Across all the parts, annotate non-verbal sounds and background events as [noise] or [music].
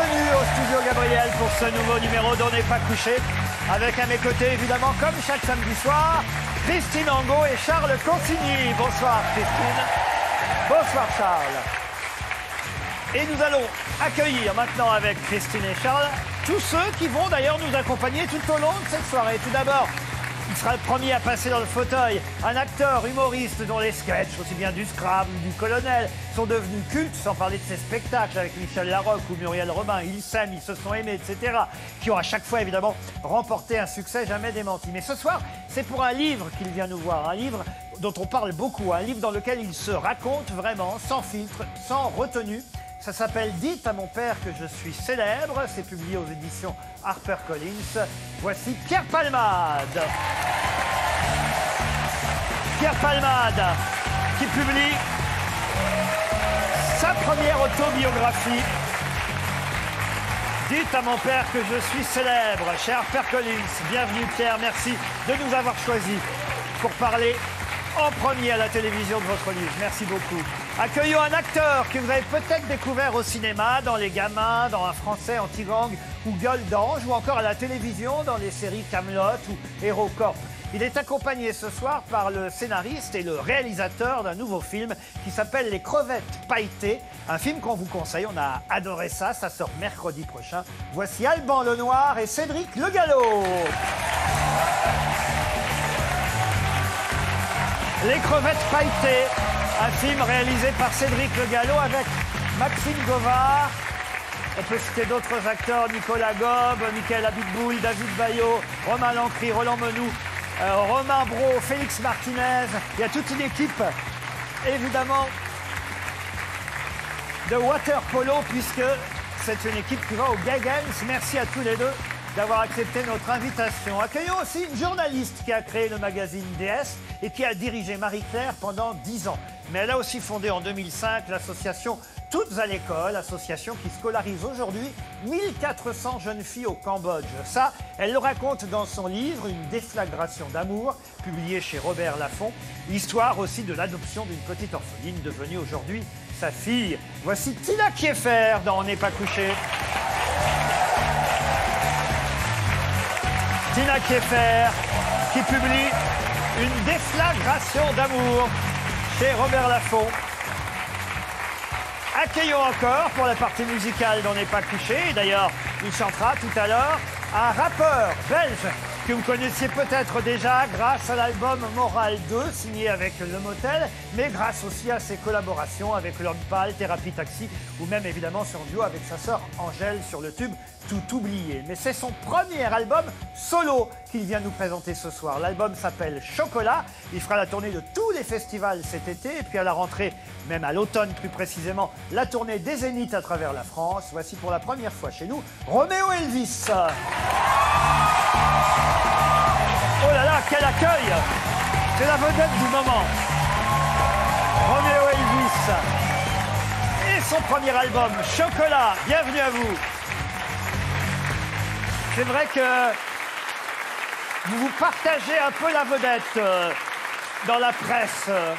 Bienvenue au studio Gabriel pour ce nouveau numéro d'On n'est pas couché. Avec à mes côtés, évidemment, comme chaque samedi soir, Christine Angot et Charles Consigny. Bonsoir Christine. Bonsoir Charles. Et nous allons accueillir maintenant avec Christine et Charles tous ceux qui vont d'ailleurs nous accompagner tout au long de cette soirée. Tout d'abord, il sera le premier à passer dans le fauteuil. Un acteur, humoriste dont les sketchs, aussi bien du Scrabble, du Colonel, sont devenus cultes, sans parler de ses spectacles avec Michel Larocque ou Muriel Robin. Ils s'aiment, ils se sont aimés, etc. Qui ont à chaque fois, évidemment, remporté un succès jamais démenti. Mais ce soir, c'est pour un livre qu'il vient nous voir. Un livre dont on parle beaucoup. Un livre dans lequel il se raconte vraiment, sans filtre, sans retenue. Ça s'appelle Dites à mon père que je suis célèbre. C'est publié aux éditions HarperCollins. Voici Pierre Palmade. Pierre Palmade qui publie sa première autobiographie. Dites à mon père que je suis célèbre. Cher HarperCollins, bienvenue Pierre. Merci de nous avoir choisis pour parler en premier à la télévision de votre livre. Merci beaucoup. Accueillons un acteur que vous avez peut-être découvert au cinéma, dans Les Gamins, dans Un Français anti-gang ou Gueule d'Ange, ou encore à la télévision dans les séries Camelot ou HeroCorp. Il est accompagné ce soir par le scénariste et le réalisateur d'un nouveau film qui s'appelle Les crevettes pailletées, un film qu'on vous conseille. On a adoré ça, ça sort mercredi prochain. Voici Alban Lenoir et Cédric Le Gallo. Les crevettes pailletées, un film réalisé par Cédric Le Gallo avec Maxime Govard. On peut citer d'autres acteurs, Nicolas Gob, Michael Abitboul, David Bayot, Romain Lancry, Roland Menou, euh, Romain Bro, Félix Martinez. Il y a toute une équipe, évidemment, de water polo, puisque c'est une équipe qui va au Gagens. Merci à tous les deux d'avoir accepté notre invitation. Accueillons aussi une journaliste qui a créé le magazine DS et qui a dirigé Marie-Claire pendant 10 ans. Mais elle a aussi fondé en 2005 l'association Toutes à l'école, association qui scolarise aujourd'hui 1400 jeunes filles au Cambodge. Ça, elle le raconte dans son livre Une déflagration d'amour, publié chez Robert Laffont. Histoire aussi de l'adoption d'une petite orpheline devenue aujourd'hui sa fille. Voici Tina Kieffer dans On n'est pas couché. Tina Kieffer qui publie Une déflagration d'amour chez Robert Laffont. Accueillons encore pour la partie musicale d'On n'est pas couché. D'ailleurs, il chantera tout à l'heure un rappeur belge que vous connaissiez peut-être déjà grâce à l'album Moral 2 signé avec Le Motel, mais grâce aussi à ses collaborations avec L'Homme Pâle, Thérapie Taxi ou même évidemment son duo avec sa sœur Angèle sur le tube Tout oublié. Mais c'est son premier album solo qu'il vient nous présenter ce soir. L'album s'appelle Chocolat. Il fera la tournée de tous les festivals cet été et puis à la rentrée, même à l'automne plus précisément, la tournée des Zéniths à travers la France. Voici pour la première fois chez nous Roméo Elvis. Oh là là, quel accueil C'est la vedette du moment. Roméo Elvis. Et son premier album, Chocolat. Bienvenue à vous. C'est vrai que vous vous partagez un peu la vedette euh, dans la presse. euh,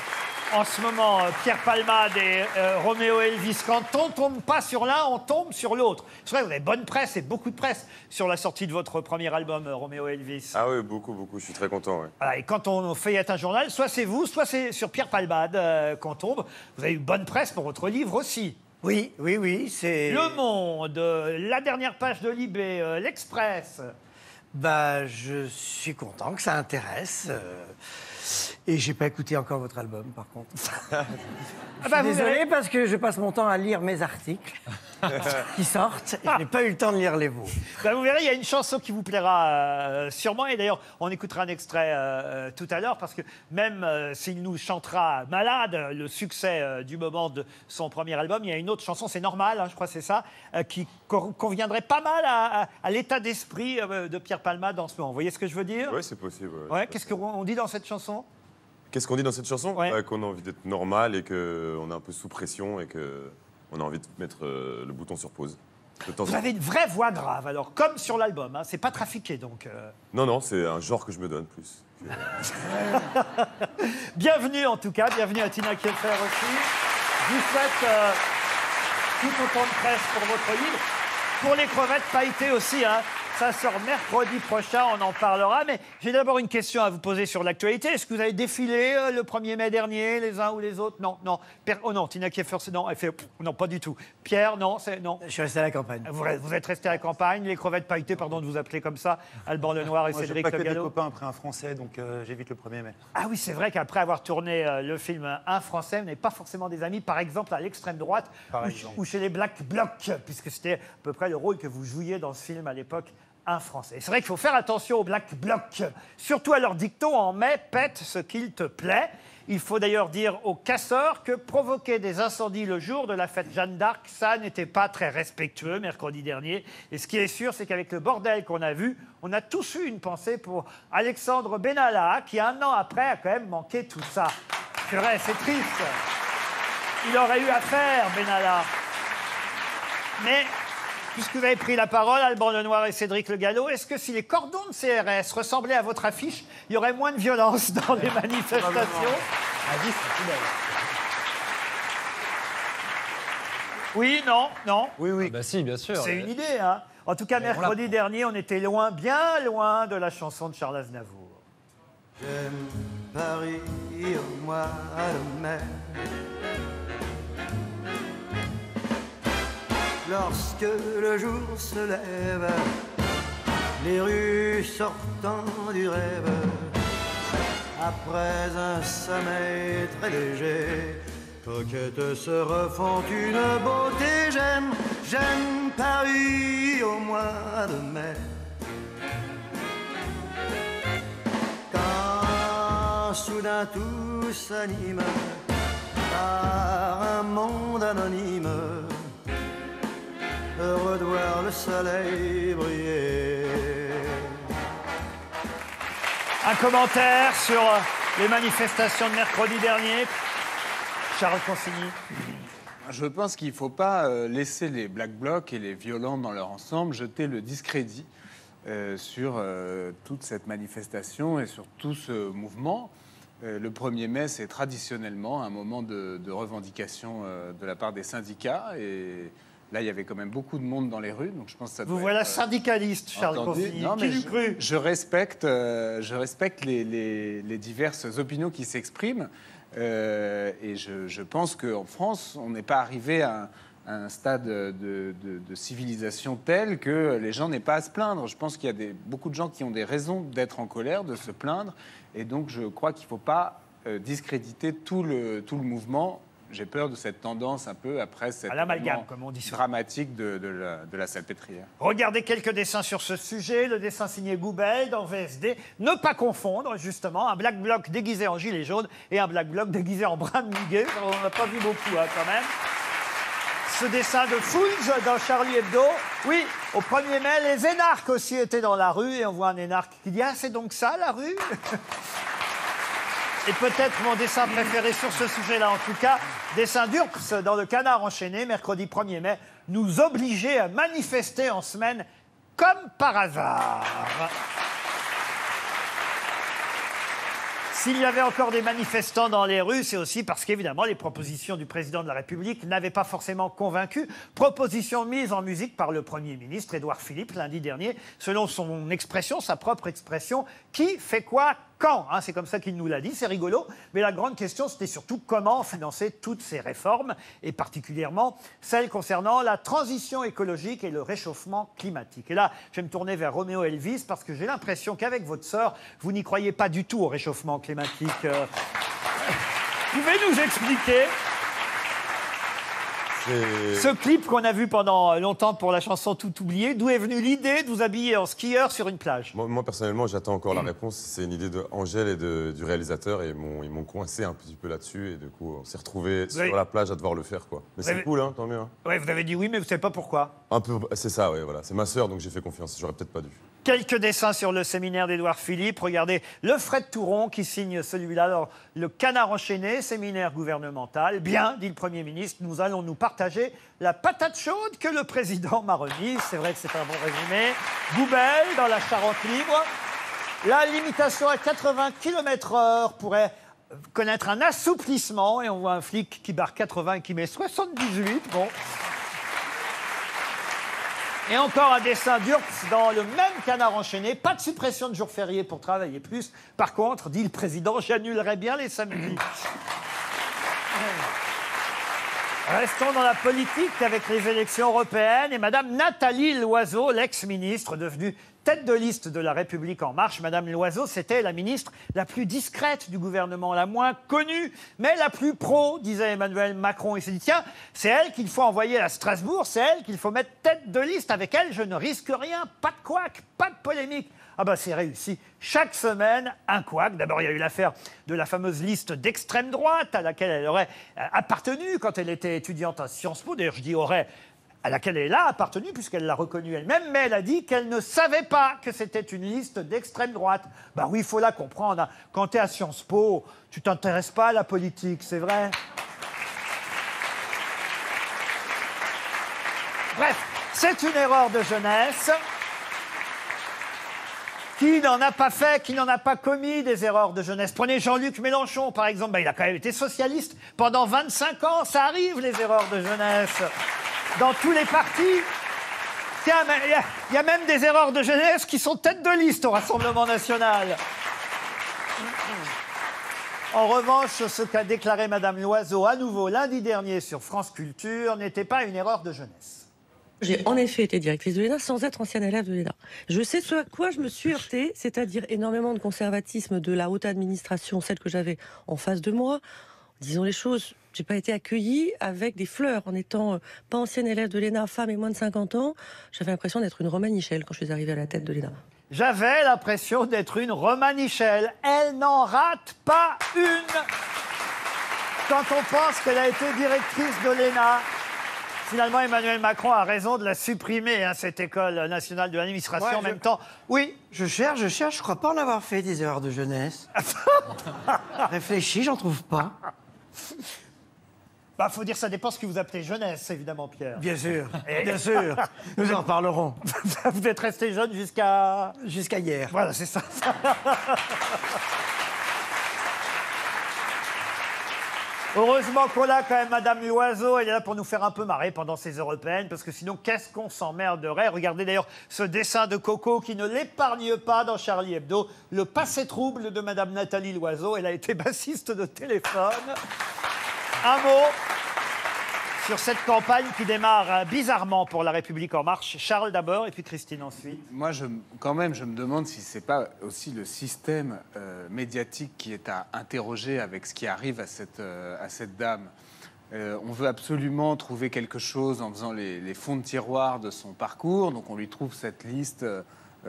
en ce moment, euh, Pierre Palmade et euh, Roméo Elvis, quand on tombe pas sur l'un, on tombe sur l'autre. C'est vrai, vous avez bonne presse et beaucoup de presse sur la sortie de votre premier album, euh, Roméo Elvis. Ah oui, beaucoup, beaucoup. Je suis très content. ouais. Voilà, et quand on feuillette un journal, soit c'est vous, soit c'est sur Pierre Palmade euh, qu'on tombe. Vous avez eu bonne presse pour votre livre aussi. Oui, oui, oui, c'est. Le Monde, la dernière page de Libé, euh, l'Express. Bah, je suis content que ça intéresse. euh, Et j'ai pas écouté encore votre album, par contre. [laughs] Ah bah, suis vous désolé verrez. parce que je passe mon temps à lire mes articles [laughs] qui sortent. Et je n'ai pas eu le temps de lire les vôtres. Bah, vous verrez, il y a une chanson qui vous plaira euh, sûrement. Et d'ailleurs, on écoutera un extrait euh, euh, tout à l'heure parce que même euh, s'il nous chantera Malade, le succès euh, du moment de son premier album, il y a une autre chanson, c'est normal, hein, je crois que c'est ça, euh, qui conviendrait pas mal à, à- à l'état d'esprit euh, de Pierre Palmade en ce moment. Vous voyez ce que je veux dire? Ouais, c'est possible. ouais. Ouais, qu'est-ce qu'on dit dans cette chanson? Qu'est-ce qu'on dit dans cette chanson Ouais. Bah, Qu'on a envie d'être normal et qu'on est un peu sous pression et qu'on a envie de mettre euh, le bouton sur pause. Vous avez une vraie voix grave, alors, comme sur l'album. Hein, c'est pas trafiqué, donc. euh. Non, non, c'est un genre que je me donne plus. [laughs] Bienvenue en tout cas, bienvenue à Tina Kieffer aussi. Je vous souhaite euh, tout autant de presse pour votre livre. Pour les crevettes pailletées aussi, hein. Ça sort mercredi prochain, on en parlera. Mais j'ai d'abord une question à vous poser sur l'actualité. Est-ce que vous avez défilé euh, le 1er mai dernier, les uns ou les autres? Non, non. Oh non, Tina Kieffer, non, elle fait... pff, Non, pas du tout. Pierre, non, c'est... Non. Je suis resté à la campagne. Vous, vous êtes resté à la campagne, les crevettes pailletées, pardon de vous appeler comme ça, Alban Lenoir et Moi, j'ai Cédric pas que Le des Gallo. copains après un français, donc euh, j'évite le 1er mai. Ah oui, c'est vrai qu'après avoir tourné euh, le film Un Français, vous n'avez pas forcément des amis, par exemple à l'extrême droite Par ou, exemple. ou chez les Black Blocs, puisque c'était à peu près le rôle que vous jouiez dans ce film à l'époque. Un Français. C'est vrai qu'il faut faire attention aux Black Blocs, surtout à leur dicton en mai, pète ce qu'il te plaît. Il faut d'ailleurs dire aux casseurs que provoquer des incendies le jour de la fête Jeanne d'Arc, ça n'était pas très respectueux mercredi dernier. Et ce qui est sûr, c'est qu'avec le bordel qu'on a vu, on a tous eu une pensée pour Alexandre Benalla, qui un an après a quand même manqué tout ça. C'est vrai, c'est triste. Il aurait eu à faire, Benalla. Mais, puisque vous avez pris la parole, Alban Lenoir et Cédric Le Gallo, est-ce que si les cordons de CRS ressemblaient à votre affiche, il y aurait moins de violence dans les manifestations Oui, non, non. Oui, oui. Bah si, bien sûr. C'est une idée, hein. En tout cas, Mais on mercredi dernier, on était loin, bien loin de la chanson de Charles Aznavour. J'aime Paris de mai. Lorsque le jour se lève, les rues sortant du rêve, après un sommeil très léger, coquettes se refont une beauté. J'aime, j'aime Paris au mois de mai. Quand soudain tout s'anime par un monde anonyme, heureux de voir le soleil briller. Un commentaire sur euh, les manifestations de mercredi dernier. Charles Consigny. Je pense qu'il ne faut pas euh, laisser les Black Blocs et les violents dans leur ensemble jeter le discrédit euh, sur euh, toute cette manifestation et sur tout ce mouvement. Euh, le 1er mai, c'est traditionnellement un moment de, de revendication de la part des syndicats. Et là, il y avait quand même beaucoup de monde dans les rues. Donc je pense que ça Vous voilà être, euh, syndicaliste, Charles. Non, Qui je, cru je respecte, euh, je respecte les, les- les diverses opinions qui s'expriment. euh, et je, je pense qu'en France, on n'est pas arrivé à un, à un stade de, de- de civilisation tel que les gens n'aient pas à se plaindre. Je pense qu'il y a des, beaucoup de gens qui ont des raisons d'être en colère, de se plaindre. Et donc, je crois qu'il ne faut pas discréditer tout le, tout le mouvement. J'ai peur de cette tendance un peu après cette comme on dit dramatique de, de la, de la salpêtrière. Regardez quelques dessins sur ce sujet. Le dessin signé Goubel dans VSD. Ne pas confondre, justement, un black bloc déguisé en gilet jaune et un black bloc déguisé en brin de muguet. On n'a pas vu beaucoup, hein, quand même. Ce dessin de Fouls dans Charlie Hebdo. Oui, au 1er mai, les énarques aussi étaient dans la rue. Et on voit un énarque qui dit Ah, c'est donc ça, la rue? Et peut-être mon dessin préféré sur ce sujet-là, en tout cas, dessin d'Urps dans le canard enchaîné, mercredi 1er mai, nous obliger à manifester en semaine comme par hasard. S'il y avait encore des manifestants dans les rues, c'est aussi parce qu'évidemment, les propositions du président de la République n'avaient pas forcément convaincu. Propositions mises en musique par le Premier ministre Édouard Philippe lundi dernier, selon son expression, sa propre expression, qui fait quoi? Quand hein, C'est comme ça qu'il nous l'a dit, c'est rigolo. Mais la grande question, c'était surtout comment financer toutes ces réformes, et particulièrement celles concernant la transition écologique et le réchauffement climatique. Et là, je vais me tourner vers Roméo Elvis, parce que j'ai l'impression qu'avec votre sœur, vous n'y croyez pas du tout au réchauffement climatique. Euh, [laughs] Pouvez nous expliquer ce clip qu'on a vu pendant longtemps pour la chanson Tout oublié D'où est venue l'idée de vous habiller en skieur sur une plage? Moi, moi, personnellement, j'attends encore la réponse. C'est une idée de Angèle et de- du réalisateur et ils m'ont- coincé un petit peu là-dessus et du coup, on s'est retrouvés Oui. sur la plage à devoir le faire quoi. Mais c'est cool, hein, tant mieux. hein. Ouais, vous avez dit oui, mais vous ne savez pas pourquoi. Un peu, c'est ça, ouais, voilà. C'est ma sœur, donc j'ai fait confiance. J'aurais peut-être pas dû. Quelques dessins sur le séminaire d'Édouard Philippe. Regardez le Fred Touron qui signe celui-là. Le canard enchaîné, séminaire gouvernemental. Bien, dit le Premier ministre, nous allons nous partager la patate chaude que le président m'a remise. C'est vrai que c'est un bon résumé. Goubel dans la Charente libre. La limitation à 80 km/h pourrait connaître un assouplissement. Et on voit un flic qui barre 80 et qui met 78. Bon. Et encore un dessin d'Urps dans le même canard enchaîné. Pas de suppression de jours fériés pour travailler plus. Par contre, dit le président, j'annulerai bien les samedis. [coughs] Restons dans la politique avec les élections européennes et Madame Nathalie Loiseau, l'ex-ministre devenue tête de liste de la République en marche. Madame Loiseau, c'était la ministre la plus discrète du gouvernement, la moins connue, mais la plus pro, disait Emmanuel Macron. Il s'est dit, tiens, c'est elle qu'il faut envoyer à Strasbourg, c'est elle qu'il faut mettre tête de liste. Avec elle, je ne risque rien, pas de couac, pas de polémique. Ah bah c'est réussi. Chaque semaine, un couac. D'abord, il y a eu l'affaire de la fameuse liste d'extrême droite à laquelle elle aurait euh, appartenu quand elle était étudiante à Sciences Po. D'ailleurs, je dis aurait à laquelle elle a appartenu puisqu'elle l'a reconnue elle-même, mais elle a dit qu'elle ne savait pas que c'était une liste d'extrême droite. Bah oui, il faut la comprendre. hein. Quand tu es à Sciences Po, tu t'intéresses pas à la politique, c'est vrai. Bref, c'est une erreur de jeunesse. Qui n'en a pas fait, qui n'en a pas commis des erreurs de jeunesse Prenez Jean-Luc Mélenchon, par exemple. Bah, il a quand même été socialiste pendant 25 ans. Ça arrive, les erreurs de jeunesse. Dans tous les partis. Tiens, mais il y a- il y, a même des erreurs de jeunesse qui sont tête de liste au Rassemblement national. En revanche, ce qu'a déclaré Madame Loiseau à nouveau lundi dernier sur France Culture n'était pas une erreur de jeunesse. J'ai en effet été directrice de l'ENA sans être ancienne élève de l'ENA. Je sais ce à quoi je me suis heurtée, c'est-à-dire énormément de conservatisme de la haute administration, celle que j'avais en face de moi. Disons les choses, j'ai pas été accueillie avec des fleurs en étant euh, pas ancienne élève de l'ENA, femme et moins de 50 ans. J'avais l'impression d'être une romanichelle quand je suis arrivée à la tête de l'ENA. J'avais l'impression d'être une Romanichelle. Elle n'en rate pas une. Quand on pense qu'elle a été directrice de l'ENA, finalement Emmanuel Macron a raison de la supprimer, hein, cette école nationale de l'administration. Ouais, en je- même temps, oui, Je cherche, je cherche, je crois pas en avoir fait des erreurs de jeunesse. [laughs] Réfléchis, j'en trouve pas. Bah, faut dire ça dépend ce que vous appelez jeunesse, évidemment, Pierre. Bien sûr, bien sûr. [laughs] Nous en parlerons. [laughs] vous êtes resté jeune jusqu'à... Jusqu'à hier. Voilà, c'est ça. [laughs] Heureusement qu'on a quand même Madame Loiseau, elle est là pour nous faire un peu marrer pendant ces européennes, parce que sinon, qu'est-ce qu'on s'emmerderait? Regardez d'ailleurs ce dessin de Coco qui ne l'épargne pas dans Charlie Hebdo, le passé trouble de Madame Nathalie Loiseau. Elle a été bassiste de téléphone. Un mot sur cette campagne qui démarre euh, bizarrement pour La République En Marche. Charles d'abord, et puis Christine ensuite. Moi, quand même, je me demande si c'est pas aussi le système euh, médiatique qui est à interroger avec ce qui arrive à cette, euh, à cette dame. On veut absolument trouver quelque chose en faisant les, les fonds de tiroir de son parcours. Donc, on lui trouve cette liste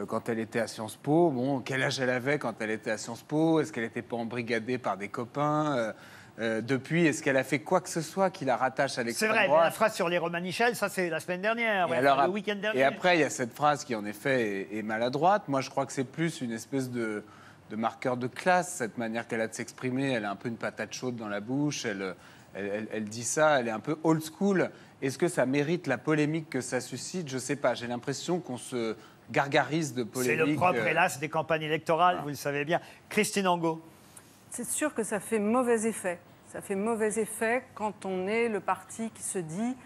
quand elle était à Sciences Po. Bon, quel âge elle avait quand elle était à Sciences Po? Est-ce qu'elle n'était pas embrigadée par des copains? Euh, depuis, est-ce qu'elle a fait quoi que ce soit qui la rattache à C'est l'extrême vrai, mais droite la phrase sur les Romanichels, ça c'est la semaine dernière, et, ouais, alors, le week-end dernier. et après, il y a cette phrase qui, en effet, est, est maladroite. Moi, je crois que c'est plus une espèce de, de marqueur de classe, cette manière qu'elle a de s'exprimer. Elle a un peu une patate chaude dans la bouche. Elle, elle, elle- elle dit ça. Elle est un peu old school. Est-ce que ça mérite la polémique que ça suscite? Je sais pas. J'ai l'impression qu'on se gargarise de C'est polémique. le propre, euh, hélas, des campagnes électorales, vous le savez bien. Christine Angot. C'est sûr que ça fait mauvais effet. Ça fait mauvais effet quand on est le parti qui se dit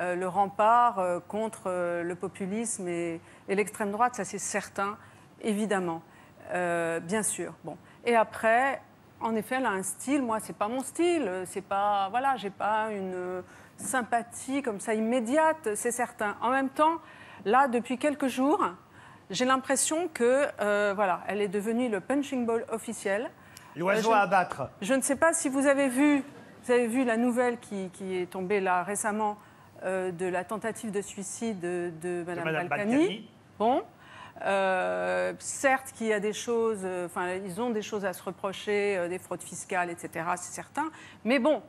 euh, le rempart euh, contre euh, le populisme et, et l'extrême droite, ça c'est certain, évidemment, bien sûr. Bon. Et après, en effet, elle a un style. Moi, c'est pas mon style. C'est pas, voilà, j'ai pas une sympathie comme ça immédiate, c'est certain. En même temps, là, depuis quelques jours, j'ai l'impression que, voilà, elle est devenue le punching ball officiel. L'oiseau Euh, je- à abattre. je ne sais pas si vous avez vu, vous avez vu la nouvelle qui, qui est tombée là récemment euh, de la tentative de suicide de, de Madame, Madame Balkany. Balkany. Bon, Euh, certes qu'il y a des choses, euh, enfin ils ont des choses à se reprocher, euh, des fraudes fiscales, etc. C'est certain. Mais bon,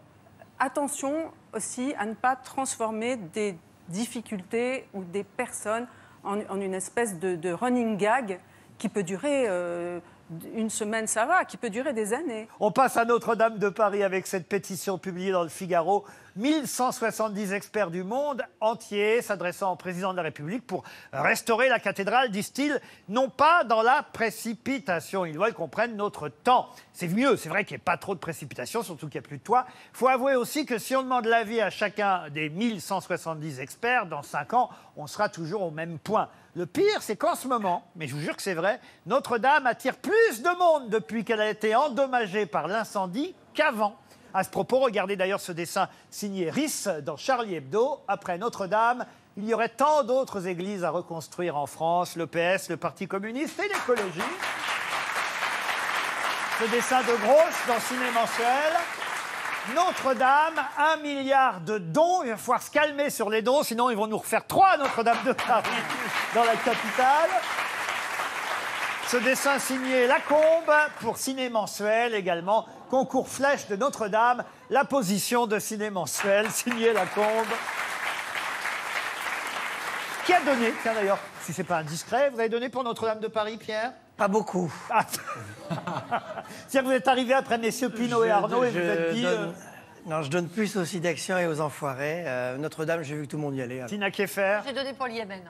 attention aussi à ne pas transformer des difficultés ou des personnes en, en une espèce de, de running gag qui peut durer une semaine, ça va, qui peut durer des années. On passe à Notre-Dame de Paris avec cette pétition publiée dans le Figaro. 1170 experts du monde entier s'adressant au président de la République pour restaurer la cathédrale, disent-ils, non pas dans la précipitation. Ils qu'on prenne notre temps. C'est mieux, c'est vrai qu'il n'y ait pas trop de précipitation, surtout qu'il n'y a plus de toit. Il faut avouer aussi que si on demande l'avis à chacun des 1170 experts, dans 5 ans, on sera toujours au même point. Le pire, c'est qu'en ce moment, mais je vous jure que c'est vrai, Notre-Dame attire plus de monde depuis qu'elle a été endommagée par l'incendie qu'avant. À ce propos, regardez d'ailleurs ce dessin signé Riss dans Charlie Hebdo. Après Notre-Dame, il y aurait tant d'autres églises à reconstruire en France, le PS, le Parti communiste et l'écologie. Ce dessin de Grosse dans Ciné Mensuel. Notre-Dame, un milliard de dons. Il va falloir se calmer sur les dons, sinon ils vont nous refaire trois Notre-Dame de Paris dans la capitale. Ce dessin signé Lacombe pour Ciné Mensuel également. Concours Flèche de Notre-Dame. La position de Ciné Mensuel, [laughs] signé Lacombe. Qui a donné Tiens d'ailleurs, si c'est pas indiscret, vous avez donné pour Notre-Dame de Paris, Pierre? Pas beaucoup. Ah. [laughs] C'est-à-dire que vous êtes arrivé après messieurs Pinot et Arnaud et vous êtes dit... donne- euh, Non, je donne plus aussi d'Action et aux Enfoirés. Euh, Notre-Dame, j'ai vu que tout le monde y allait. Tina Keffer J'ai donné pour le Yémen.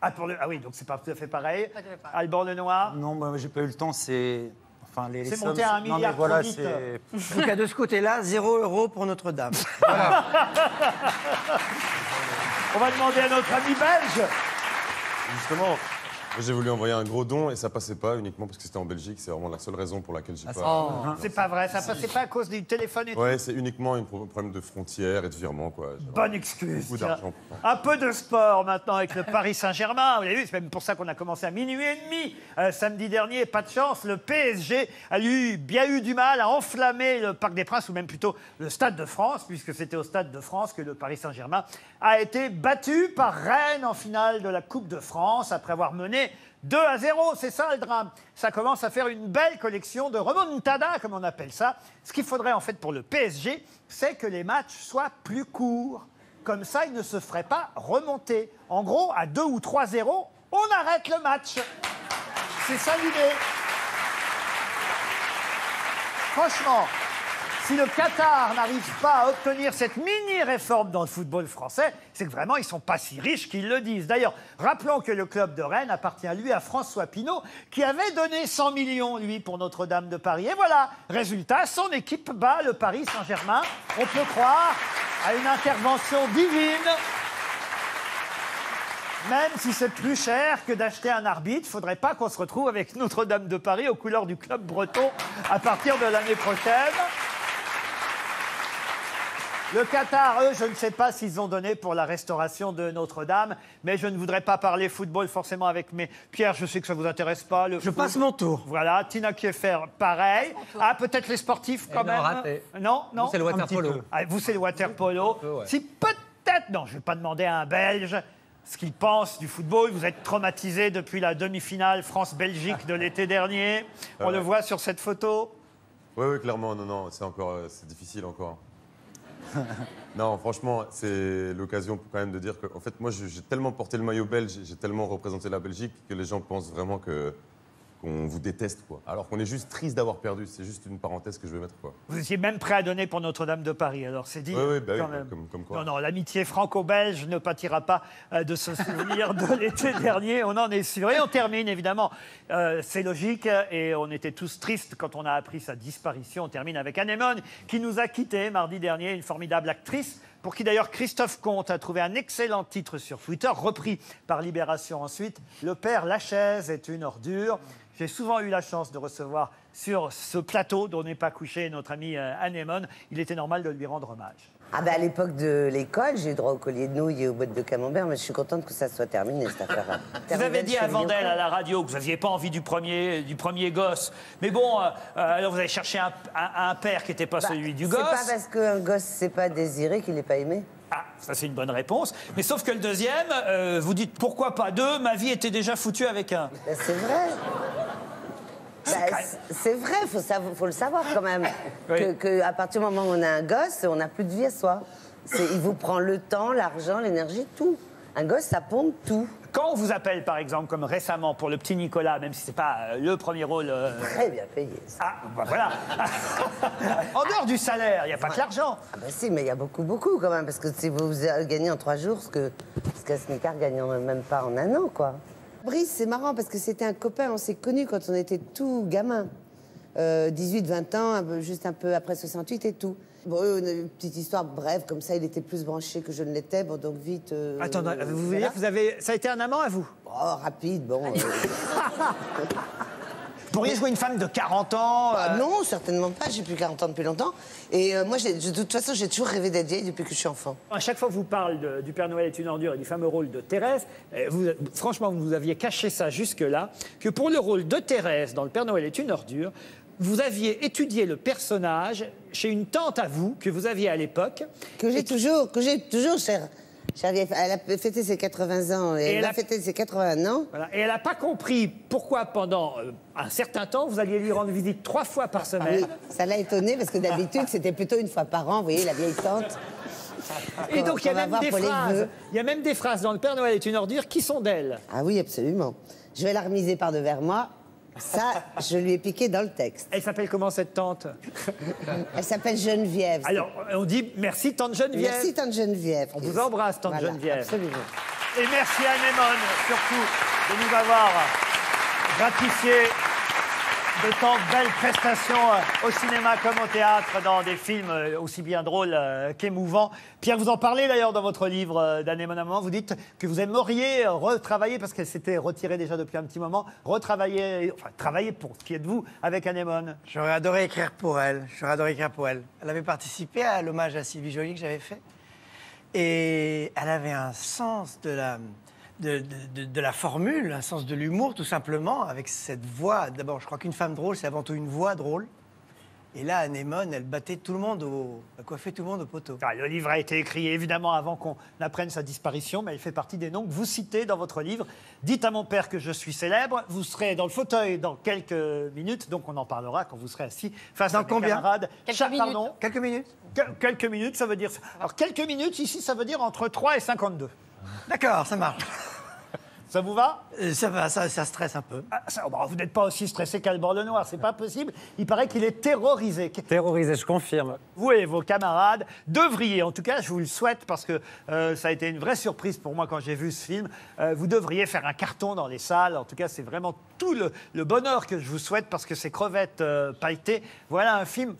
ah, pour le- ah oui, donc c'est pas tout à fait pareil. Pas tout à fait pareil. Alban Lenoir Non, bah, j'ai pas eu le temps, c'est. Enfin, les, les C'est monté à un non, milliard trop voilà, c'est. Donc, à de ce côté-là, 0 euro pour Notre-Dame. [laughs] On va demander à notre ami belge. Justement, j'ai voulu envoyer un gros don et ça passait pas uniquement parce que c'était en Belgique. C'est vraiment la seule raison pour laquelle j'ai pas. C'est pas vrai, ça passait pas à cause du téléphone et tout. Ouais, c'est uniquement un pro- problème de frontières et de virement, quoi. Bonne excuse. Un peu de sport maintenant avec le Paris Saint-Germain. Vous l'avez vu, c'est même pour ça qu'on a commencé à minuit et demi euh, samedi dernier. Pas de chance, le PSG a eu, bien eu du mal à enflammer le Parc des Princes, ou même plutôt le Stade de France, puisque c'était au Stade de France que le Paris Saint-Germain a été battu par Rennes en finale de la Coupe de France après avoir mené 2 à 0, c'est ça le drame. Ça commence à faire une belle collection de remontada, comme on appelle ça. Ce qu'il faudrait en fait pour le PSG, c'est que les matchs soient plus courts. Comme ça, il ne se ferait pas remonter. En gros, à 2 ou 3-0, on arrête le match. C'est ça l'idée. Franchement, si le Qatar n'arrive pas à obtenir cette mini-réforme dans le football français, c'est que vraiment, ils sont pas si riches qu'ils le disent. D'ailleurs, rappelons que le club de Rennes appartient, lui, à François Pinault, qui avait donné 100 millions, lui, pour Notre-Dame de Paris. Et voilà, résultat, son équipe bat le Paris Saint-Germain. On peut croire à une intervention divine. Même si c'est plus cher que d'acheter un arbitre, faudrait pas qu'on se retrouve avec Notre-Dame de Paris aux couleurs du club breton à partir de l'année prochaine. Le Qatar, eux, je ne sais pas s'ils ont donné pour la restauration de Notre-Dame, mais je ne voudrais pas parler football forcément avec mes... Pierre, je sais que ça vous intéresse pas. Le Je foot. passe mon tour. Voilà, Tina Kieffer, pareil. Ah, peut-être les sportifs quand non, même raté. Non, non c'est le water petit polo. peu. ah, vous, c'est le water polo. peu, ouais. Si peut-être, non, je ne vais pas demander à un Belge ce qu'il pense du football. Vous êtes traumatisé depuis la demi-finale France-Belgique de l'été dernier. On Ouais. le voit sur cette photo. Oui, oui, clairement, non, non, c'est encore, euh, c'est difficile encore. [laughs] non, franchement, c'est l'occasion quand même de dire que, en fait, moi, j'ai tellement porté le maillot belge, j'ai tellement représenté la Belgique que les gens pensent vraiment que qu'on vous déteste, quoi. Alors qu'on est juste triste d'avoir perdu. C'est juste une parenthèse que je vais mettre, quoi. Vous étiez même prêt à donner pour Notre-Dame de Paris, alors c'est dit. Oui, oui, bah oui, même. comme, comme quoi. Non, non, l'amitié franco-belge ne pâtira pas euh, de ce souvenir de [laughs] l'été dernier, on en est sûr. Et on termine, évidemment, euh, c'est logique, et on était tous tristes quand on a appris sa disparition. On termine avec Anémone, qui nous a quittés mardi dernier, une formidable actrice, pour qui d'ailleurs Christophe Comte a trouvé un excellent titre sur Twitter, repris par Libération ensuite. Le père Lachaise est une ordure. J'ai souvent eu la chance de recevoir sur ce plateau dont n'est pas couché notre ami euh, Anémone. Il était normal de lui rendre hommage. Ah bah à l'époque de l'école, j'ai eu droit au collier de nouilles et aux bottes de camembert, mais je suis contente que ça soit terminé cette affaire. [laughs] Vous avez dit à Vandel à la radio que vous n'aviez pas envie du premier, du premier gosse. Mais bon, euh, euh, alors vous avez cherché un, un- un père qui n'était pas celui du Bah, C'est gosse. pas parce qu'un gosse s'est pas désiré qu'il n'est pas aimé. Ah, ça c'est une bonne réponse. Mais sauf que le deuxième, euh, vous dites pourquoi pas deux Ma vie était déjà foutue avec un. Bah, c'est vrai. Bah, c'est- vrai, faut, savoir- faut le savoir quand même. [laughs] Oui. Que, que à partir du moment où on a un gosse, on n'a plus de vie à soi. Il vous prend le temps, l'argent, l'énergie, tout. Un gosse, ça pompe tout. Quand on vous appelle, par exemple, comme récemment pour le petit Nicolas, même si c'est pas euh, le premier rôle. euh, Très bien payé. ça. Ah, bah voilà. [laughs] en dehors du salaire, il n'y a pas que l'argent. Ah bah si, mais il y a beaucoup, beaucoup quand même, parce que si vous gagnez en trois jours ce que ce qu'un smicard gagne même pas en un an, quoi. Brice, c'est marrant parce que c'était un copain, on s'est connus quand on était tout gamin. 18-20 ans, un peu- juste un peu après 68 et tout. Bon, une petite histoire brève, comme ça, il était plus branché que je ne l'étais, bon, donc vite... euh, Attendez, vous voulez dire que vous avez. Ça a été un amant à vous? Oh, rapide, bon... euh, Vous [laughs] pourriez jouer une femme de 40 ans bah, euh, non, certainement pas, j'ai plus 40 ans depuis longtemps. Et euh, moi, de toute façon, j'ai toujours rêvé d'être vieille depuis que je suis enfant. À chaque fois que vous parle de- du Père Noël est une ordure et du fameux rôle de Thérèse, euh, vous- franchement, vous aviez caché ça jusque-là, que pour le rôle de Thérèse dans Le Père Noël est une ordure, vous aviez étudié le personnage chez une tante à vous que vous aviez à l'époque. Que j'ai toujours, que j'ai toujours. Elle a fêté ses 80 ans et, elle, elle a fêté ses 81 ans. Voilà. Et elle n'a pas compris pourquoi pendant euh, un certain temps, vous alliez lui rendre visite trois fois par Ah semaine. oui, ça l'a étonnée parce que d'habitude, c'était plutôt une fois par an, vous voyez, la vieille tante. Et donc, il y, a même des phrases, vœux. il y a même des phrases dans Le Père Noël est une ordure qui sont d'elle. Ah oui, absolument. Je vais la remiser par devers moi. Ça, je lui ai piqué dans le texte. Elle s'appelle comment cette tante? Elle s'appelle Geneviève. Alors, on dit merci tante Geneviève. Merci, tante Geneviève. On vous embrasse, tante Voilà, Geneviève. Absolument. Et merci à Anémone, surtout, de nous avoir gratifié de tant de belles prestations euh, au cinéma comme au théâtre, dans des films euh, aussi bien drôles euh, qu'émouvants. Pierre, vous en parlez d'ailleurs dans votre livre à un moment. Vous dites que vous aimeriez retravailler, parce qu'elle s'était retirée déjà depuis un petit moment, retravailler, enfin travailler pour qui est de vous avec Anémone. J'aurais adoré écrire pour elle. J'aurais adoré écrire pour elle. Elle avait participé à l'hommage à Sylvie Joly que j'avais fait. Et elle avait un sens de la, de, de- de- de la formule, un sens de l'humour, tout simplement, avec cette voix. D'abord, je crois qu'une femme drôle, c'est avant tout une voix drôle. Et là, Anémone, elle battait tout le monde au. Elle coiffait tout le monde au poteau. Ah, le livre a été écrit évidemment avant qu'on apprenne sa disparition, mais il fait partie des noms que vous citez dans votre livre. Dites à mon père que je suis célèbre. Vous serez dans le fauteuil dans quelques minutes, donc on en parlera quand vous serez assis face Dans à des combien camarades. Quelques Cha- minutes. Pardon Quelques minutes Que- Quelques minutes, ça veut dire. Alors quelques minutes ici, ça veut dire entre 3 et 52. D'accord, ça marche. Ça vous va? Euh, Ça va, ça, ça stresse un peu. Ah, ça- bon, Vous n'êtes pas aussi stressé qu'Albert Lenoir, c'est pas possible. Il paraît qu'il est terrorisé. Terrorisé, je confirme. vous et vos camarades devriez, en tout cas je vous le souhaite parce que euh, ça a été une vraie surprise pour moi quand j'ai vu ce film, euh, vous devriez faire un carton dans les salles. En tout cas c'est vraiment tout le, le bonheur que je vous souhaite parce que ces crevettes euh, pailletées, voilà un film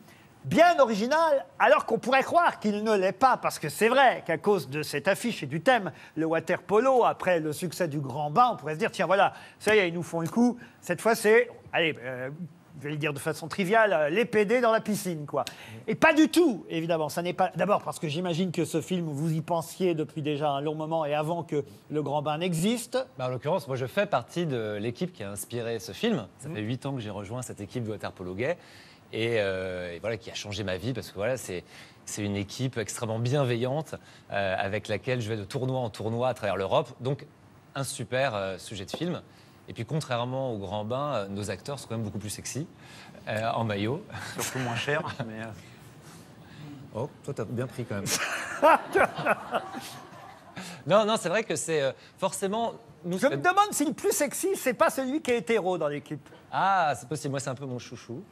bien original alors qu'on pourrait croire qu'il ne l'est pas parce que c'est vrai qu'à cause de cette affiche et du thème, le water polo, après le succès du grand bain, on pourrait se dire tiens voilà, ça y est, ils nous font le coup. Cette fois c'est, allez, euh, je vais le dire de façon triviale, euh, les PD dans la piscine, quoi. Et pas du tout, évidemment. Ça n'est pas. D'abord parce que j'imagine que ce film, vous y pensiez depuis déjà un long moment et avant que le Grand Bain n'existe. Bah, en l'occurrence, moi je fais partie de l'équipe qui a inspiré ce film. Ça fait huit ans que j'ai rejoint cette équipe de water polo gay et, euh, et voilà qui a changé ma vie parce que voilà c'est c'est une équipe extrêmement bienveillante euh, avec laquelle je vais de tournoi en tournoi à travers l'Europe. Donc un super euh, sujet de film. Et puis contrairement au Grand Bain, nos acteurs sont quand même beaucoup plus sexy en maillot. [laughs] Surtout moins cher. mais, Oh, toi, t'as bien pris quand même. [laughs] non, non, c'est vrai que c'est forcément. Nous, Je me demande si le plus sexy, c'est pas celui qui est hétéro dans l'équipe. Ah, c'est possible. Moi, c'est un peu mon chouchou.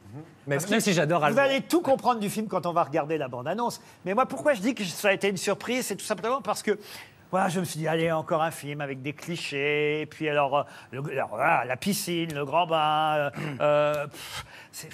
Même, Parce même que si j'adore Vous Alban. allez tout comprendre du film quand on va regarder la bande-annonce. Mais moi, pourquoi je dis que ça a été une surprise C'est tout simplement parce que. Voilà, je me suis dit, allez, encore un film avec des clichés. Et puis, alors, euh, le- alors, voilà, la piscine, le grand bain. euh, euh, pff, c'est-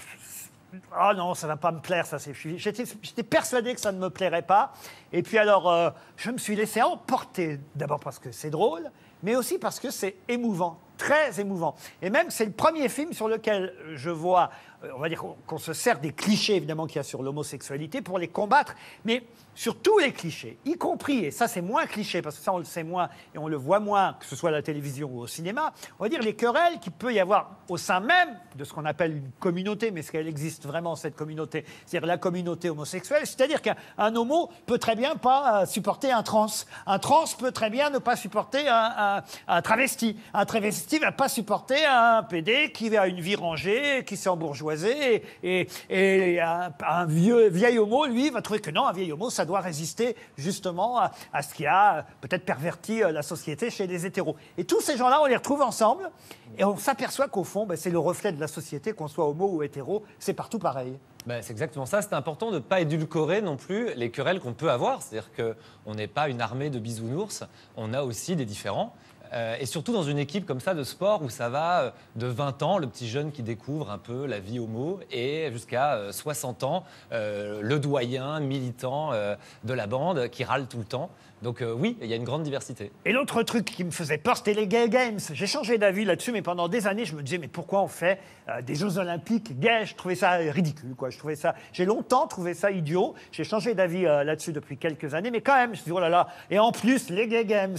Ah non, ça va pas me plaire, ça. c'est- J'étais j'étais persuadé que ça ne me plairait pas. Et puis alors, euh, je me suis laissé emporter, d'abord parce que c'est drôle, mais aussi parce que c'est émouvant, très émouvant. Et même, c'est le premier film sur lequel je vois, euh, on va dire qu'on se sert des clichés, évidemment, qu'il y a sur l'homosexualité pour les combattre, mais sur tous les clichés, y compris, et ça c'est moins cliché, parce que ça on le sait moins et on le voit moins, que ce soit à la télévision ou au cinéma, on va dire les querelles qu'il peut y avoir au sein même de ce qu'on appelle une communauté, mais est-ce qu'elle existe vraiment cette communauté? C'est-à-dire la communauté homosexuelle, c'est-à-dire qu'un un homo peut très bien pas euh, supporter un trans, un trans peut très bien ne pas supporter un travesti, un travesti Christie va pas supporter un PD qui a une vie rangée, qui s'est embourgeoisé, et, un, vieux, vieil homo, lui, va trouver que non, un vieil homo, ça doit résister justement à, ce qui a peut-être perverti euh, la société chez les hétéros. Et tous ces gens-là, on les retrouve ensemble, et on s'aperçoit qu'au fond, ben, c'est le reflet de la société, qu'on soit homo ou hétéro, c'est partout pareil. Ben, c'est exactement ça. C'est important de ne pas édulcorer non plus les querelles qu'on peut avoir. C'est-à-dire qu'on n'est pas une armée de bisounours, on a aussi des différents. Euh, et surtout dans une équipe comme ça de sport où ça va euh, de 20 ans, le petit jeune qui découvre un peu la vie homo, et jusqu'à euh, 60 ans, euh, le doyen militant de la bande qui râle tout le temps. Donc euh, oui, il y a une grande diversité. Et l'autre truc qui me faisait peur, c'était les Gay Games. J'ai changé d'avis là-dessus, mais pendant des années, je me disais, mais pourquoi on fait euh, des Jeux Olympiques gays Je trouvais ça ridicule, quoi. Je trouvais ça. J'ai longtemps trouvé ça idiot. J'ai changé d'avis euh, là-dessus depuis quelques années, mais quand même, je me suis dit, oh là là. Et en plus, les Gay Games.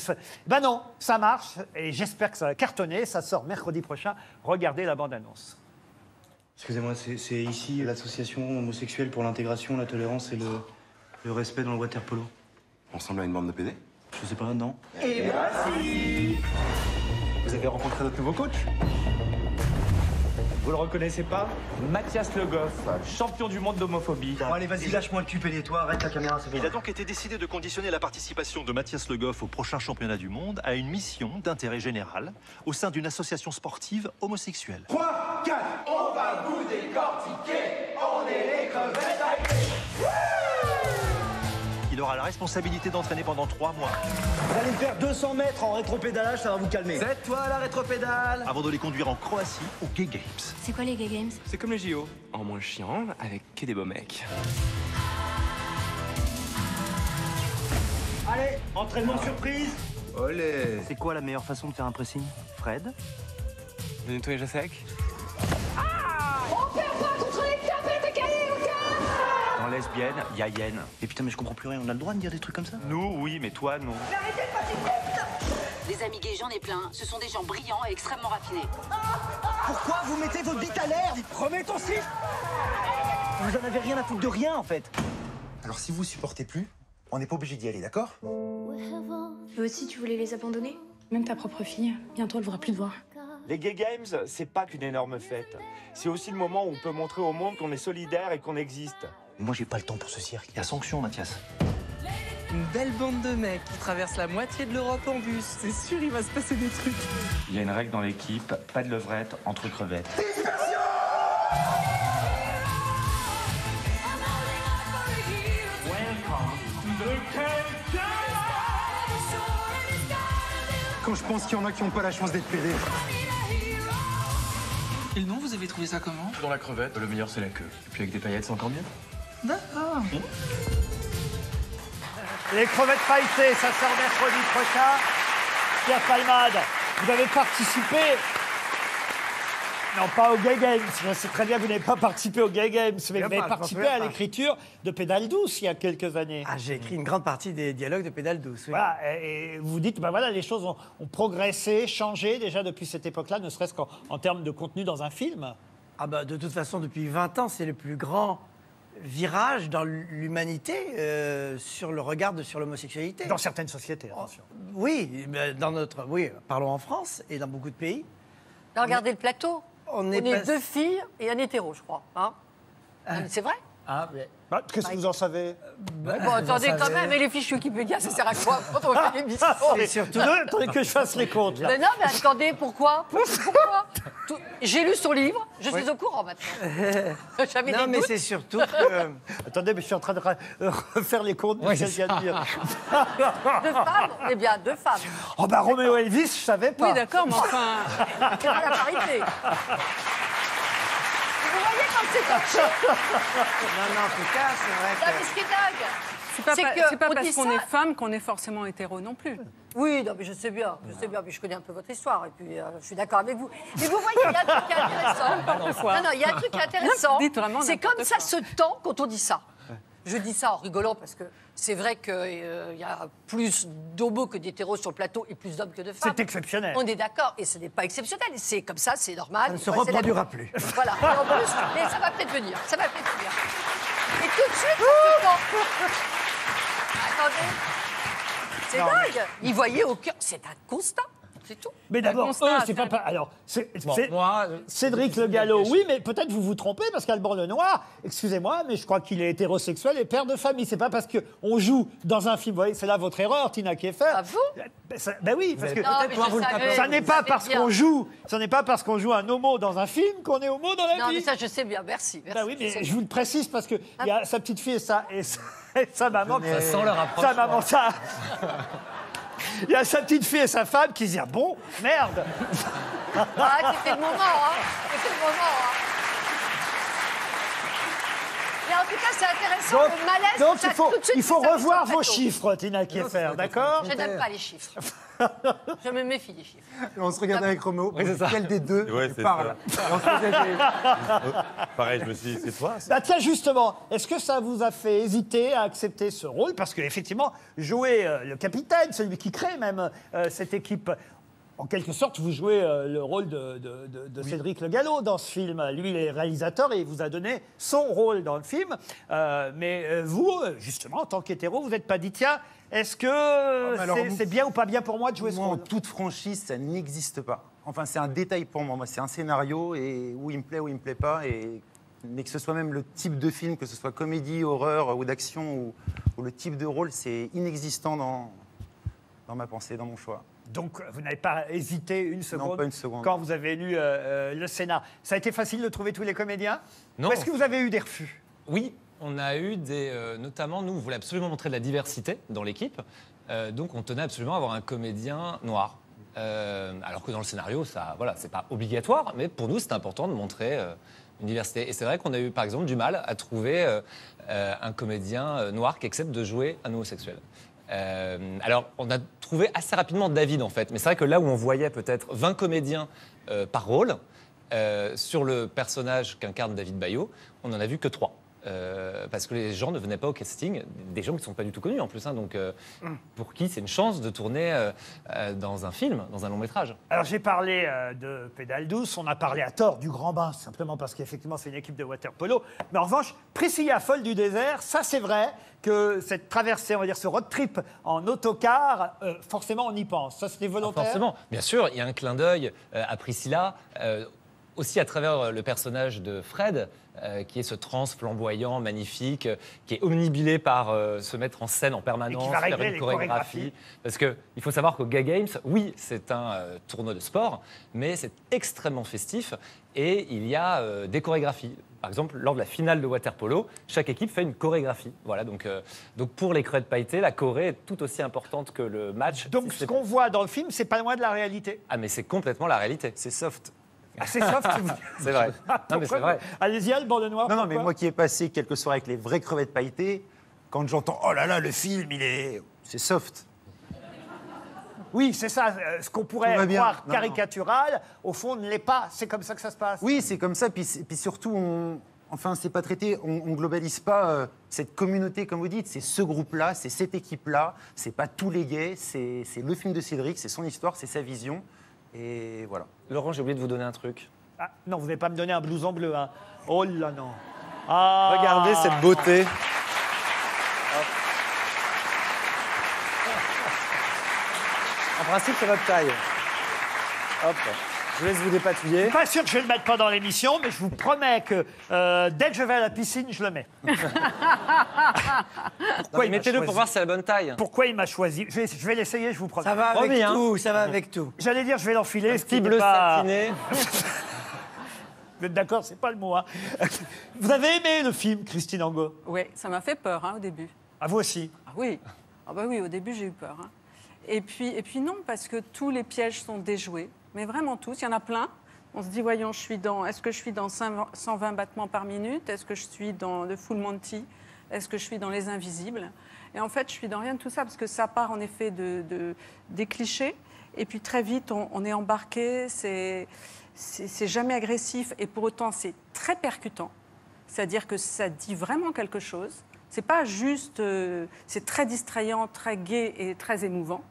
Ben non, ça marche, et j'espère que ça va cartonner. Ça sort mercredi prochain. Regardez la bande-annonce. Excusez-moi, c'est c'est ici l'association homosexuelle pour l'intégration, la tolérance et le, le respect dans le water polo. On ressemble à une bande de PD Je sais pas, non Et voici Vous avez rencontré notre nouveau coach? Vous le reconnaissez pas? Mathias Le Goff, champion du monde d'homophobie. Bon, allez, vas-y, lâche-moi le cul, et toi, arrête la caméra, c'est bon. Il a donc été décidé de conditionner la participation de Mathias Le Goff au prochain championnat du monde à une mission d'intérêt général au sein d'une association sportive homosexuelle. 3, 4, on va vous décortiquer, aura la responsabilité d'entraîner pendant trois mois. Vous allez faire 200 mètres en rétropédalage, ça va vous calmer. C'est toi la rétropédale. Avant de les conduire en Croatie aux Gay Games. C'est quoi les Gay Games? C'est comme les JO, en moins chiant, avec que des beaux mecs. Allez, entraînement surprise. Olé. C'est quoi la meilleure façon de faire un pressing? Fred? Le nettoyage à sec On En lesbienne, y a yen. Et putain, mais je comprends plus rien, on a le droit de dire des trucs comme ça Nous, oui, mais toi, non. Les amis gays, j'en ai plein. Ce sont des gens brillants et extrêmement raffinés. Pourquoi vous mettez votre bite à l'air Remets ton slip Vous en avez rien à foutre de rien, en fait. Alors si vous supportez plus, on n'est pas obligé d'y aller, d'accord Eux aussi, tu voulais les abandonner Même ta propre fille. Bientôt, elle voudra plus te voir. Les Gay Games, c'est pas qu'une énorme fête. C'est aussi le moment où on peut montrer au monde qu'on est solidaire et qu'on existe. Moi, j'ai pas le temps pour ce cirque. Il y a sanction, Mathias. Une belle bande de mecs qui traversent la moitié de l'Europe en bus. C'est sûr, il va se passer des trucs. Il y a une règle dans l'équipe, pas de levrette entre crevettes. Quand je pense qu'il y en a qui n'ont pas la chance d'être pédés. Et le nom, vous avez trouvé ça comment? Dans la crevette, le meilleur c'est la queue. Et puis avec des paillettes, c'est encore mieux? D'accord. Les crevettes pailletées, ça sort mercredi prochain. Pierre Palmade, vous avez participé. Non, pas aux Gay Games. Je sais très bien que vous n'avez pas participé aux Gay Games, mais vous avez pas, participé à l'écriture de Pédale douce il y a quelques années. Ah, j'ai écrit une grande partie des dialogues de Pédale douce. oui. Voilà, et et vous dites, ben voilà, les choses ont, ont progressé, changé déjà depuis cette époque-là, ne serait-ce qu'en en termes de contenu dans un film. Ah bah, de toute façon, depuis 20 ans, c'est le plus grand virage dans l'humanité euh, sur le regard de- sur l'homosexualité. Dans certaines sociétés, attention. Oui, mais dans notre, oui, parlons en France et dans beaucoup de pays. Là, regardez le plateau. On On est est, pas- deux filles et un hétéro, je crois. hein. Mais C'est vrai? Ah, Bah, Qu'est-ce que vous en savez? Bon, attendez quand même, et les fiches Wikipédia, ça sert à quoi quand on fait l'émission C'est surtout- Attendez que je fasse les comptes. là. Mais non, mais attendez, pourquoi? Pourquoi? Tout- J'ai lu son livre, je suis au courant maintenant. [laughs] J'avais Non, des mais c'est surtout [laughs] que. Attendez, mais je suis en train de euh, refaire les comptes de Oui, ce qu'elle c'est vient de dire. Deux femmes Eh bien, deux femmes. Oh bah Roméo Elvis, je savais pas. Oui, d'accord, mais enfin. [laughs] C'est pas la parité. Vous voyez quand c'est [laughs] Non, non, en tout cas, c'est vrai Non, mais ce qui est dingue, C'est pas, que on parce qu'on ça- est femme qu'on est forcément hétéro non plus. Oui, non, mais je sais bien, je sais bien, mais je connais un peu votre histoire et puis euh, je suis d'accord avec vous. Mais vous voyez, il y a un truc qui [laughs] est intéressant. Non, non, il y a un truc qui est intéressant. C'est comme ça se tend quand on dit ça. Je dis ça en rigolant parce que c'est vrai qu'il y a plus d'homos que d'hétéros sur le plateau et plus d'hommes que de femmes. C'est exceptionnel. On est d'accord, et ce n'est pas exceptionnel. C'est comme ça, c'est normal. Ça ne se reproduira plus. [laughs] Voilà. Et en plus, mais ça va peut-être venir. Ça va peut-être venir. Et tout de suite. Attendez. C'est dingue. Y voyez aucun. C'est un constat. C'est tout. Mais d'abord, eux, c'est pas, pas- Alors, c'est- Bon, moi, Cédric Le Gallo, oui, mais peut-être vous vous trompez parce qu'Alban Lenoir, excusez-moi, mais je crois qu'il est hétérosexuel et père de famille. C'est pas parce qu'on joue dans un film, vous voyez, c'est là votre erreur, Tina Kieffer. Ah vous? Ben, ça- ben oui, parce que Non, savais, ça n'est vous pas parce qu'on joue, ce n'est pas parce qu'on joue un homo dans un film qu'on est homo dans la Non, vie. mais ça, je sais bien. Merci. merci Ben oui, mais je vous le précise parce que il y a sa petite fille et sa, et sa, et sa maman. Ça sent le rapprochement. Sa maman, ça. Il y a sa petite fille et sa femme qui se disent ah bon, merde. Ah, c'était le moment, hein. C'était le moment, hein. Mais en tout cas, c'est intéressant. Donc, le malaise, donc il faut, tout de suite, il faut ça, ça revoir vos chiffres, Tina Kieffer, d'accord Je n'aime pas les chiffres. [laughs] je me méfie des chiffres. On se regardait avec Roméo. Oui, c'est ça. Quel des deux Ouais, parle des- Pareil, je me suis dit, c'est toi Bah tiens justement, est-ce que ça vous a fait hésiter à accepter ce rôle? Parce qu'effectivement, jouer euh, le capitaine, celui qui crée même euh, cette équipe, en quelque sorte, vous jouez euh, le rôle de, de- de- de Cédric Le Gallo dans ce film. Lui, il est réalisateur et il vous a donné son rôle dans le film. Euh, mais euh, vous, justement, en tant qu'hétéro, vous n'êtes pas dit, tiens, est-ce que Ah, c'est bien ou pas bien pour moi de jouer ce Moi, en rôle? toute franchise, ça n'existe pas. Enfin, c'est un détail pour moi. Moi, c'est un scénario et où il me plaît, où il me plaît pas. Et... Mais que ce soit même le type de film, que ce soit comédie, horreur ou d'action, ou, ou le type de rôle, c'est inexistant dans, dans ma pensée, dans mon choix. Donc, vous n'avez pas hésité une seconde, pas une seconde. quand vous avez lu euh, euh, le scénar. Ça a été facile de trouver tous les comédiens Non. Est-ce que vous avez eu des refus Oui, on a eu des. euh, notamment, nous, on voulait absolument montrer de la diversité dans l'équipe. Euh, donc, on tenait absolument à avoir un comédien noir. Euh, alors que dans le scénario, ça, voilà, c'est pas obligatoire, mais pour nous, c'est important de montrer euh, une diversité. Et c'est vrai qu'on a eu, par exemple, du mal à trouver euh, euh, un comédien noir qui accepte de jouer un homosexuel. Euh, alors, on a trouvé assez rapidement David, en fait. Mais c'est vrai que là où on voyait peut-être 20 comédiens euh, par rôle, euh, sur le personnage qu'incarne David Bayot, on n'en a vu que trois. Euh, parce que les gens ne venaient pas au casting, des gens qui ne sont pas du tout connus en plus, hein, donc euh, pour qui c'est une chance de tourner euh, dans un film, dans un long métrage. Alors j'ai parlé de Pédale douce, on a parlé à tort du Grand Bain, simplement parce qu'effectivement c'est une équipe de water polo. Mais en revanche, Priscilla folle du désert, ça c'est vrai que cette traversée, on va dire ce road trip en autocar, forcément on y pense. Ça c'était volontaire? Forcément, bien sûr, il y a un clin d'œil à Priscilla, aussi à travers euh, le personnage de Fred, euh, qui est ce trans flamboyant, magnifique, euh, qui est omnibilé par euh, se mettre en scène en permanence, faire une chorégraphie. chorégraphies. Parce qu'il faut savoir qu'au Gay Games, oui, c'est un tournoi de sport, mais c'est extrêmement festif et il y a des chorégraphies. Par exemple, lors de la finale de water polo, chaque équipe fait une chorégraphie. Voilà, donc, donc pour les crevettes pailletées, la choré est tout aussi importante que le match. Donc ce qu'on voit dans le film, c'est pas loin de la réalité. Ah, mais c'est complètement la réalité. C'est soft. Ah, c'est soft. [laughs] C'est vrai. [laughs] Non, mais c'est vrai. Allez-y, Alban Lenoir. Non, non, mais moi qui ai passé quelques soirées avec les vraies crevettes pailletées, quand j'entends oh là là, le film, il est. C'est soft. Oui, c'est ça. euh, Ce qu'on pourrait croire Non, non. caricatural, au fond, ne l'est pas. C'est comme ça que ça se passe. Oui, c'est comme ça. Puis, puis surtout, on, enfin, c'est pas traité. On, on globalise pas euh, cette communauté, comme vous dites. C'est ce groupe-là, c'est cette équipe-là. C'est pas tous les gays. C'est le film de Cédric, c'est son histoire, c'est sa vision. Et voilà. Laurent, j'ai oublié de vous donner un truc. Ah, non, vous n'allez pas me donner un blouson bleu. Hein. Oh là non. Ah. Regardez cette beauté. En principe, c'est votre taille. Hop, je vous laisse vous dépatouiller. Pas sûr que je vais le mettre pendant l'émission, mais je vous promets que euh, dès que je vais à la piscine, je le mets. [laughs] Pourquoi il m'a Mettez-le pour choisi voir si c'est la bonne taille. Pourquoi il m'a choisi Je vais, je vais l'essayer, je vous promets. Ça va avec Promis, hein. tout, ça va avec tout. J'allais dire, je vais l'enfiler. ce qui Petit n'est bleu pas- satiné. [laughs] Vous êtes d'accord, c'est pas le mot. hein. Vous avez aimé le film, Christine Angot? Oui, ça m'a fait peur hein, au début. À vous aussi? Ah oui, ah bah oui, au début j'ai eu peur. hein. Et puis, et puis non, parce que tous les pièges sont déjoués, mais vraiment tous. Il y en a plein. On se dit, voyons, je suis dans. Est-ce que je suis dans 120 battements par minute? Est-ce que je suis dans le full Monty? Est-ce que je suis dans les invisibles? Et en fait, je suis dans rien de tout ça parce que ça part en effet de, de- des clichés. Et puis très vite, on, est embarqué. C'est c'est c'est jamais agressif et pour autant c'est très percutant. C'est-à-dire que ça dit vraiment quelque chose. C'est pas juste, euh, c'est très distrayant, très gai et très émouvant.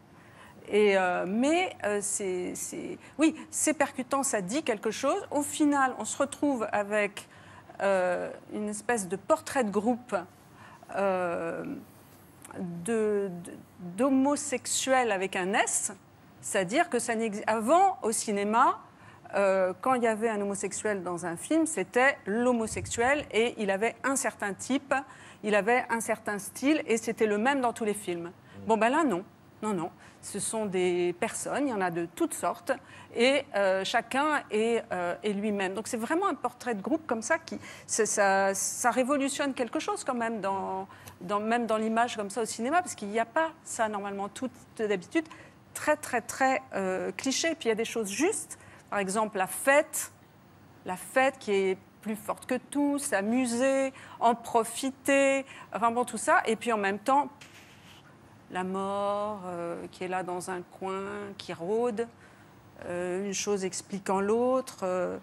Euh, mais euh, c'est, oui, c'est percutant, ça dit quelque chose. Au final, on se retrouve avec euh, une espèce de portrait de groupe d'homosexuels avec un S, C'est-à-dire que ça n'exi- avant, au cinéma, quand il y avait un homosexuel dans un film, c'était l'homosexuel et il avait un certain type, il avait un certain style et c'était le même dans tous les films. Bon, ben là, non. Non, non. Ce sont des personnes, il y en a de toutes sortes, et euh, chacun est, euh, est lui-même. Donc c'est vraiment un portrait de groupe comme ça qui, ça, révolutionne quelque chose quand même, dans, dans- même dans l'image comme ça au cinéma, parce qu'il n'y a pas ça normalement tout d'habitude, très très très euh, cliché. Puis il y a des choses justes, par exemple la fête, la fête qui est plus forte que tout, s'amuser, en profiter, enfin bon tout ça, et puis en même temps la mort euh, qui est là dans un coin, qui rôde, euh, une chose expliquant l'autre. euh,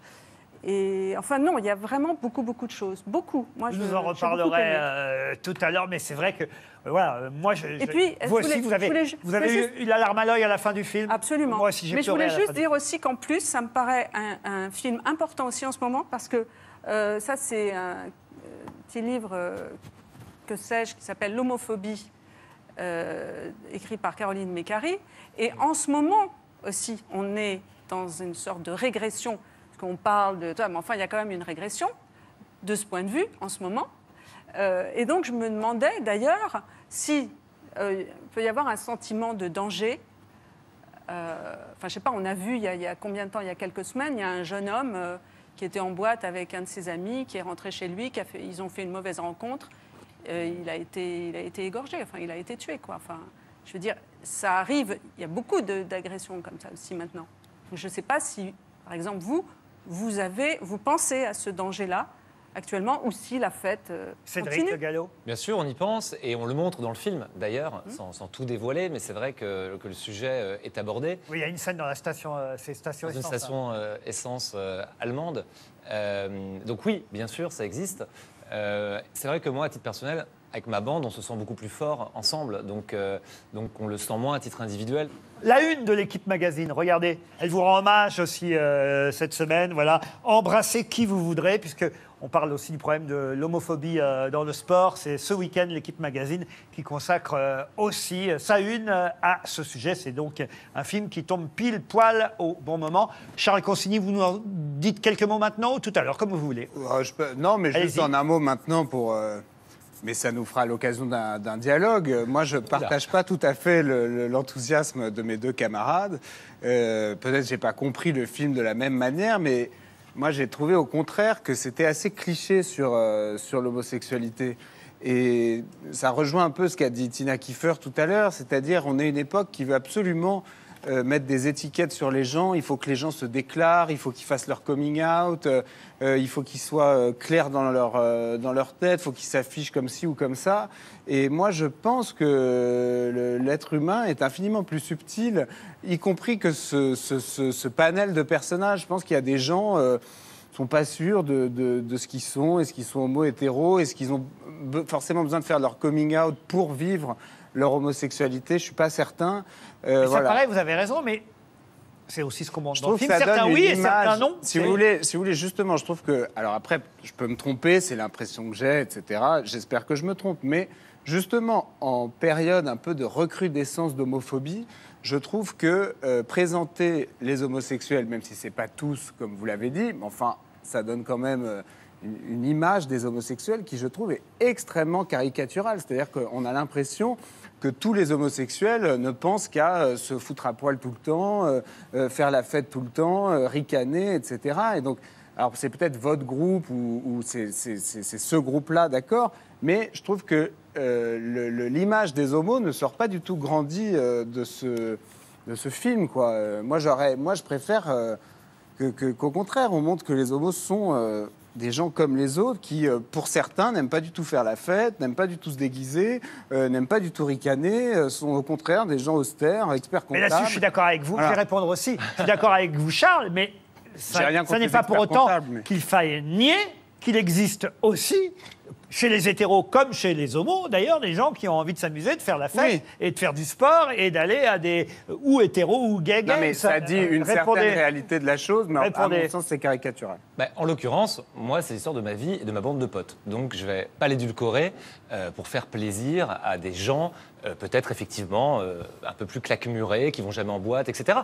et enfin non, il y a vraiment beaucoup beaucoup de choses, beaucoup. Moi, Je je vous en reparlerai tout à l'heure, mais c'est vrai que, voilà, moi, je, Et je- puis, vous aussi, vous avez, voulais vous avez eu, juste- eu la larme à l'œil à la fin du film? Absolument. Moi aussi, j'ai Mais je voulais juste dire aussi qu'en plus, ça me paraît un, un film important aussi en ce moment parce que ça, c'est un petit livre, que sais-je, qui s'appelle L'homophobie, euh, écrit par Caroline Mécari. Et en ce moment aussi, on est dans une sorte de régression, parce qu'on parle de. Mais enfin, il y a quand même une régression de ce point de vue en ce moment. Euh, et donc, je me demandais d'ailleurs si euh, peut y avoir un sentiment de danger enfin, je sais pas, on a vu il y a, combien de temps, il y a quelques semaines, il y a un jeune homme qui était en boîte avec un de ses amis, qui est rentré chez lui, qui a ils ont fait une mauvaise rencontre. Euh, il, a été, il a été égorgé, enfin, il a été tué, quoi. Enfin, je veux dire, ça arrive, il y a beaucoup d'agressions comme ça aussi maintenant. Je ne sais pas si, par exemple, vous, vous, avez, vous pensez à ce danger-là actuellement, ou si la fête euh, continue. Gallo Bien sûr, on y pense et on le montre dans le film d'ailleurs, Mmh. sans, sans tout dévoiler, mais c'est vrai que, que le sujet euh, est abordé. Oui, il y a une scène dans la station, euh, c'est station Dans une essence, hein. station euh, essence euh, allemande. Euh, donc oui, bien sûr, ça existe. Euh, c'est vrai que moi, à titre personnel, avec ma bande, on se sent beaucoup plus fort ensemble. Donc, euh, donc on le sent moins à titre individuel. La une de l'équipe magazine, regardez, elle vous rend hommage aussi euh, cette semaine. Voilà, embrassez qui vous voudrez, puisque on parle aussi du problème de l'homophobie euh, dans le sport. C'est ce week-end l'équipe magazine qui consacre euh, aussi euh, sa une euh, à ce sujet. C'est donc un film qui tombe pile poil au bon moment. Charles Consigny, vous nous en dites quelques mots maintenant ou tout à l'heure, comme vous voulez. Euh, je peux- Non, mais juste en un mot maintenant pour. Mais ça nous fera l'occasion d'un dialogue. Moi, je ne partage pas tout à fait le- le- l'enthousiasme de mes deux camarades. Euh, Peut-être j'ai pas compris le film de la même manière, mais moi, j'ai trouvé au contraire que c'était assez cliché sur, euh, sur l'homosexualité. Et ça rejoint un peu ce qu'a dit Tina Kiefer tout à l'heure, c'est-à-dire on est une époque qui veut absolument euh, mettre des étiquettes sur les gens. Il faut que les gens se déclarent, il faut qu'ils fassent leur coming out, euh, euh, il faut qu'ils soient clairs dans leur, dans leur tête, il faut qu'ils s'affichent comme ci ou comme ça. Et moi, je pense que l'être humain est infiniment plus subtil, y compris que ce, panel de personnages. Je pense qu'il y a des gens... euh, sont pas sûrs de, de- ce qu'ils sont, est-ce qu'ils sont homo-hétéros, est-ce qu'ils ont forcément besoin de faire leur coming out pour vivre leur homosexualité, je suis pas certain. Euh, Et ça voilà. paraît, vous avez raison, mais c'est aussi ce qu'on Je dans le film. Certains oui et certains non. Si vous, voulez, si vous voulez, justement, je trouve que. Alors après, je peux me tromper, c'est l'impression que j'ai, etc. J'espère que je me trompe. Mais justement, en période un peu de recrudescence d'homophobie, je trouve que euh, présenter les homosexuels, même si c'est pas tous, comme vous l'avez dit, mais enfin, ça donne quand même. euh, une, image des homosexuels qui, je trouve, est extrêmement caricaturale. C'est-à-dire qu'on a l'impression que tous les homosexuels euh, ne pensent qu'à euh, se foutre à poil tout le temps, euh, faire la fête tout le temps, ricaner, etc. Et donc, alors c'est peut-être votre groupe ou, ou c'est ce groupe-là, d'accord, mais je trouve que l'image des homos ne sort pas du tout grandie de, ce, de ce film, quoi. Moi, moi, je préfère qu'au contraire, on montre que les homos sont des gens comme les autres qui, euh, pour certains, n'aiment pas du tout faire la fête, n'aiment pas du tout se déguiser, euh, n'aiment pas du tout ricaner, euh, sont au contraire des gens austères, experts Mais comptables. là-dessus, je suis d'accord avec vous. Voilà. Je vais répondre aussi. Je suis d'accord avec vous, Charles, mais ça, n'est pas pour autant mais- qu'il faille nier qu'il existe aussi chez les hétéros comme chez les homos, d'ailleurs, des gens qui ont envie de s'amuser, de faire la fête Oui. et de faire du sport et d'aller à des ou hétéros ou gays. Non, mais ça dit une Répondez. certaine réalité de la chose, mais à Répondez. mon sens, c'est caricatural. Bah, en l'occurrence, moi, c'est l'histoire de ma vie et de ma bande de potes. Donc, je vais pas l'édulcorer euh, pour faire plaisir à des gens, euh, peut-être effectivement euh, un peu plus claquemurés, qui vont jamais en boîte, etc.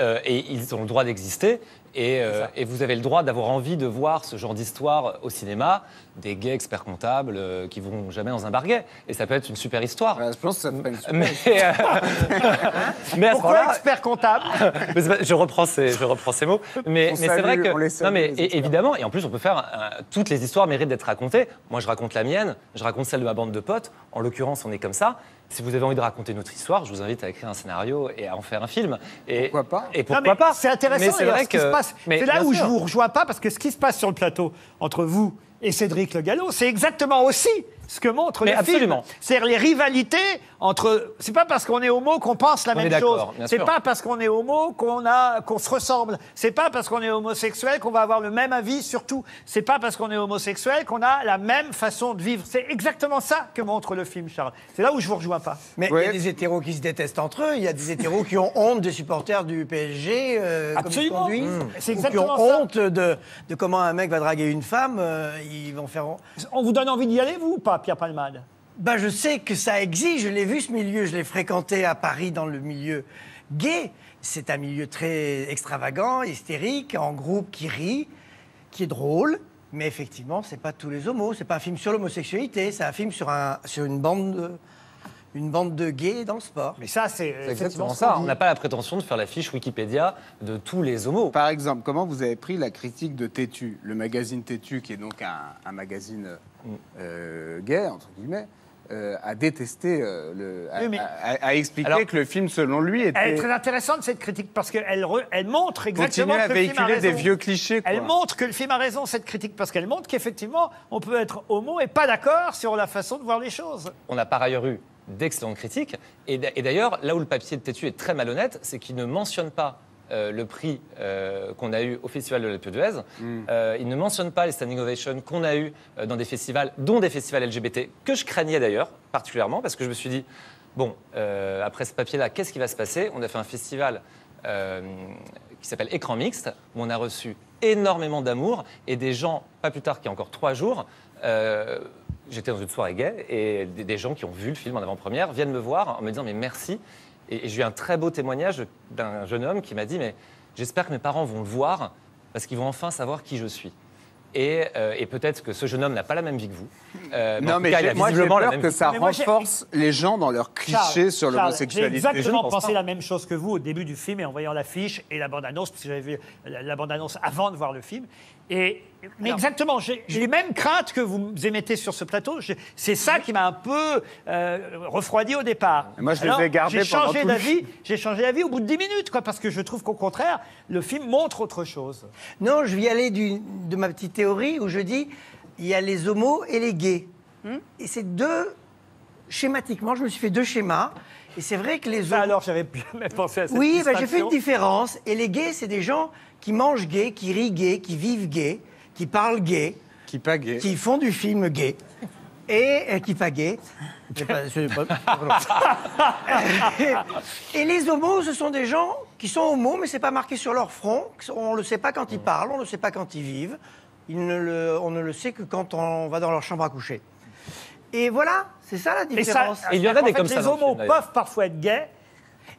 Euh, et ils ont le droit d'exister. Et, euh, et vous avez le droit d'avoir envie de voir ce genre d'histoire au cinéma, des gays experts comptables euh, qui vont jamais dans un bar gay. Et ça peut être une super histoire. je pense que ça peut être Mais, euh, [laughs] mais à ce Pourquoi moment-là- expert comptable? [laughs] Mais je reprends ces, je reprends ces mots. Mais, mais c'est vrai que. salue, non, mais évidemment, et en plus, on peut faire. euh, toutes les histoires méritent d'être racontées. Moi, je raconte la mienne, je raconte celle de ma bande de potes. En l'occurrence, on est comme ça. Si vous avez envie de raconter notre histoire, je vous invite à écrire un scénario et à en faire un film. Et, pourquoi pas Et pourquoi pas C'est intéressant. C'est vrai ce qui que. se passe. mais C'est là où sûr. je vous rejoins pas parce que ce qui se passe sur le plateau entre vous et Cédric Le Gallo, c'est exactement aussi ce que montre Mais le absolument. film. C'est-à-dire les rivalités entre. C'est pas parce qu'on est homo qu'on pense la On même chose. C'est pas parce qu'on est homo qu'on a qu'on se ressemble. C'est pas parce qu'on est homosexuel qu'on va avoir le même avis. Surtout, c'est pas parce qu'on est homosexuel qu'on a la même façon de vivre. C'est exactement ça que montre le film, Charles. C'est là où je vous rejoins pas. Mais il y a des hétéros qui se détestent entre eux, il y a des hétéros qui ont honte des supporters du PSG, euh, comme ils Absolument. conduisent, Mmh. C'est ou qui ont ça. honte de, de comment un mec va draguer une femme, euh, ils vont faire... On vous donne envie d'y aller, vous, ou pas, Pierre Palmade Ben, je sais que ça existe, je l'ai vu ce milieu, je l'ai fréquenté à Paris dans le milieu gay. C'est un milieu très extravagant, hystérique, en groupe qui rit, qui est drôle. Mais effectivement, c'est pas tous les homos. C'est pas un film sur l'homosexualité, c'est un film sur, un, sur une, bande de, une bande de gays dans le sport. Mais ça, c'est C'est exactement ça. On n'a pas la prétention de faire la fiche Wikipédia de tous les homos. Par exemple, comment vous avez pris la critique de Tétu, le magazine Tétu, qui est donc un, un magazine euh, gay, entre guillemets, euh, a détesté, euh, le, a, Oui, mais- a- a- a expliqué Alors- que le film, selon lui, était... Elle est très intéressante cette critique parce qu'elle re- elle montre exactement Continue à que le film a véhiculer des vieux clichés, quoi. Elle montre que le film a raison cette critique parce qu'elle montre qu'effectivement on peut être homo et pas d'accord sur la façon de voir les choses. On a par ailleurs eu d'excellentes critiques. Et d'ailleurs, là où le papier de Tétu est très malhonnête, c'est qu'il ne mentionne pas euh, le prix euh, qu'on a eu au Festival de la Pieu d'Huez. Euh, il ne mentionne pas les standing ovations qu'on a eu dans des festivals, dont des festivals LGBT, que je craignais d'ailleurs, particulièrement, parce que je me suis dit, bon, après ce papier-là, qu'est-ce qui va se passer? On a fait un festival qui s'appelle Écran Mixte, où on a reçu énormément d'amour et des gens, pas plus tard qu'il y a encore trois jours, j'étais dans une soirée gay et des, des gens qui ont vu le film en avant-première viennent me voir en me disant mais merci. Et, et j'ai eu un très beau témoignage d'un jeune homme qui m'a dit mais j'espère que mes parents vont le voir parce qu'ils vont enfin savoir qui je suis. Et, euh, et peut-être que ce jeune homme n'a pas la même vie que vous. Euh, non, mais cas, il j'ai- a moi, j'ai visiblement la peur même que ça Mais moi, j'ai- renforce les gens dans leurs clichés sur l'homosexualité. J'ai exactement pensé la même chose que vous au début du film et en voyant l'affiche et la bande-annonce, parce que j'avais vu la, la bande-annonce avant de voir le film. Et, mais exactement, j'ai les mêmes craintes que vous émettez sur ce plateau. C'est ça qui m'a un peu euh, refroidi au départ. Et moi, je les Alors, ai gardés J'ai changé d'avis. J'ai changé d'avis au bout de 10 minutes, quoi, parce que je trouve qu'au contraire, le film montre autre chose. Non, je vais y aller du- de ma petite théorie où je dis il y a les homos et les gays. Et c'est deux, schématiquement, je me suis fait deux schémas. Et c'est vrai que les homos. alors, j'avais [laughs] jamais pensé à cette Oui, bah, j'ai fait une différence. Et les gays, c'est des gens qui mangent gay, qui rient gay, qui vivent gay, qui parlent gay, Qui pas gay. qui font du film gay. Et euh, qui pas pas- [laughs] Et les homos, ce sont des gens qui sont homos, mais c'est pas marqué sur leur front. On ne le sait pas quand ils parlent, on ne le sait pas quand ils vivent. Ils ne le- on ne le sait que quand on va dans leur chambre à coucher. Et voilà, c'est ça la Et ça, différence. en fait, Les homos peuvent parfois être gays.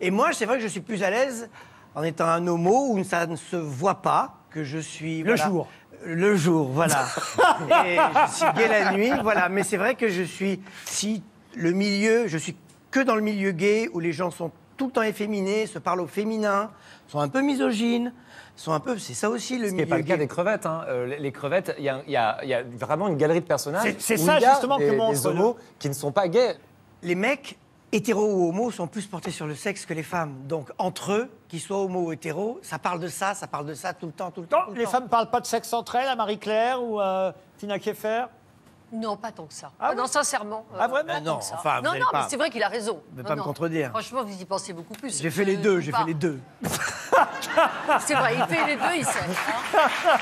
Et moi, c'est vrai que je suis plus à l'aise en étant un homo où ça ne se voit pas que je suis. Le voilà, jour. Le jour, voilà. [laughs] Et je suis gay la nuit, voilà. Mais c'est vrai que je suis. Si le milieu, je suis que dans le milieu gay où les gens sont tout le temps efféminés, se parlent au féminin, sont un peu misogynes, sont un peu. C'est ça aussi le Ce milieu n'est pas le cas gay. des crevettes. hein. Euh, les, crevettes, il y a, il y a- il y a vraiment une galerie de personnages. C'est- ça, il y a justement, que des, montre des homos qui ne sont pas gays. Les mecs hétéros ou homo sont plus portés sur le sexe que les femmes. Donc entre eux, qu'ils soient homo ou hétéros, ça parle de ça, ça parle de ça tout le temps, tout le temps. tout le Les temps. femmes ne parlent pas de sexe entre elles, à Marie-Claire ou à Tina Kieffer Non, pas tant que ça. Ah non, sincèrement. Ah, vraiment? Ah, non, enfin, non, non, pas- mais c'est vrai qu'il a raison. Non, pas me contredire. Franchement, vous y pensez beaucoup plus. J'ai fait les deux, j'ai fait les deux. [laughs] C'est vrai, il fait les deux, il sait. hein.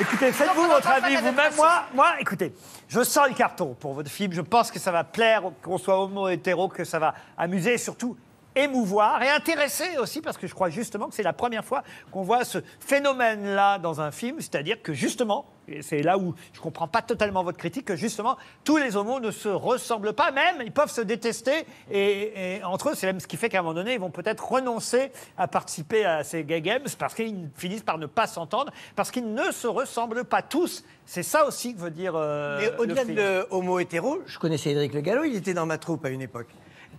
Écoutez, faites-vous votre avis vous-même. Moi, moi, écoutez, je sens le carton pour votre film. Je pense que ça va plaire, qu'on soit homo, hétéro, que ça va amuser surtout émouvoir et intéresser aussi, parce que je crois justement que c'est la première fois qu'on voit ce phénomène-là dans un film, c'est-à-dire que justement, et c'est là où je comprends pas totalement votre critique, que justement, tous les homos ne se ressemblent pas, même, ils peuvent se détester, et, et entre eux, c'est même ce qui fait qu'à un moment donné, ils vont peut-être renoncer à participer à ces gay games, parce qu'ils finissent par ne pas s'entendre, parce qu'ils ne se ressemblent pas tous. C'est ça aussi que veut dire euh, Mais au-delà de homo-hétéro, je connaissais Édric Le Gallo, il était dans ma troupe à une époque.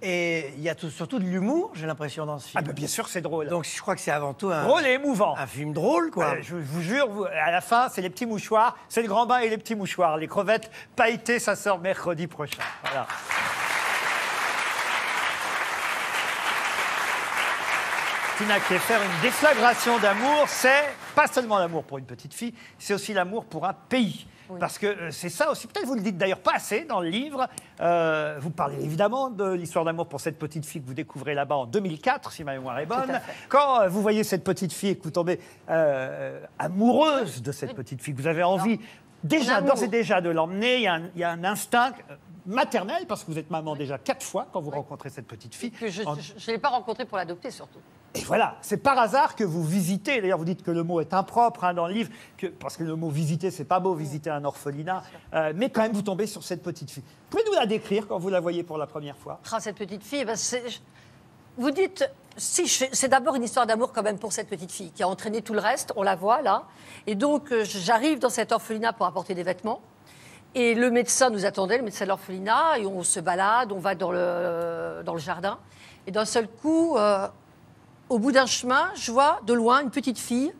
Et il y a tout- surtout de l'humour, j'ai l'impression, dans ce film. Ah bah bien sûr, c'est drôle. Donc je crois que c'est avant tout un, Drôle et émouvant. un film drôle, quoi. Euh, je vous jure, vous- à la fin, c'est les petits mouchoirs, c'est le grand bain et les petits mouchoirs. Les crevettes pailletées, ça sort mercredi prochain. Voilà. Tina Kieffer, une déflagration d'amour, c'est pas seulement l'amour pour une petite fille, c'est aussi l'amour pour un pays. Parce que euh, c'est ça aussi, peut-être vous le dites d'ailleurs pas assez dans le livre. Euh, vous parlez évidemment de l'histoire d'amour pour cette petite fille que vous découvrez là-bas en 2004, si ma mémoire est bonne. Quand euh, vous voyez cette petite fille et que vous tombez euh, amoureuse de cette petite fille, que vous avez envie déjà, d'ores et déjà de l'emmener, il y, a un- il y a un instinct maternel, parce que vous êtes maman déjà quatre fois quand vous rencontrez cette petite fille. Que je En- ne l'ai pas rencontré pour l'adopter, surtout. Voilà, c'est par hasard que vous visitez. D'ailleurs, vous dites que le mot est impropre hein, dans le livre, que, parce que le mot visiter, c'est pas beau, visiter un orphelinat. Euh, mais quand même, vous tombez sur cette petite fille. Pouvez-nous la décrire quand vous la voyez pour la première fois? Ah, cette petite fille, ben, vous dites, si, c'est d'abord une histoire d'amour quand même pour cette petite fille qui a entraîné tout le reste, on la voit là. Et donc, euh, j'arrive dans cet orphelinat pour apporter des vêtements. Et le médecin nous attendait, le médecin de l'orphelinat, et on se balade, on va dans le, dans le jardin. Et d'un seul coup, euh, au bout d'un chemin, je vois de loin une petite fille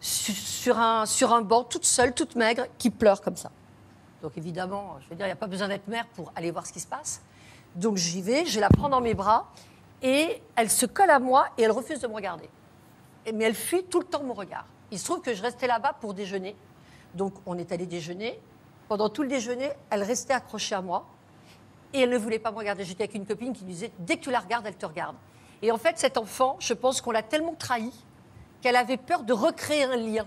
su- sur un, sur un banc, toute seule, toute maigre, qui pleure comme ça. Donc évidemment, je veux dire, il n'y a pas besoin d'être mère pour aller voir ce qui se passe. Donc j'y vais, je la prends dans mes bras et elle se colle à moi et elle refuse de me regarder. Mais elle fuit tout le temps mon regard. Il se trouve que je restais là-bas pour déjeuner. Donc on est allé déjeuner. Pendant tout le déjeuner, elle restait accrochée à moi et elle ne voulait pas me regarder. J'étais avec une copine qui disait dès que tu la regardes, elle te regarde. Et en fait, cet enfant, je pense qu'on l'a tellement trahi qu'elle avait peur de recréer un lien.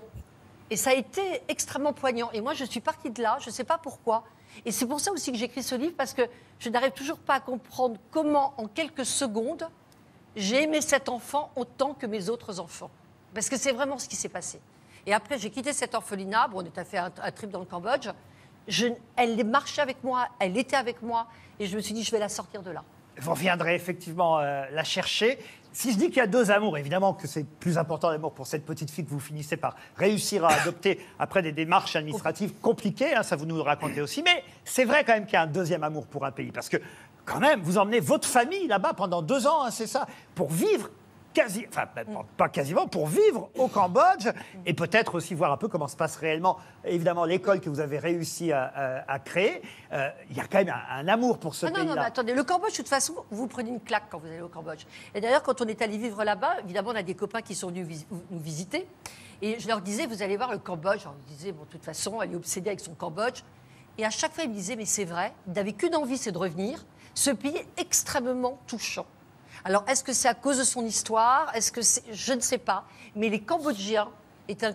Et ça a été extrêmement poignant. Et moi, je suis partie de là, je ne sais pas pourquoi. Et c'est pour ça aussi que j'écris ce livre, parce que je n'arrive toujours pas à comprendre comment, en quelques secondes, j'ai aimé cet enfant autant que mes autres enfants. Parce que c'est vraiment ce qui s'est passé. Et après, j'ai quitté cet orphelinat. Bon, on est fait un, un trip dans le Cambodge. Elle marchait avec moi, elle était avec moi. Et je me suis dit, je vais la sortir de là. Vous reviendrez effectivement euh, la chercher. Si je dis qu'il y a deux amours, évidemment que c'est plus important l'amour pour cette petite fille que vous finissez par réussir à adopter après des démarches administratives compliquées, hein, ça vous nous le racontez aussi, mais c'est vrai quand même qu'il y a un deuxième amour pour un pays, parce que quand même, vous emmenez votre famille là-bas pendant deux ans, hein, c'est ça, pour vivre quasi, enfin pas- quasiment, pour vivre au Cambodge et peut-être aussi voir un peu comment se passe réellement, évidemment, l'école que vous avez réussi à, à- à créer. Euh, Il y a quand même un, un amour pour ce Ah non, non, mais pays-là. attendez, le Cambodge, de toute façon, vous prenez une claque quand vous allez au Cambodge. Et d'ailleurs, quand on est allé vivre là-bas, évidemment, on a des copains qui sont venus vis- nous visiter. Et je leur disais, vous allez voir le Cambodge. Alors, ils disaient, bon, de toute façon, elle est obsédée avec son Cambodge. Et à chaque fois, ils me disaient, mais c'est vrai, il n'avait qu'une envie, c'est de revenir. Ce pays est extrêmement touchant. Alors, est-ce que c'est à cause de son histoire? Est-ce que c'est... Je ne sais pas. Mais les Cambodgiens est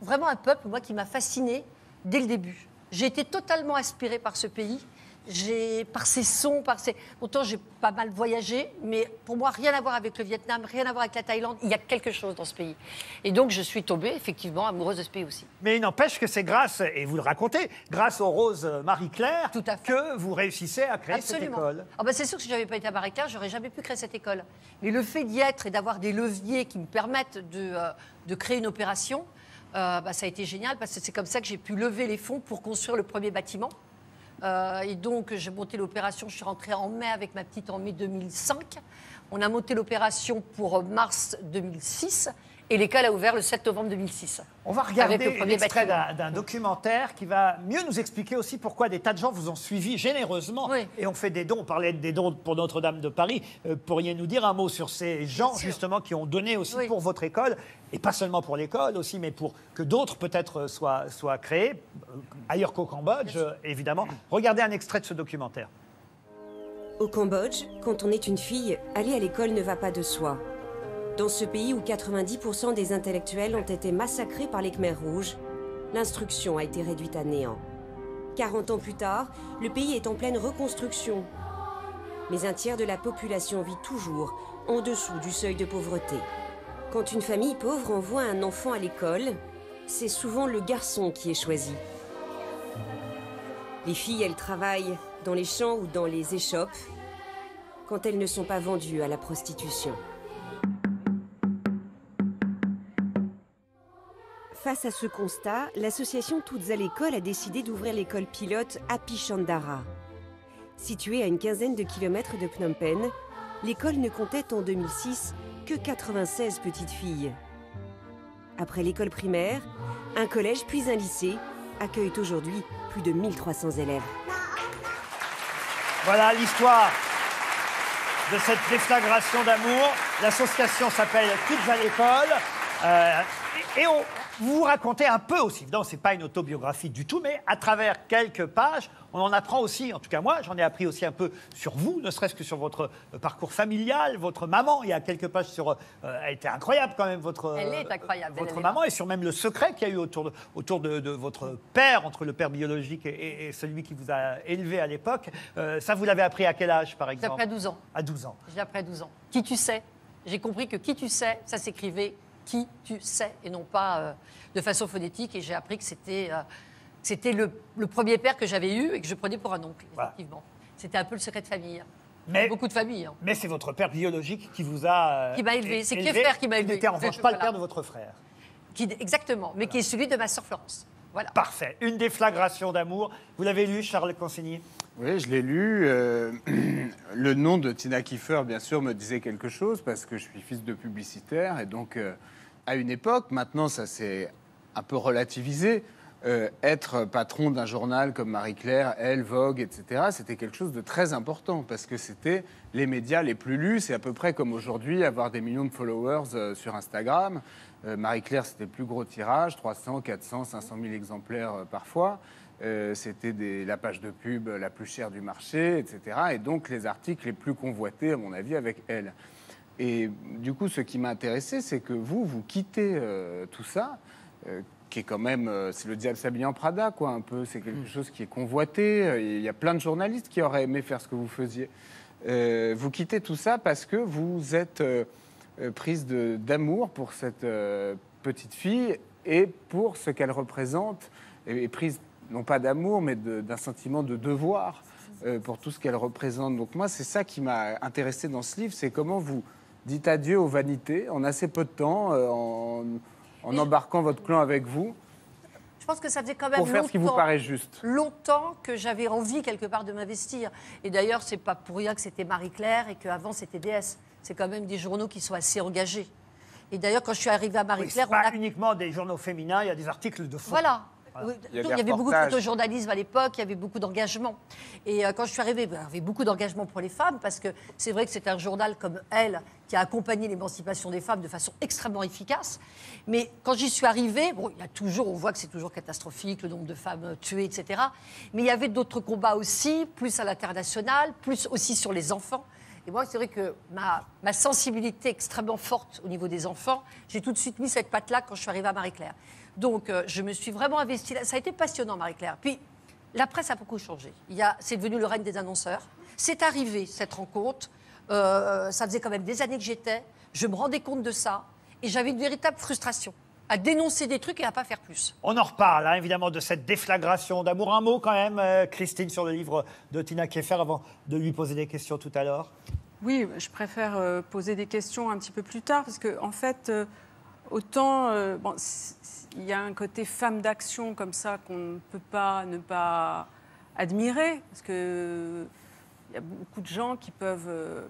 vraiment un peuple, moi, qui m'a fascinée dès le début. J'ai été totalement inspirée par ce pays. J'ai, par ses sons, par ses... Autant j'ai pas mal voyagé, mais pour moi, rien à voir avec le Vietnam, rien à voir avec la Thaïlande. Il y a quelque chose dans ce pays. Et donc, je suis tombée, effectivement, amoureuse de ce pays aussi. Mais il n'empêche que c'est grâce, et vous le racontez, grâce aux roses Marie-Claire, que vous réussissez à créer cette école. Ah bah, c'est sûr que si j'avais pas été à Marie-Claire, j'aurais jamais pu créer cette école. Mais le fait d'y être et d'avoir des leviers qui me permettent de, euh, de créer une opération, euh, bah, ça a été génial parce que c'est comme ça que j'ai pu lever les fonds pour construire le premier bâtiment. Euh, et donc, j'ai monté l'opération. Je suis rentrée en mai avec ma petite en mai 2005. On a monté l'opération pour mars 2006. Et l'école a ouvert le 7 novembre 2006. On va regarder Avec le premier l'extrait bâtiment. d'un documentaire qui va mieux nous expliquer aussi pourquoi des tas de gens vous ont suivi généreusement et ont fait des dons. On parlait des dons pour Notre-Dame de Paris. Euh, pourriez nous dire un mot sur ces gens justement qui ont donné aussi pour votre école et pas seulement pour l'école aussi, mais pour que d'autres peut-être soient, soient créés euh, ailleurs qu'au Cambodge, euh, évidemment. Regardez un extrait de ce documentaire. Au Cambodge, quand on est une fille, aller à l'école ne va pas de soi. Dans ce pays où 90% des intellectuels ont été massacrés par les Khmers rouges, l'instruction a été réduite à néant. 40 ans plus tard, le pays est en pleine reconstruction. Mais un tiers de la population vit toujours en dessous du seuil de pauvreté. Quand une famille pauvre envoie un enfant à l'école, c'est souvent le garçon qui est choisi. Les filles, elles travaillent dans les champs ou dans les échoppes quand elles ne sont pas vendues à la prostitution. Face à ce constat, l'association Toutes à l'école a décidé d'ouvrir l'école pilote à Pichandara. Située à une quinzaine de kilomètres de Phnom Penh, l'école ne comptait en 2006 que 96 petites filles. Après l'école primaire, un collège puis un lycée accueillent aujourd'hui plus de 1300 élèves. Voilà l'histoire de cette déflagration d'amour. L'association s'appelle Kids à l'école. Euh, et on, vous racontez un peu aussi, évidemment, c'est pas une autobiographie du tout, mais à travers quelques pages, on en apprend aussi, en tout cas moi, j'en ai appris aussi un peu sur vous, ne serait-ce que sur votre euh, parcours familial, votre maman. Il y a quelques pages sur. euh, elle était incroyable quand même, votre. Elle est incroyable, Votre elle maman, et sur même le secret qu'il y a eu autour de, autour de, de votre père, entre le père biologique et, et- et celui qui vous a élevé à l'époque. Euh, ça, vous l'avez appris à quel âge, par J'ai exemple appris à 12 ans. À 12 ans. J'ai appris à 12 ans. Qui tu sais? J'ai compris que qui tu sais, ça s'écrivait qui tu sais et non pas euh, de façon phonétique. Et j'ai appris que c'était euh, c'était le, le premier père que j'avais eu et que je prenais pour un oncle, effectivement. C'était un peu le secret de famille. hein. Mais- Beaucoup de familles. hein. Mais c'est votre père biologique qui vous a. euh, Qui m'a élevé. C'est élevé, Kieffer qui m'a élevé. n'était en revanche pas le père de votre frère. Qui- exactement, mais qui est celui de ma sœur Florence. Voilà. Parfait. Une déflagration d'amour. Vous l'avez lu, Charles Consigny? Oui, je l'ai lu. euh, [clears throat] le nom de Tina Kiefer, bien sûr, me disait quelque chose parce que je suis fils de publicitaire. Et donc, euh, à une époque, maintenant, ça s'est un peu relativisé. euh, être patron d'un journal comme Marie-Claire, Elle, Vogue, etc., c'était quelque chose de très important parce que c'était les médias les plus lus. C'est à peu près comme aujourd'hui avoir des millions de followers euh, sur Instagram. Euh, Marie-Claire, c'était le plus gros tirage, 300, 400, 500 000 exemplaires parfois. C'était la page de pub la plus chère du marché, etc. Et donc les articles les plus convoités, à mon avis, avec elle. Et du coup, ce qui m'a intéressé, c'est que vous, vous quittez euh, tout ça, euh, qui est quand même, euh, c'est le diable s'habille en Prada, quoi, un peu. C'est quelque chose qui est convoité. Il y a plein de journalistes qui auraient aimé faire ce que vous faisiez. Vous quittez tout ça parce que vous êtes prise d'amour pour cette petite fille et pour ce qu'elle représente, et, et prise non pas d'amour, mais d'un sentiment de devoir pour tout ce qu'elle représente. Donc moi, c'est ça qui m'a intéressé dans ce livre, c'est comment vous dites adieu aux vanités en assez peu de temps, euh, en, en embarquant votre clan avec vous. Je pense que ça faisait quand même Pour faire ce qui vous longtemps- paraît juste. Longtemps que j'avais envie quelque part de m'investir. Et d'ailleurs, c'est pas pour rien que c'était Marie-Claire et qu'avant c'était DS. C'est quand même des journaux qui sont assez engagés. Et d'ailleurs, quand je suis arrivée à Oui, Marie-Claire, c'est pas on a uniquement des journaux féminins, il y a des articles de fond. Voilà. Voilà. Il y il avait beaucoup de photojournalisme à l'époque, il y avait beaucoup d'engagement. Et euh, quand je suis arrivée, ben, il y avait beaucoup d'engagement pour les femmes, parce que c'est vrai que c'est un journal comme Elle qui a accompagné l'émancipation des femmes de façon extrêmement efficace. Mais quand j'y suis arrivée, bon, il y a toujours, on voit que c'est toujours catastrophique, le nombre de femmes tuées, etc. Mais il y avait d'autres combats aussi, plus à l'international, plus aussi sur les enfants. Et moi, c'est vrai que ma, ma sensibilité extrêmement forte au niveau des enfants, j'ai tout de suite mis cette patte-là quand je suis arrivée à Marie-Claire. Donc, euh, je me suis vraiment investie là. Ça a été passionnant, Marie-Claire. Puis, la presse a beaucoup changé. Il y a- C'est devenu le règne des annonceurs. C'est arrivé, cette rencontre. Euh, ça faisait quand même des années que j'étais. Je me rendais compte de ça. Et j'avais une véritable frustration à dénoncer des trucs et à pas faire plus. On en reparle, hein, évidemment, de cette déflagration d'amour. Un mot quand même, euh, Christine, sur le livre de Tina Kieffer, avant de lui poser des questions tout à l'heure. Oui, je préfère euh, poser des questions un petit peu plus tard parce que en fait, euh, autant bon, il y a un côté femme d'action comme ça qu'on ne peut pas ne pas admirer parce que il y a beaucoup de gens qui peuvent, euh,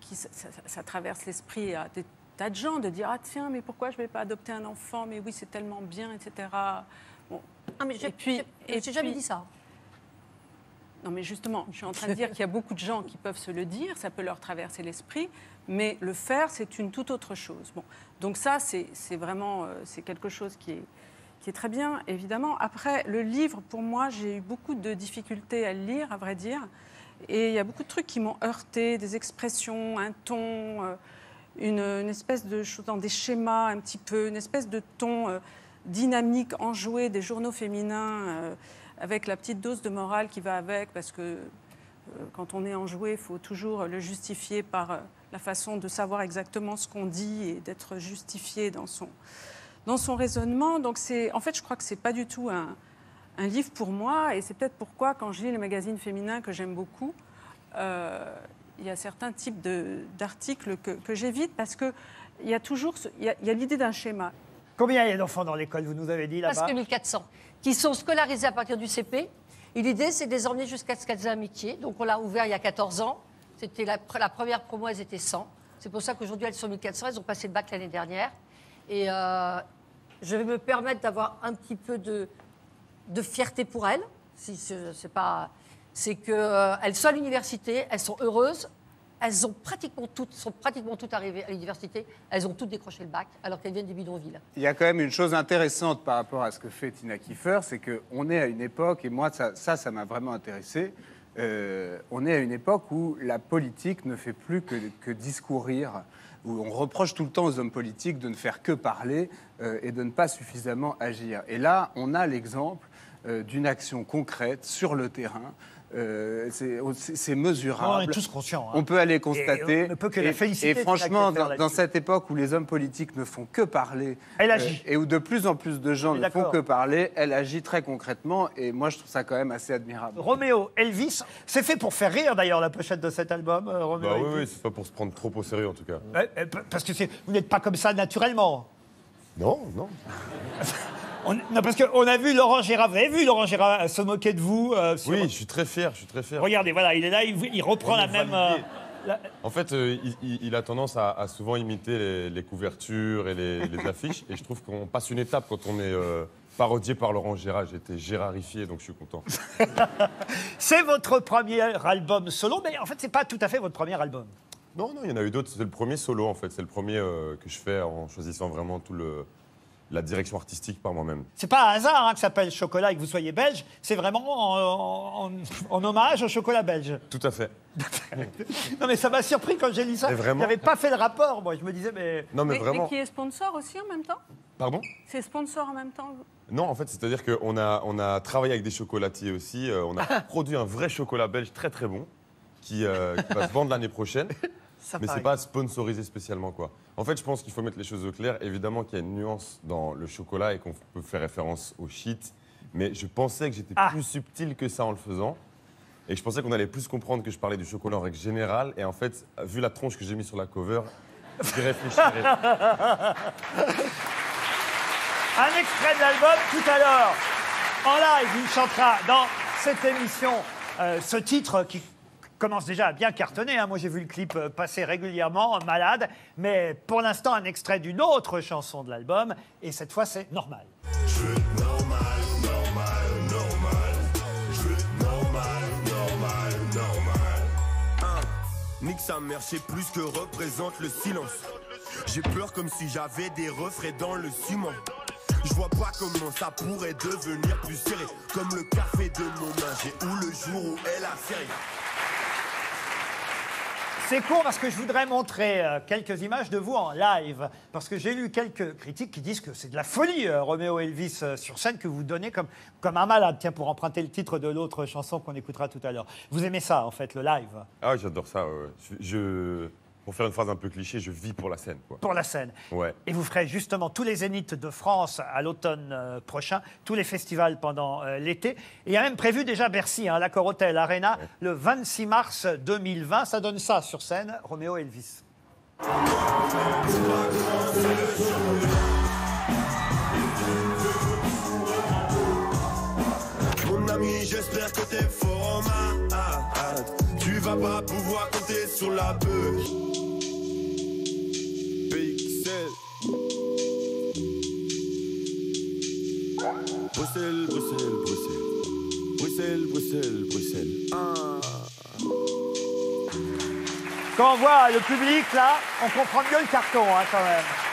qui ça, ça- ça traverse l'esprit à des tas de gens de dire ah tiens mais pourquoi je vais pas adopter un enfant? Mais oui c'est tellement bien etc. Bon. Ah, mais Et puis- et j'ai jamais puis- dit ça. Non, mais justement, je suis en train de dire qu'il y a beaucoup de gens qui peuvent se le dire, ça peut leur traverser l'esprit, mais le faire, c'est une toute autre chose. Bon, donc ça, c'est vraiment euh, c'est quelque chose qui est, qui est très bien, évidemment. Après, le livre, pour moi, j'ai eu beaucoup de difficultés à le lire, à vrai dire, et il y a beaucoup de trucs qui m'ont heurté, des expressions, un ton, euh, une, espèce de chose dans des schémas un petit peu, une espèce de ton. euh, dynamique enjouée des journaux féminins avec la petite dose de morale qui va avec, parce que euh, quand on est enjoué, il faut toujours le justifier par euh, la façon de savoir exactement ce qu'on dit et d'être justifié dans son, dans son raisonnement. Donc, c'est, en fait, je crois que ce n'est pas du tout un, un livre pour moi, et c'est peut-être pourquoi, quand je lis les magazines féminins que j'aime beaucoup, euh, il y a certains types de- d'articles que, que j'évite parce qu'il y a toujours ce- il y a- il y a l'idée d'un schéma. Combien il y a d'enfants dans l'école, vous nous avez dit là-bas? Presque 1400, qui sont scolarisés à partir du CP. Et l'idée, c'est de les emmener jusqu'à ce qu'elles aient un métier. Donc, on l'a ouvert il y a 14 ans. C'était la, première promo, elles étaient 100. C'est pour ça qu'aujourd'hui, elles sont 1400. Elles ont passé le bac l'année dernière. Et euh, je vais me permettre d'avoir un petit peu de, fierté pour elles. Si ce- c'est pas, c'est qu'elles sont à l'université, elles sont heureuses. Elles ont pratiquement toutes, sont pratiquement toutes arrivées à l'université. Elles ont toutes décroché le bac, alors qu'elles viennent des bidonvilles. Il y a quand même une chose intéressante par rapport à ce que fait Tina Kiefer, c'est qu'on est à une époque, et moi ça, ça, m'a vraiment intéressé, euh, on est à une époque où la politique ne fait plus que, que discourir, où on reproche tout le temps aux hommes politiques de ne faire que parler euh, et de ne pas suffisamment agir. Et là, on a l'exemple euh, d'une action concrète sur le terrain. Euh, c'est mesurable. On est tous conscients, hein. On peut aller Et constater. on ne peut que la Et- féliciter, Et franchement, dans, cette époque où les hommes politiques ne font que parler, Elle euh, agit. et où de plus en plus de gens ne font que parler, elle agit très concrètement, et moi je trouve ça quand même assez admirable. Roméo Elvis, c'est fait pour faire rire d'ailleurs la pochette de cet album, euh, Roméo Bah oui, oui, c'est pas pour se prendre trop au sérieux en tout cas. Euh, parce que vous n'êtes pas comme ça naturellement. Non, non. [laughs] On- non, parce qu'on a vu Laurent Gérard, vous avez vu Laurent Gérard euh, se moquer de vous euh, sur- Oui, je suis très fier, je suis très fier. Regardez, voilà, il est là, il, il reprend la même... euh, la- En fait, euh, il, il- il a tendance à, à souvent imiter les, les couvertures et les, les [laughs] affiches. Et je trouve qu'on passe une étape quand on est euh, parodié par Laurent Gérard. J'ai été gérarifié, donc je suis content. [laughs] C'est votre premier album solo, mais en fait, c'est pas tout à fait votre premier album. Non, non, il y en a eu d'autres. C'est le premier solo, en fait. C'est le premier euh, que je fais en choisissant vraiment tout le, la direction artistique par moi-même. C'est pas un hasard hein, que ça s'appelle Chocolat et que vous soyez belge, c'est vraiment en, en- en hommage au chocolat belge. Tout à fait. [laughs] Non mais ça m'a surpris quand j'ai lu ça. Vraiment J'avais pas fait le rapport, moi je me disais mais... Non, mais vraiment. qui est sponsor aussi en même temps? Pardon? C'est sponsor en même temps Non, en fait, c'est-à-dire qu'on a, on a travaillé avec des chocolatiers aussi. euh, on a [laughs] produit un vrai chocolat belge très très bon qui, euh, qui va se vendre l'année prochaine. Ça mais c'est pas sponsorisé spécialement quoi. En fait, je pense qu'il faut mettre les choses au clair. Évidemment qu'il y a une nuance dans le chocolat et qu'on peut faire référence au shit. Mais je pensais que j'étais plus subtil que ça en le faisant. Et je pensais qu'on allait plus comprendre que je parlais du chocolat en règle générale. Et en fait, vu la tronche que j'ai mis sur la cover, j'y réfléchirai. [laughs] Un extrait de l'album tout à l'heure. En live, il chantera dans cette émission euh, ce titre qui commence déjà à bien cartonner. hein. Moi, j'ai vu le clip euh, passer régulièrement, Malade. Mais pour l'instant, un extrait d'une autre chanson de l'album. Et cette fois, c'est Normal. Normal, normal, normal. Je veux normal, normal, normal. Hein, Nique sa mère, je plus que représente le silence. J'ai peur comme si j'avais des refrains dans le ciment. Je vois pas comment ça pourrait devenir plus serré. Comme le café de mon manger ou le jour où elle a serré. C'est court parce que je voudrais montrer euh, quelques images de vous en live. Parce que j'ai lu quelques critiques qui disent que c'est de la folie, euh, Roméo Elvis euh, sur scène, que vous donnez comme, comme un malade. Tiens, pour emprunter le titre de l'autre chanson qu'on écoutera tout à l'heure. Vous aimez ça, en fait, le live? Ah, j'adore ça. je- pour faire une phrase un peu cliché, je vis pour la scène. Quoi. Pour la scène. Ouais. Et vous ferez justement tous les zéniths de France à l'automne euh, prochain, tous les festivals pendant euh, l'été. Et il y a même prévu déjà Bercy, hein, l'Accor Hotel Arena, le 26 mars 2020. Ça donne ça sur scène, Roméo Elvis. Mon ami, j'espère que t'es fort en maths. Tu vas pas pouvoir compter sur la peur. Pixel. Bruxelles, Bruxelles, Bruxelles. Bruxelles, Bruxelles, Bruxelles. Ah. Quand on voit le public là, on comprend mieux le carton hein, quand même.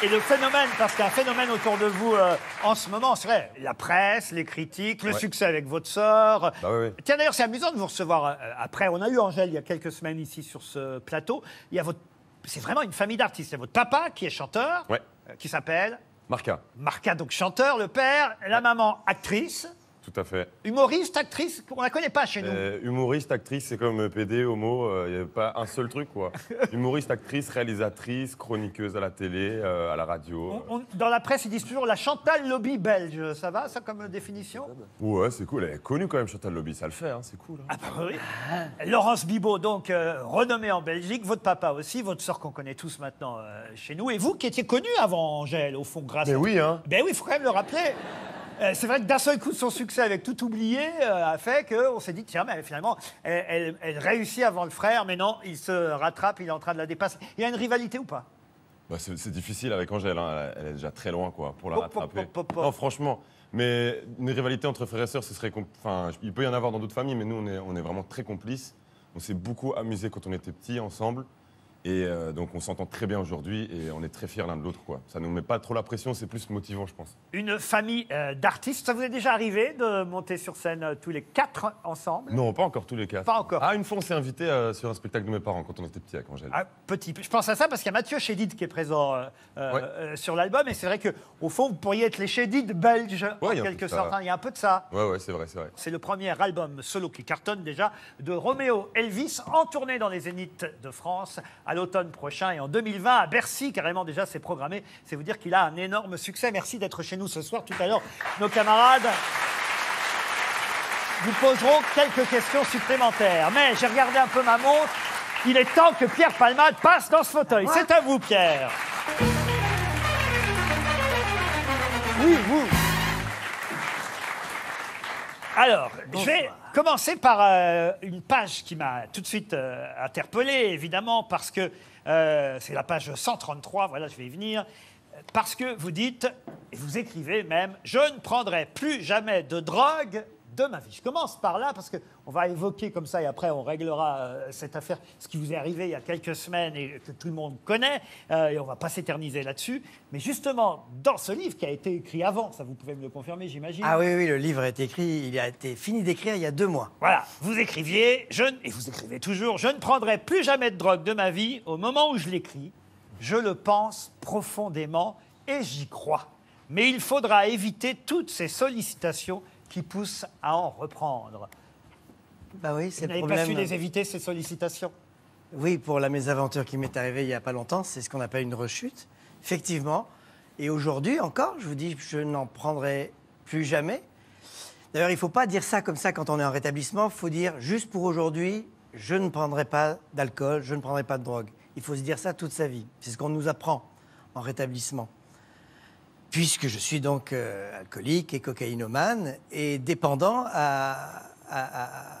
Et le phénomène, parce qu'il y a un phénomène autour de vous euh, en ce moment, c'est vrai, la presse, les critiques, le Ouais. succès avec votre sœur. Bah ouais. Tiens d'ailleurs, c'est amusant de vous recevoir euh, après. On a eu Angèle il y a quelques semaines ici sur ce plateau. Il y a votre, c'est vraiment une famille d'artistes. Il y a votre papa qui est chanteur, Ouais. euh, qui s'appelle Marca, Marca, donc chanteur, le père, la maman, actrice, tout à fait. humoriste, actrice, on la connaît pas chez nous. Euh, humoriste, actrice, c'est comme euh, PD, homo, il n'y a pas un seul truc, quoi. [laughs] humoriste, actrice, réalisatrice, chroniqueuse à la télé, euh, à la radio. On- dans la presse, ils disent toujours la Chantal Lobby belge. Ça va, ça, comme définition? Ouais, c'est cool. Elle est connue quand même, Chantal Lobby, ça le fait, hein, c'est cool. hein. Oui. Laurence Bibot, donc euh, renommée en Belgique, votre papa aussi, votre sœur qu'on connaît tous maintenant euh, chez nous, et vous qui étiez connue avant Angèle, au fond, grâce Mais à... oui, hein. Ben oui, il faut quand même le rappeler. Euh, c'est vrai que d'un seul coup, son succès avec tout oublié euh, a fait qu'on s'est dit, tiens, mais finalement, elle, elle- elle réussit avant le frère, mais non, il se rattrape, il est en train de la dépasser. Il y a une rivalité ou pas? Bah, c'est difficile avec Angèle, hein. elle, est déjà très loin quoi, pour la Pop, rattraper. pop, pop, pop. Non, franchement, mais une rivalité entre frères et sœurs, ce serait. Enfin, il peut y en avoir dans d'autres familles, mais nous, on est, on est vraiment très complices. On s'est beaucoup amusés quand on était petits ensemble. Et euh, donc, on s'entend très bien aujourd'hui et on est très fiers l'un de l'autre. quoi. Ça ne nous met pas trop la pression, c'est plus motivant, je pense. Une famille euh, d'artistes. Ça vous est déjà arrivé de monter sur scène euh, tous les quatre ensemble? Non, pas encore tous les quatre. Pas encore. Ah, une fois, on s'est invité sur un spectacle de mes parents quand on était petits avec Angèle. Ah, petit. Je pense à ça parce qu'il y a Mathieu Chédid qui est présent Ouais. sur l'album. Et c'est vrai qu'au fond, vous pourriez être les Chédid belges, en Ouais, peu quelque sorte. hein. Il y a un peu de ça. Ouais, ouais, c'est vrai, c'est vrai. C'est le premier album solo qui cartonne déjà de Roméo Elvis en tournée dans les Zéniths de France à l'automne prochain et en 2020 à Bercy carrément déjà c'est programmé. C'est vous dire qu'il a un énorme succès. Merci d'être chez nous ce soir. Tout à l'heure, nos camarades vous poseront quelques questions supplémentaires. Mais j'ai regardé un peu ma montre. Il est temps que Pierre Palmade passe dans ce fauteuil. C'est à vous, Pierre. Oui, vous. Alors, je vais commencer par euh, une page qui m'a tout de suite euh, interpellé, évidemment, parce que euh, c'est la page 133, voilà, je vais y venir. Parce que vous dites, et vous écrivez même, je ne prendrai plus jamais de drogue de ma vie. Je commence par là parce qu'on va évoquer comme ça et après on réglera euh, cette affaire, ce qui vous est arrivé il y a quelques semaines et que tout le monde connaît, euh, et on va pas s'éterniser là-dessus. Mais justement, dans ce livre qui a été écrit avant, ça vous pouvez me le confirmer, j'imagine. Ah oui, oui, le livre a été écrit, il a été fini d'écrire il y a deux mois. Voilà, vous écriviez, je, et vous écrivez toujours, je ne prendrai plus jamais de drogue de ma vie. Au moment où je l'écris, je le pense profondément et j'y crois. Mais il faudra éviter toutes ces sollicitations qui poussent à en reprendre. Bah oui, c'est Vous n'avez pas su les éviter, ces sollicitations Oui, pour la mésaventure qui m'est arrivée il n'y a pas longtemps, c'est ce qu'on appelle une rechute, effectivement. Et aujourd'hui encore, je vous dis, je n'en prendrai plus jamais. D'ailleurs, il ne faut pas dire ça comme ça quand on est en rétablissement. Il faut dire, juste pour aujourd'hui, je ne prendrai pas d'alcool, je ne prendrai pas de drogue. Il faut se dire ça toute sa vie. C'est ce qu'on nous apprend en rétablissement. Puisque je suis donc euh, alcoolique et cocaïnomane et dépendant à- à- à-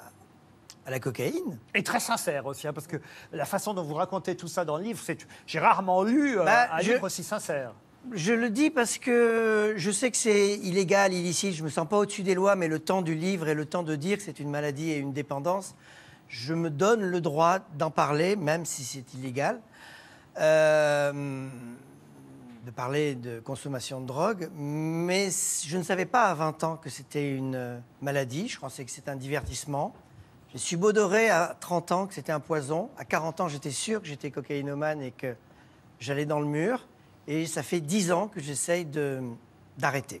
à la cocaïne. Et très sincère aussi, hein, parce que la façon dont vous racontez tout ça dans le livre, c'est j'ai rarement lu euh, Bah, un je- livre aussi sincère. Je le dis parce que je sais que c'est illégal, illicite, je me sens pas au-dessus des lois, mais le temps du livre et le temps de dire que c'est une maladie et une dépendance, je me donne le droit d'en parler, même si c'est illégal, Euh, de parler de consommation de drogue, mais je ne savais pas à 20 ans que c'était une euh, maladie, je pensais que c'était un divertissement. J'ai subodoré à 30 ans que c'était un poison, à 40 ans j'étais sûr que j'étais cocaïnomane et que j'allais dans le mur. Et ça fait dix ans que j'essaye d'arrêter.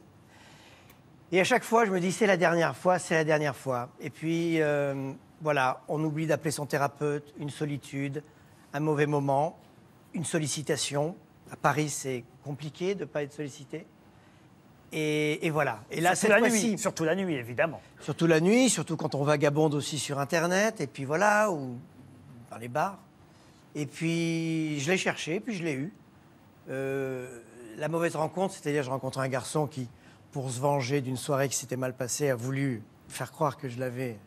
Et à chaque fois, je me dis, c'est la dernière fois, c'est la dernière fois. Et puis, euh, voilà, on oublie d'appeler son thérapeute, une solitude, un mauvais moment, une sollicitation. À Paris, c'est compliqué de ne pas être sollicité. Et, et voilà. Et là, surtout cette la nuit, surtout la nuit, évidemment. Surtout la nuit, surtout quand on vagabonde aussi sur Internet, et puis voilà, ou dans les bars. Et puis je l'ai cherché, puis je l'ai eu. Euh, la mauvaise rencontre, c'est-à-dire je rencontrais un garçon qui, pour se venger d'une soirée qui s'était mal passée, a voulu faire croire que je l'avais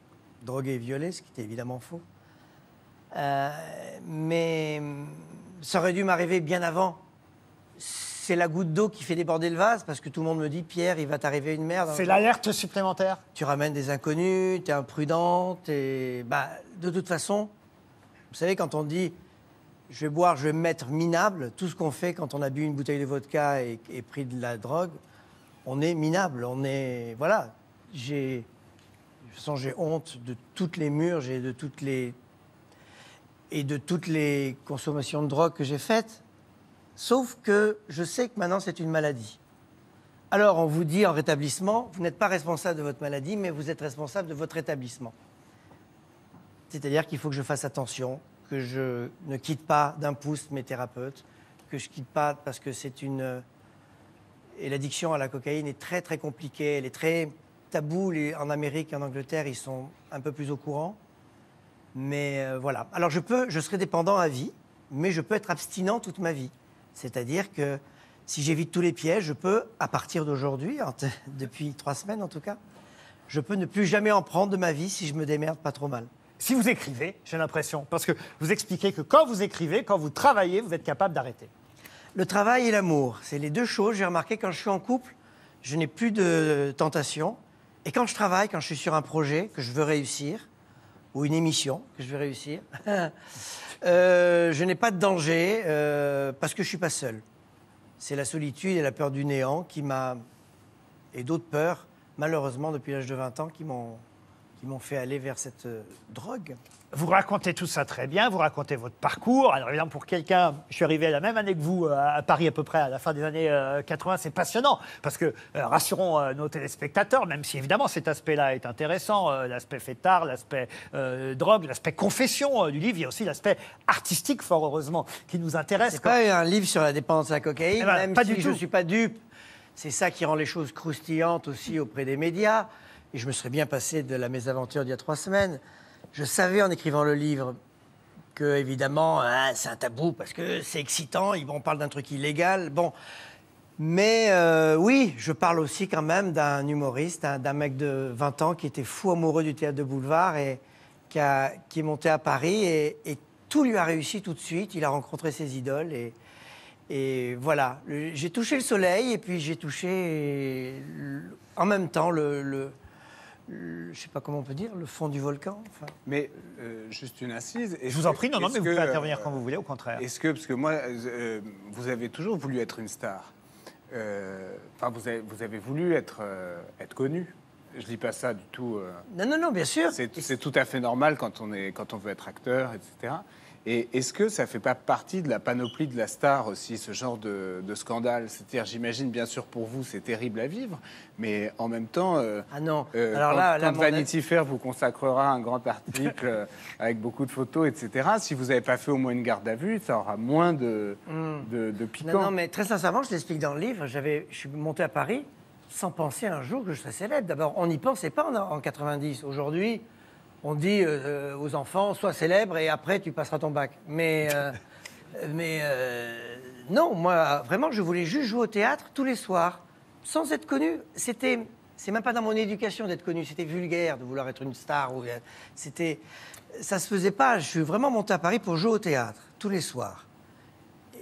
drogué et violé, ce qui était évidemment faux. Euh, mais ça aurait dû m'arriver bien avant. C'est la goutte d'eau qui fait déborder le vase, parce que tout le monde me dit, Pierre, il va t'arriver une merde. C'est l'alerte supplémentaire. Tu ramènes des inconnus, tu es imprudent, t'es- bah, de toute façon, vous savez, quand on dit je vais boire, je vais me mettre minable, tout ce qu'on fait quand on a bu une bouteille de vodka et, et pris de la drogue, on est minable, on est. Voilà. J'ai. De toute façon, j'ai honte de toutes les murs, j'ai de toutes les. et de toutes les consommations de drogue que j'ai faites. Sauf que je sais que maintenant c'est une maladie. Alors, on vous dit en rétablissement, vous n'êtes pas responsable de votre maladie, mais vous êtes responsable de votre rétablissement. C'est-à-dire qu'il faut que je fasse attention, que je ne quitte pas d'un pouce mes thérapeutes, que je quitte pas parce que c'est une. Et l'addiction à la cocaïne est très très compliquée, elle est très taboue. En Amérique et en Angleterre, ils sont un peu plus au courant. Mais euh, voilà. Alors je peux, je serai dépendant à vie, mais je peux être abstinent toute ma vie. C'est-à-dire que si j'évite tous les pièges, je peux, à partir d'aujourd'hui, [laughs] depuis trois semaines en tout cas, je peux ne plus jamais en prendre de ma vie si je me démerde pas trop mal. Si vous écrivez, j'ai l'impression, parce que vous expliquez que quand vous écrivez, quand vous travaillez, vous êtes capable d'arrêter. Le travail et l'amour, c'est les deux choses. J'ai remarqué quand je suis en couple, je n'ai plus de tentation. Et quand je travaille, quand je suis sur un projet que je veux réussir, ou une émission que je veux réussir, [laughs] euh, je n'ai pas de danger euh, parce que je suis pas seul. C'est la solitude et la peur du néant qui m'a et d'autres peurs, malheureusement depuis l'âge de 20 ans, qui m'ont qui m'ont fait aller vers cette euh, drogue. Vous racontez tout ça très bien, vous racontez votre parcours. Alors évidemment, pour quelqu'un, je suis arrivé à la même année que vous, euh, à Paris à peu près, à la fin des années euh, 80, c'est passionnant. Parce que, euh, rassurons euh, nos téléspectateurs, même si évidemment cet aspect-là est intéressant, euh, l'aspect fêtard, l'aspect euh, drogue, l'aspect confession euh, du livre, il y a aussi l'aspect artistique, fort heureusement, qui nous intéresse. C'est pas un livre sur la dépendance à la cocaïne, Eh ben, même pas si du je ne tout. suis pas dupe. C'est ça qui rend les choses croustillantes aussi auprès des médias. Et je me serais bien passé de la mésaventure d'il y a trois semaines. Je savais en écrivant le livre que, évidemment, hein, c'est un tabou parce que c'est excitant. On parle d'un truc illégal. Bon. Mais euh, oui, je parle aussi quand même d'un humoriste, d'un d'un mec de 20 ans qui était fou amoureux du théâtre de boulevard et qui, a- est monté à Paris et, tout lui a réussi tout de suite. Il a rencontré ses idoles et, voilà. J'ai touché le soleil et puis j'ai touché en même temps le- le- je sais pas comment on peut dire, le fond du volcan. Enfin, Mais euh, juste une assise. Je vous en prie, non, non, mais vous que, pouvez intervenir euh, quand vous voulez, au contraire. Est-ce que, parce que moi, euh, vous avez toujours voulu être une star. Euh, Enfin, vous, avez, vous avez voulu être, euh, être connu. Je dis pas ça du tout. euh, Non, non, non, bien sûr. C'est c'est tout à fait normal quand on, est, quand on veut être acteur, etc. Et est-ce que ça fait pas partie de la panoplie de la star aussi, ce genre de, de scandale? C'est-à-dire, j'imagine bien sûr pour vous, c'est terrible à vivre, mais en même temps, euh, ah non. euh, Alors quand, là, là, quand mon Vanity Fair vous consacrera un grand article euh, avec beaucoup de photos, etc., si vous n'avez pas fait au moins une garde à vue, ça aura moins de, Hmm. de, de piquant. Non, non, mais très sincèrement, je l'explique dans le livre. Je suis monté à Paris sans penser un jour que je serais célèbre. D'abord, on n'y pensait pas en, en 90. Aujourd'hui, on dit euh, aux enfants, sois célèbre et après tu passeras ton bac. Mais, euh, [laughs] mais euh, non, moi, vraiment, je voulais juste jouer au théâtre tous les soirs, sans être connu. C'était, c'est même pas dans mon éducation d'être connu. C'était vulgaire de vouloir être une star. Ou, c'était, ça se faisait pas. Je suis vraiment monté à Paris pour jouer au théâtre tous les soirs.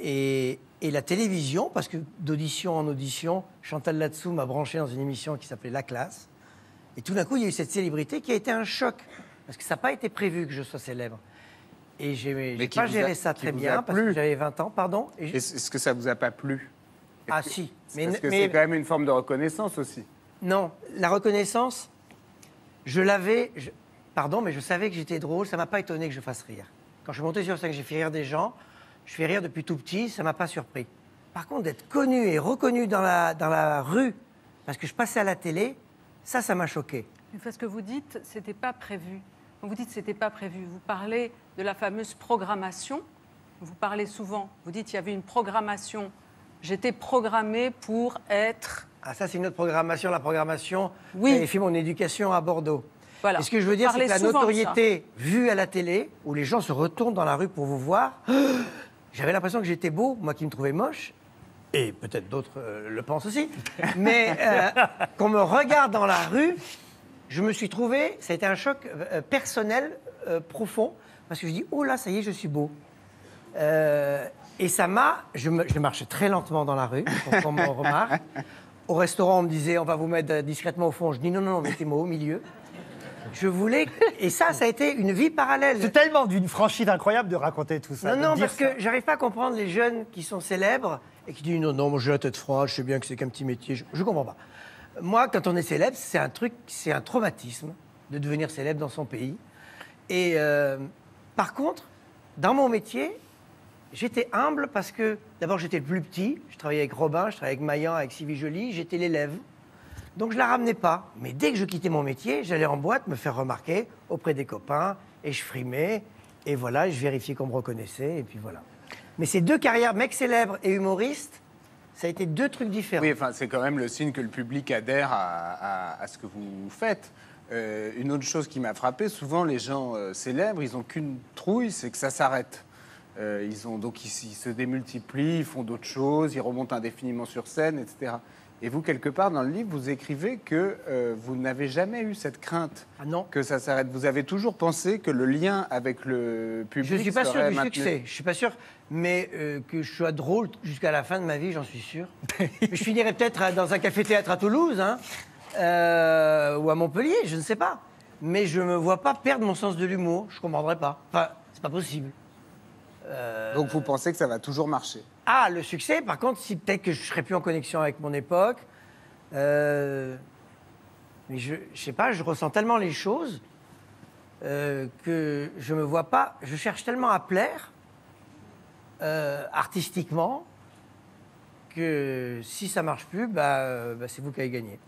Et, et la télévision, parce que d'audition en audition, Chantal Latsou m'a branché dans une émission qui s'appelait La Classe. Et tout d'un coup, il y a eu cette célébrité qui a été un choc. Parce que ça n'a pas été prévu que je sois célèbre. Et j'ai pas a- géré ça très bien parce que j'avais 20 ans. Pardon Est-ce que ça vous a pas plu? Ah si. Mais, Parce que c'est quand même une forme de reconnaissance aussi. Non, la reconnaissance, je l'avais. je- Pardon, mais je savais que j'étais drôle. Ça m'a pas étonné que je fasse rire. Quand je suis monté sur scène, j'ai fait rire des gens. Je fais rire depuis tout petit. Ça m'a pas surpris. Par contre, d'être connu et reconnu dans la, dans la rue, parce que je passais à la télé, ça, ça m'a choqué. Mais parce que vous dites, c'était pas prévu. Quand vous dites c'était pas prévu, vous parlez de la fameuse programmation. Vous parlez souvent. Vous dites il y avait une programmation. J'étais programmée pour être. Ah, ça, c'est une autre programmation. La programmation, Oui. j'avais fait mon éducation à Bordeaux. Voilà. Et ce que je veux dire, c'est que la notoriété vue à la télé, où les gens se retournent dans la rue pour vous voir, [gasps] j'avais l'impression que j'étais beau, moi qui me trouvais moche, et peut-être d'autres euh, le pensent aussi, mais euh, [laughs] qu'on me regarde dans la rue, je me suis trouvé, ça a été un choc euh, personnel euh, profond, parce que je dis, oh là, ça y est, je suis beau. Euh, et ça m'a. Je, me- je marchais très lentement dans la rue, qu'on me remarque. Au restaurant, on me disait, on va vous mettre euh, discrètement au fond. Je dis, non, non, non, mettez-moi au milieu. Je voulais. Et ça, ça a été une vie parallèle. C'est tellement d'une franchise incroyable de raconter tout ça. Non, non, parce ça. que j'arrive pas à comprendre les jeunes qui sont célèbres et qui disent non, non, moi j'ai la tête froide, je sais bien que c'est qu'un petit métier. Je, je comprends pas. Moi, quand on est célèbre, c'est un truc, c'est un traumatisme de devenir célèbre dans son pays. Et euh, par contre, dans mon métier, J'étais humble parce que, d'abord, j'étais le plus petit. Je travaillais avec Robin, je travaillais avec Maillan, avec Sylvie Joly. J'étais l'élève. Donc, je la ramenais pas. Mais dès que je quittais mon métier, j'allais en boîte me faire remarquer auprès des copains et je frimais. Et voilà, je vérifiais qu'on me reconnaissait. Et puis voilà. Mais ces deux carrières, mec célèbre et humoriste, ça a été deux trucs différents. Oui, enfin, c'est quand même le signe que le public adhère à, à- ce que vous faites. Euh, une autre chose qui m'a frappé, souvent les gens euh, célèbres, ils n'ont qu'une trouille, c'est que ça s'arrête. Euh, ils ont donc ils se démultiplient, ils font d'autres choses, ils remontent indéfiniment sur scène, etc. Et vous, quelque part dans le livre, vous écrivez que euh, vous n'avez jamais eu cette crainte que ça s'arrête. Vous avez toujours pensé que le lien avec le public Je ne suis pas sûr du maintenu. succès. Je suis pas sûr, mais euh, que je sois drôle jusqu'à la fin de ma vie, j'en suis sûr. [laughs] Je finirai peut-être à- dans un café-théâtre à Toulouse, hein, euh, ou à Montpellier, je ne sais pas. Mais je me vois pas perdre mon sens de l'humour. Je comprendrais pas. Enfin, c'est pas possible. Euh, Donc vous pensez que ça va toujours marcher? Ah, le succès, par contre, si peut-être que je serais plus en connexion avec mon époque. euh, mais je, sais pas, je ressens tellement les choses euh, que je me vois pas. Je cherche tellement à plaire euh, artistiquement que si ça marche plus, bah, bah, c'est vous qui avez gagné.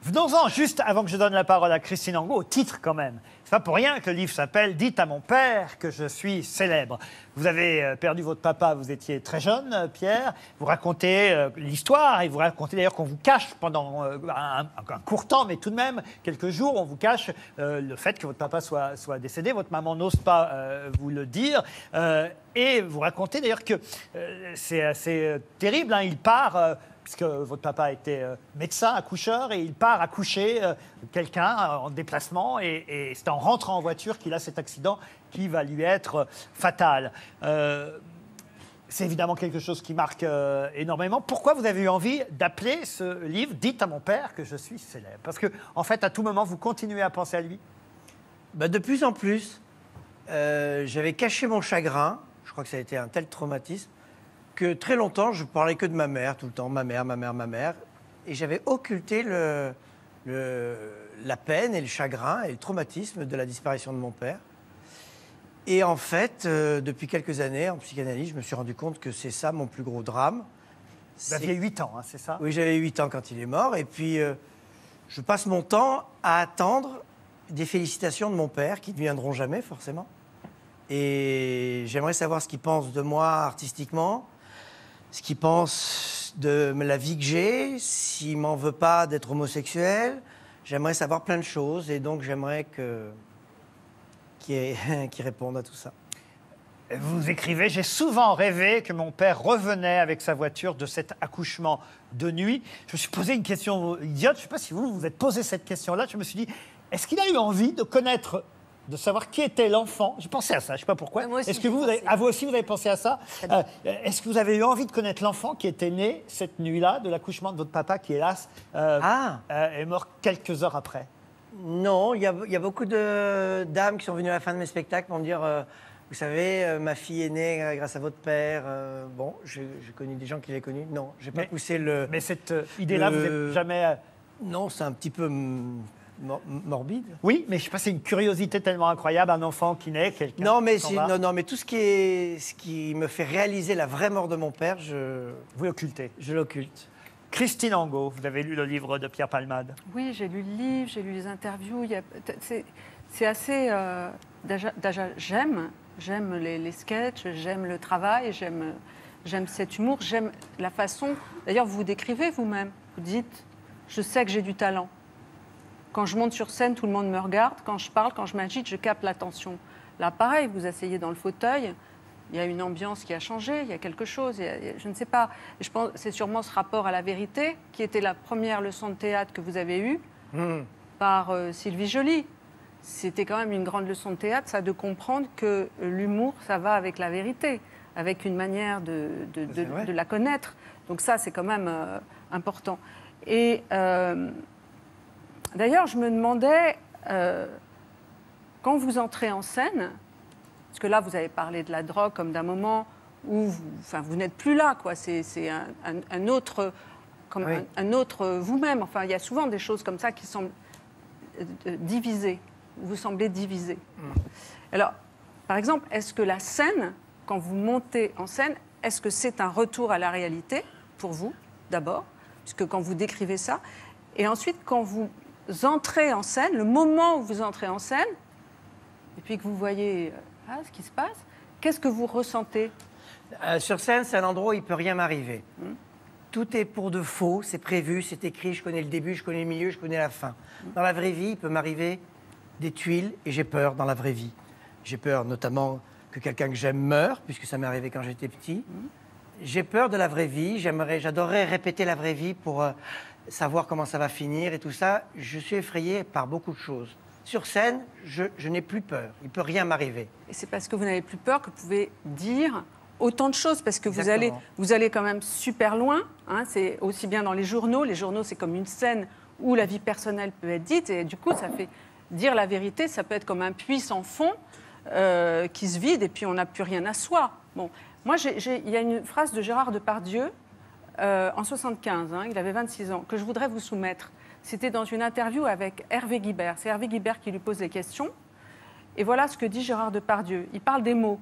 Venons-en juste avant que je donne la parole à Christine Angot, au titre quand même. C'est pas pour rien que le livre s'appelle Dites à mon père que je suis célèbre. Vous avez euh, perdu votre papa, vous étiez très jeune, euh, Pierre. Vous racontez euh, l'histoire et vous racontez d'ailleurs qu'on vous cache pendant un, court temps, mais tout de même quelques jours, on vous cache le fait que votre papa soit, décédé. Votre maman n'ose pas vous le dire. Et vous racontez d'ailleurs que c'est assez terrible. hein, il part. Puisque votre papa était euh, médecin, accoucheur, et il part accoucher euh, quelqu'un euh, en déplacement, et, c'est en rentrant en voiture qu'il a cet accident qui va lui être fatal. C'est évidemment quelque chose qui marque énormément. Pourquoi vous avez eu envie d'appeler ce livre Dites à mon père que je suis célèbre? Parce que, en fait, à tout moment, vous continuez à penser à lui? Bah, de plus en plus, j'avais caché mon chagrin. Je crois que ça a été un tel traumatisme que très longtemps, je parlais que de ma mère tout le temps, ma mère, ma mère, ma mère, et j'avais occulté le, le- la peine et le chagrin et le traumatisme de la disparition de mon père. Et en fait, euh, depuis quelques années, en psychanalyse, je me suis rendu compte que c'est ça mon plus gros drame. Vous aviez 8 ans, hein, c'est ça? Oui, j'avais 8 ans quand il est mort. Et puis, euh, je passe mon temps à attendre des félicitations de mon père, qui ne viendront jamais, forcément. Et j'aimerais savoir ce qu'il pense de moi artistiquement, ce qu'il pense de la vie que j'ai, s'il m'en veut pas d'être homosexuel. J'aimerais savoir plein de choses. Et donc, j'aimerais que [laughs] réponde à tout ça. Vous écrivez J'ai souvent rêvé que mon père revenait avec sa voiture de cet accouchement de nuit. Je me suis posé une question idiote. Je ne sais pas si vous vous êtes posé cette question-là. Je me suis dit Est-ce qu'il a eu envie de connaître, de savoir qui était l'enfant J'ai pensé à ça. Je ne sais pas pourquoi. moi aussi, Est-ce que vous, avez, ah, vous aussi, vous avez pensé à ça Euh, Est-ce que vous avez eu envie de connaître l'enfant qui était né cette nuit-là de l'accouchement de votre papa, qui hélas euh, euh, est mort quelques heures après? Non, il y a, il y a beaucoup de dames qui sont venues à la fin de mes spectacles pour me dire euh, Vous savez, euh, ma fille est née grâce à votre père. Euh, bon, j'ai j'ai connu des gens qui l'ont connu. Non, j'ai pas Mais- poussé le. Mais cette idée-là, vous n'êtes jamais. Non, c'est un petit peu mm, mor- morbide. Oui, mais je sais pas, c'est une curiosité tellement incroyable, un enfant qui naît, quelqu'un. Non, mais, qui non, non, mais tout ce qui, est, ce qui me fait réaliser la vraie mort de mon père, je. Vous l'occultez Je l'occulte. Christine Angot, vous avez lu le livre de Pierre Palmade. Oui, j'ai lu le livre, j'ai lu les interviews. C'est c'est assez. euh, déjà, déjà, j'aime. J'aime les, les sketchs, j'aime le travail, j'aime j'aime cet humour, j'aime la façon. D'ailleurs, vous vous décrivez vous-même. Vous dites Je sais que j'ai du talent. Quand je monte sur scène, tout le monde me regarde. Quand je parle, quand je m'agite, je capte l'attention. Là, pareil, vous asseyez dans le fauteuil. Il y a une ambiance qui a changé, il y a quelque chose, a- je ne sais pas. Je pense c'est sûrement ce rapport à la vérité qui était la première leçon de théâtre que vous avez eue par euh, Sylvie Joly. C'était quand même une grande leçon de théâtre, ça, de comprendre que l'humour, ça va avec la vérité, avec une manière de, de- de- vrai. de la connaître. Donc ça, c'est quand même euh, important. Et euh, d'ailleurs, je me demandais, euh, quand vous entrez en scène, parce que là, vous avez parlé de la drogue comme d'un moment où vous, enfin, vous n'êtes plus là, quoi. C'est c'est un, un- un autre, comme Oui. un, un autre vous-même. Enfin, il y a souvent des choses comme ça qui semblent euh, divisées. Vous semblez divisé. Alors, par exemple, est-ce que la scène quand vous montez en scène, est-ce que c'est un retour à la réalité pour vous, d'abord, puisque quand vous décrivez ça, et ensuite quand vous entrez en scène, le moment où vous entrez en scène, et puis que vous voyez euh, ah, ce qui se passe, qu'est-ce que vous ressentez? Euh, sur scène, c'est un endroit où il peut rien m'arriver. Tout est pour de faux, c'est prévu, c'est écrit, je connais le début, je connais le milieu, je connais la fin. Dans la vraie vie, il peut m'arriver des tuiles et j'ai peur dans la vraie vie. J'ai peur notamment que quelqu'un que j'aime meure, puisque ça m'est arrivé quand j'étais petit. J'ai peur de la vraie vie, j'aimerais, j'adorerais répéter la vraie vie pour euh, savoir comment ça va finir et tout ça. Je suis effrayé par beaucoup de choses. Sur scène, je, je n'ai plus peur, il peut rien m'arriver. Et c'est parce que vous n'avez plus peur que vous pouvez dire autant de choses, parce que vous Exactement. allez, vous allez quand même super loin. hein, c'est aussi bien dans les journaux. Les journaux, c'est comme une scène où la vie personnelle peut être dite, et du coup, ça fait dire la vérité, ça peut être comme un puits sans fond euh, qui se vide, et puis on n'a plus rien à soi. Bon, moi, il y a une phrase de Gérard Depardieu euh, en 75, hein, il avait 26 ans, que je voudrais vous soumettre. C'était dans une interview avec Hervé Guibert. C'est Hervé Guibert qui lui pose les questions. Et voilà ce que dit Gérard Depardieu. Il parle des mots.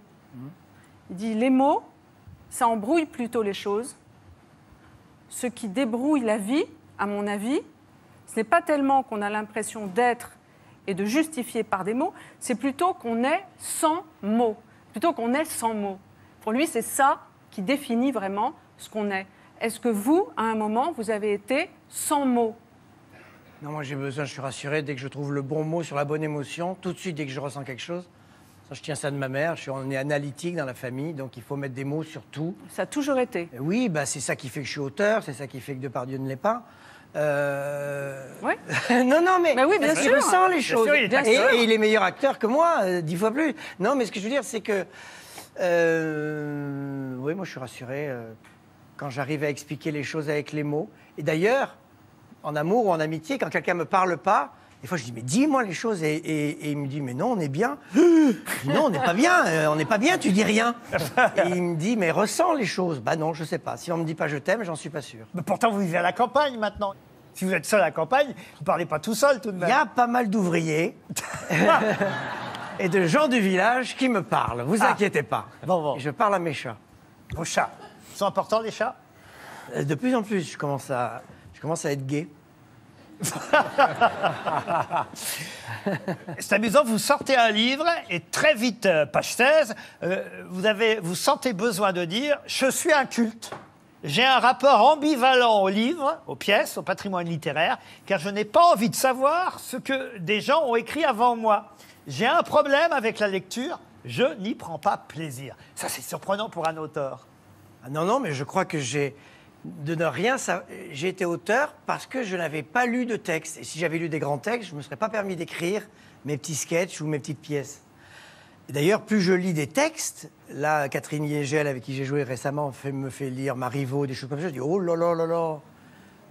Il dit les mots, ça embrouille plutôt les choses. Ce qui débrouille la vie, à mon avis, ce n'est pas tellement qu'on a l'impression d'être et de justifier par des mots, c'est plutôt qu'on est sans mots. Plutôt qu'on est sans mots. Pour lui, c'est ça qui définit vraiment ce qu'on est. Est-ce que vous, à un moment, vous avez été sans mots Non, moi j'ai besoin, je suis rassuré, dès que je trouve le bon mot sur la bonne émotion, tout de suite, dès que je ressens quelque chose, ça, je tiens ça de ma mère, je suis, on est analytique dans la famille, donc il faut mettre des mots sur tout. Ça a toujours été Oui, bah, c'est ça qui fait que je suis auteur, c'est ça qui fait que Depardieu ne l'est pas. Euh... Oui. [laughs] non, non, mais Bah oui, bien sûr. ressent les choses. sûr, il est et, il est meilleur acteur que moi, euh, dix fois plus. Non, mais ce que je veux dire, c'est que. euh, Oui, moi je suis rassuré quand j'arrive à expliquer les choses avec les mots. Et d'ailleurs, en amour ou en amitié, quand quelqu'un me parle pas, des fois je dis mais dis-moi les choses et, et- et il me dit mais non on est bien. [gasps] Non on n'est pas bien, euh, on n'est pas bien, tu dis rien. Et il me dit mais ressens les choses. Bah non je sais pas. Si on me dit pas je t'aime, j'en suis pas sûr. Mais pourtant, vous vivez à la campagne maintenant. Si vous êtes seul à la campagne, vous ne parlez pas tout seul tout de Il même. y a pas mal d'ouvriers [laughs] [laughs] et de gens du village qui me parlent. Vous Ah. inquiétez pas. Et Je parle à mes chats. Vos chats sont importants les chats? Euh, De plus en plus, je commence à, je commence à être gay. [laughs] C'est amusant, vous sortez un livre et très vite, euh, page 16, euh, vous, avez, vous sentez besoin de dire « Je suis un culte ». J'ai un rapport ambivalent au livre, aux pièces, au patrimoine littéraire, car je n'ai pas envie de savoir ce que des gens ont écrit avant moi. J'ai un problème avec la lecture, je n'y prends pas plaisir. Ça, c'est surprenant pour un auteur. Ah non, non, mais je crois que j'ai de rien sa- J'ai été auteur parce que je n'avais pas lu de texte. Et si j'avais lu des grands textes, je ne me serais pas permis d'écrire mes petits sketchs ou mes petites pièces. D'ailleurs, plus je lis des textes, là, Catherine Yegel, avec qui j'ai joué récemment, me fait lire Marivaux, des choses comme ça. Je dis, oh là là là là.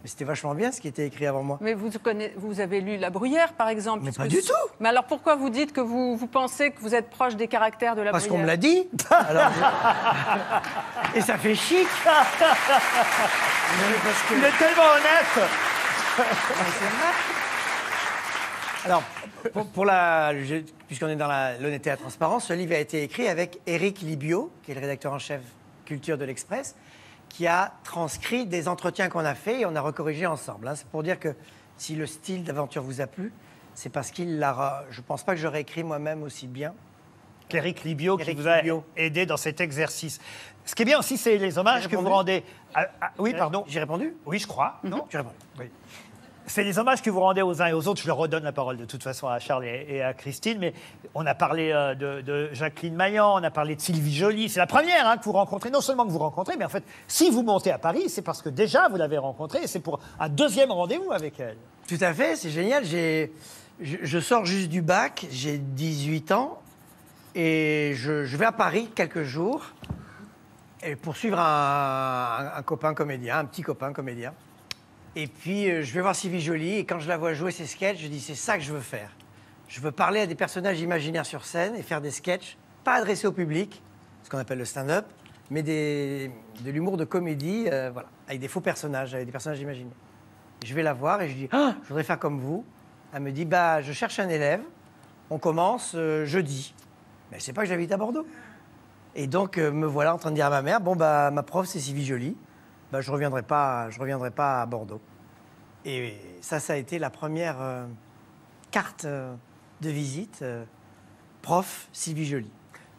Mais c'était vachement bien ce qui était écrit avant moi. Mais vous, connaissez, vous avez lu La Bruyère, par exemple Mais pas du tout. Mais alors pourquoi vous dites que vous, vous pensez que vous êtes proche des caractères de La Parce qu'on Bruyère me l'a dit. [laughs] Alors, je- [laughs] Et ça fait chic. Il est tellement honnête Alors, pour, pour la, je- puisqu'on est dans l'honnêteté et la transparence, ce livre a été écrit avec Éric Libio, qui est le rédacteur en chef culture de l'Express, qui a transcrit des entretiens qu'on a faits et on a recorrigé ensemble. hein. C'est pour dire que si le style d'aventure vous a plu, c'est parce qu'il l'a. Je pense pas que j'aurais écrit moi-même aussi bien. qu'Éric Libio qui vous a Libio. aidé dans cet exercice. Ce qui est bien aussi, c'est les hommages que vous rendez. à- à- oui, pardon. J'ai répondu? Oui, je crois. Non? J'ai répondu. Oui. C'est les hommages que vous rendez aux uns et aux autres. Je leur redonne la parole de toute façon à Charles et, à Christine. Mais on a parlé euh, de, Jacqueline Maillan, on a parlé de Sylvie Joly. C'est la première hein, que vous rencontrez. Non seulement que vous rencontrez, mais en fait, si vous montez à Paris, c'est parce que déjà vous l'avez rencontrée et c'est pour un deuxième rendez-vous avec elle. Tout à fait, c'est génial. Je, sors juste du bac, j'ai 18 ans et je, vais à Paris quelques jours pour suivre un copain comédien, un petit copain comédien. Et puis euh, je vais voir Sylvie Joly et quand je la vois jouer ses sketchs, je dis c'est ça que je veux faire. Je veux parler à des personnages imaginaires sur scène et faire des sketchs, pas adressés au public, ce qu'on appelle le stand-up, mais de l'humour de comédie, euh, voilà, avec des faux personnages, avec des personnages imaginaires. Je vais la voir et je dis Ah, je voudrais faire comme vous. Elle me dit bah je cherche un élève. On commence euh, jeudi. Mais c'est pas que j'habite à Bordeaux. Et donc, me voilà en train de dire à ma mère, bon, bah, ma prof, c'est Sylvie Joly. Bah, je ne reviendrai, pas- reviendrai pas à Bordeaux. Et ça, ça a été la première euh, carte euh, de visite. euh, prof, Sylvie Joly.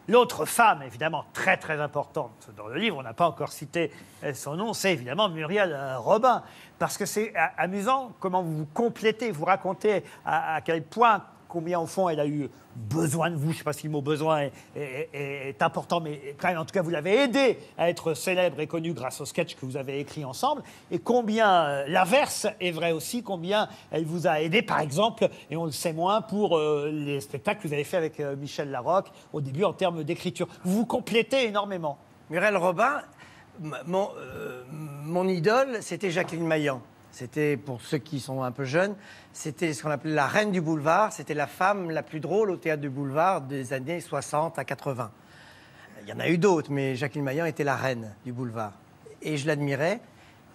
L'autre femme, évidemment, très très importante dans le livre, on n'a pas encore cité son nom, c'est évidemment Muriel Robin. Parce que c'est amusant comment vous vous complétez, vous racontez à quel point, combien au fond elle a eu besoin de vous. Je ne sais pas si le mot besoin est, important, mais quand même, en tout cas, vous l'avez aidé à être célèbre et connu grâce au sketch que vous avez écrit ensemble. Et combien euh, l'inverse est vrai aussi, combien elle vous a aidé, par exemple, et on le sait moins, pour euh, les spectacles que vous avez fait avec euh, Michel Larocque au début en termes d'écriture. Vous vous complétez énormément. Muriel Robin, mon, mon idole, c'était Jacqueline Maillan. C'était, pour ceux qui sont un peu jeunes, c'était ce qu'on appelait la reine du boulevard. C'était la femme la plus drôle au théâtre du boulevard des années 60 à 80. Il y en a eu d'autres, mais Jacqueline Maillan était la reine du boulevard. Et je l'admirais.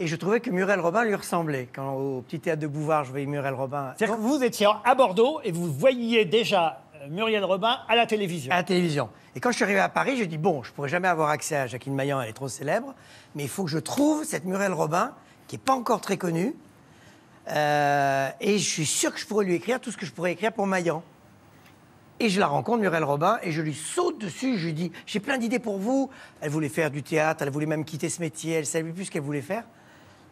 Et je trouvais que Muriel Robin lui ressemblait. Quand au petit théâtre de Bouvard, je voyais Muriel Robin. C'est-à-dire que vous étiez à Bordeaux et vous voyiez déjà euh, Muriel Robin à la télévision. À la télévision. Et quand je suis arrivé à Paris, j'ai dit bon, je pourrais jamais avoir accès à Jacqueline Maillan, elle est trop célèbre, mais il faut que je trouve cette Muriel Robin qui est pas encore très connue. Euh, et je suis sûr que je pourrais lui écrire tout ce que je pourrais écrire pour Maillan. Et je la rencontre, Muriel Robin, et je lui saute dessus. Je lui dis J'ai plein d'idées pour vous. Elle voulait faire du théâtre, elle voulait même quitter ce métier, elle savait plus ce qu'elle voulait faire.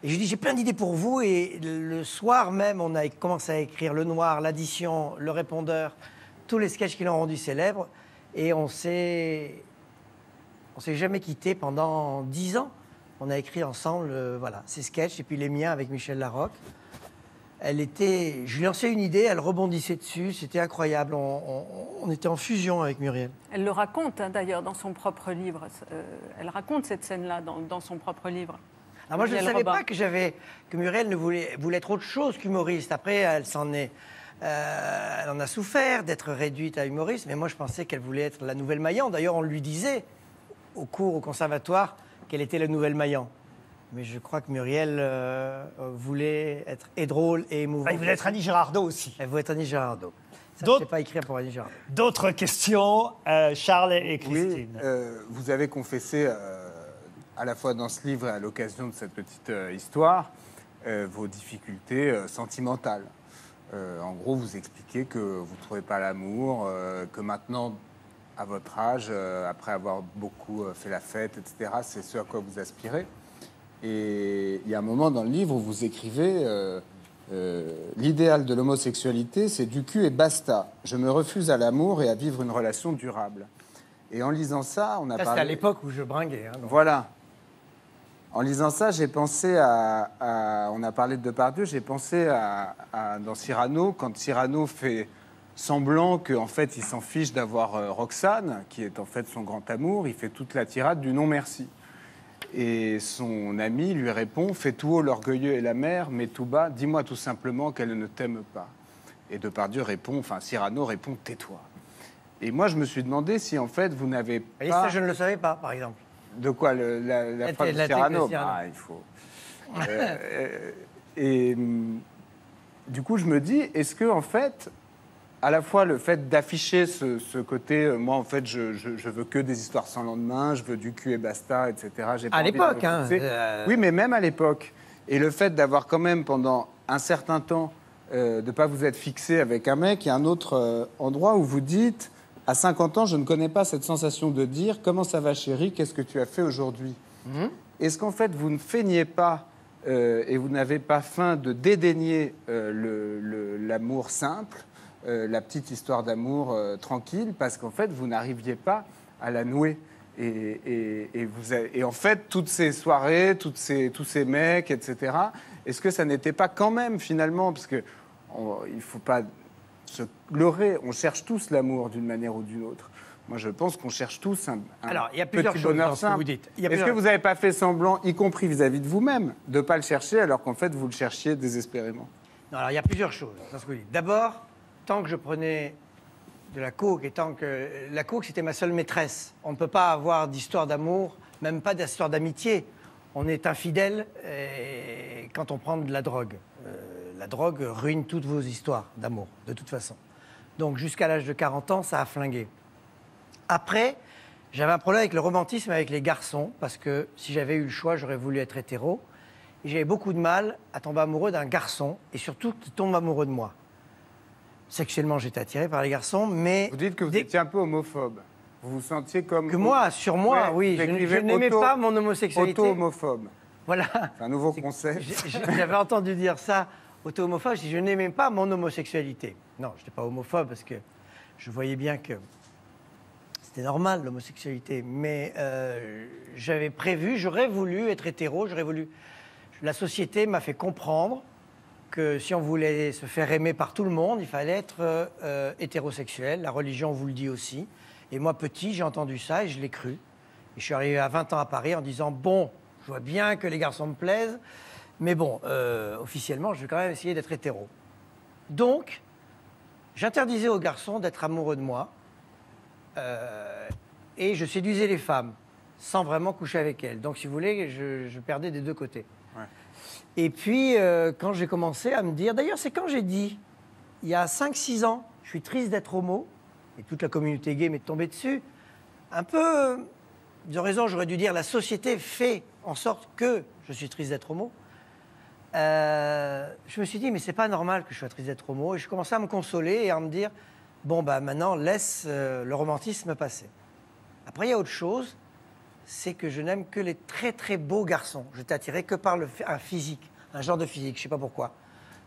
Et je lui dis J'ai plein d'idées pour vous. Et le soir même, on a commencé à écrire Le Noir, l'addition, le répondeur, tous les sketchs qui l'ont rendu célèbre. Et on s'est. On s'est jamais quitté pendant dix ans. On a écrit ensemble, euh, voilà, ces sketchs et puis les miens avec Michel Larocque. Elle était, je lui lançais une idée, elle rebondissait dessus, c'était incroyable. On, on- on était en fusion avec Muriel. Elle le raconte hein, d'ailleurs dans son propre livre. Euh, elle raconte cette scène-là dans, dans son propre livre. Alors moi, je ne savais Robin. pas que j'avais que Muriel ne voulait, voulait être autre chose qu'humoriste. Après, elle s'en est, euh, elle en a souffert d'être réduite à humoriste. Mais moi, je pensais qu'elle voulait être la nouvelle Maillan. D'ailleurs, on lui disait au cours au conservatoire qu'elle était la nouvelle Maillan. Mais je crois que Muriel euh, euh, voulait être et drôle et émouvante. Ah, il voulait être Annie Girardot aussi. Elle voulait être Annie Girardot. Ça, je ne D'autres- sais pas écrire pour Annie Girardot. D'autres questions, euh, Charles et Christine? Oui, euh, vous avez confessé, euh, à la fois dans ce livre et à l'occasion de cette petite euh, histoire, euh, vos difficultés euh, sentimentales. Euh, en gros, vous expliquez que vous ne trouvez pas l'amour, euh, que maintenant, à votre âge, euh, après avoir beaucoup euh, fait la fête, etc., c'est ce à quoi vous aspirez. Et il y a un moment dans le livre où vous écrivez euh, euh, L'idéal de l'homosexualité, c'est du cul et basta. Je me refuse à l'amour et à vivre une relation durable. Et en lisant ça, on a Ça, parlé. à l'époque où je bringuais. hein. Voilà. En lisant ça, j'ai pensé à, à- On a parlé de Depardieu, j'ai pensé à, à- dans Cyrano, quand Cyrano fait semblant qu'en fait il s'en fiche d'avoir euh, Roxane, qui est en fait son grand amour, il fait toute la tirade du non merci. Et son ami lui répond Fais tout haut l'orgueilleux et la mère, mais tout bas, dis-moi tout simplement qu'elle ne t'aime pas. Et Depardieu répond, enfin Cyrano répond Tais-toi. Et moi, je me suis demandé si en fait vous n'avez Et pas. ça, je ne le savais pas, par exemple. De quoi le- la, la La phrase Cyrano de Cyrano? Ah, il faut. [laughs] Euh, euh, et hum, du coup, je me dis, est-ce que en fait, à la fois le fait d'afficher ce, ce côté, euh, moi en fait, je, je, je veux que des histoires sans lendemain, je veux du cul et basta, etc. pas À l'époque, hein, euh, Oui, mais même à l'époque. Et le fait d'avoir quand même pendant un certain temps euh, de ne pas vous être fixé avec un mec, il y a un autre endroit où vous dites, à 50 ans, je ne connais pas cette sensation de dire comment ça va chérie, qu'est-ce que tu as fait aujourd'hui? Est-ce qu'en fait, vous ne feignez pas et vous n'avez pas faim de dédaigner l'amour simple, la petite histoire d'amour euh, tranquille, parce qu'en fait, vous n'arriviez pas à la nouer et, et- et vous avez- et en fait, toutes ces soirées, toutes ces, tous ces mecs, etc., est-ce que ça n'était pas quand même finalement, parce que on- il ne faut pas se leurrer, on cherche tous l'amour d'une manière ou d'une autre. Moi, je pense qu'on cherche tous un, un Alors, il y a plusieurs petit choses bonheur dans ce que simple. vous dites. Est-ce que vous n'avez pas fait semblant, y compris vis-à-vis de vous-même, de ne pas le chercher alors qu'en fait, vous le cherchiez désespérément? Non, alors il y a plusieurs choses dans ce que vous dites. D'abord, tant que je prenais de la coke et tant que la coke c'était ma seule maîtresse, on ne peut pas avoir d'histoire d'amour, même pas d'histoire d'amitié. On est infidèle quand on prend de la drogue. Euh, la drogue ruine toutes vos histoires d'amour, de toute façon. Donc jusqu'à l'âge de 40 ans, ça a flingué. Après, J'avais un problème avec le romantisme avec les garçons, parce que si j'avais eu le choix, j'aurais voulu être hétéro. Et j'avais beaucoup de mal à tomber amoureux d'un garçon, et surtout qui tombe amoureux de moi. Sexuellement, j'étais attiré par les garçons, mais... Vous dites que vous étiez un peu homophobe. Vous vous sentiez comme... Que moi, sur moi, Ouais, oui. Je, n'aimais auto- pas mon homosexualité. Auto-homophobe. Voilà. C'est un nouveau concept. J'avais entendu dire ça, auto-homophobe. Je je n'aimais pas mon homosexualité. Non, je n'étais pas homophobe parce que je voyais bien que c'était normal l'homosexualité. Mais euh, j'avais prévu, j'aurais voulu être hétéro, j'aurais voulu. La société m'a fait comprendre que si on voulait se faire aimer par tout le monde, il fallait être euh, hétérosexuel. La religion vous le dit aussi. Et moi, petit, j'ai entendu ça et je l'ai cru. Et je suis arrivé à 20 ans à Paris en disant Bon, je vois bien que les garçons me plaisent, mais bon, euh, officiellement, je vais quand même essayer d'être hétéro. Donc, j'interdisais aux garçons d'être amoureux de moi euh, et je séduisais les femmes sans vraiment coucher avec elles. Donc, si vous voulez, je perdais des deux côtés. Et puis, euh, quand j'ai commencé à me dire, d'ailleurs, c'est quand j'ai dit, il y a 5-6 ans, je suis triste d'être homo, et toute la communauté gay m'est tombée dessus, un peu, euh, de raison, j'aurais dû dire, la société fait en sorte que je suis triste d'être homo. Euh, je me suis dit, mais c'est pas normal que je sois triste d'être homo, et je commençais à me consoler et à me dire, bon, bah maintenant, laisse le romantisme passer. Après, il y a autre chose, c'est que je n'aime que les très très beaux garçons. Je n'étais attiré que par le, un physique, un genre de physique, je sais pas pourquoi.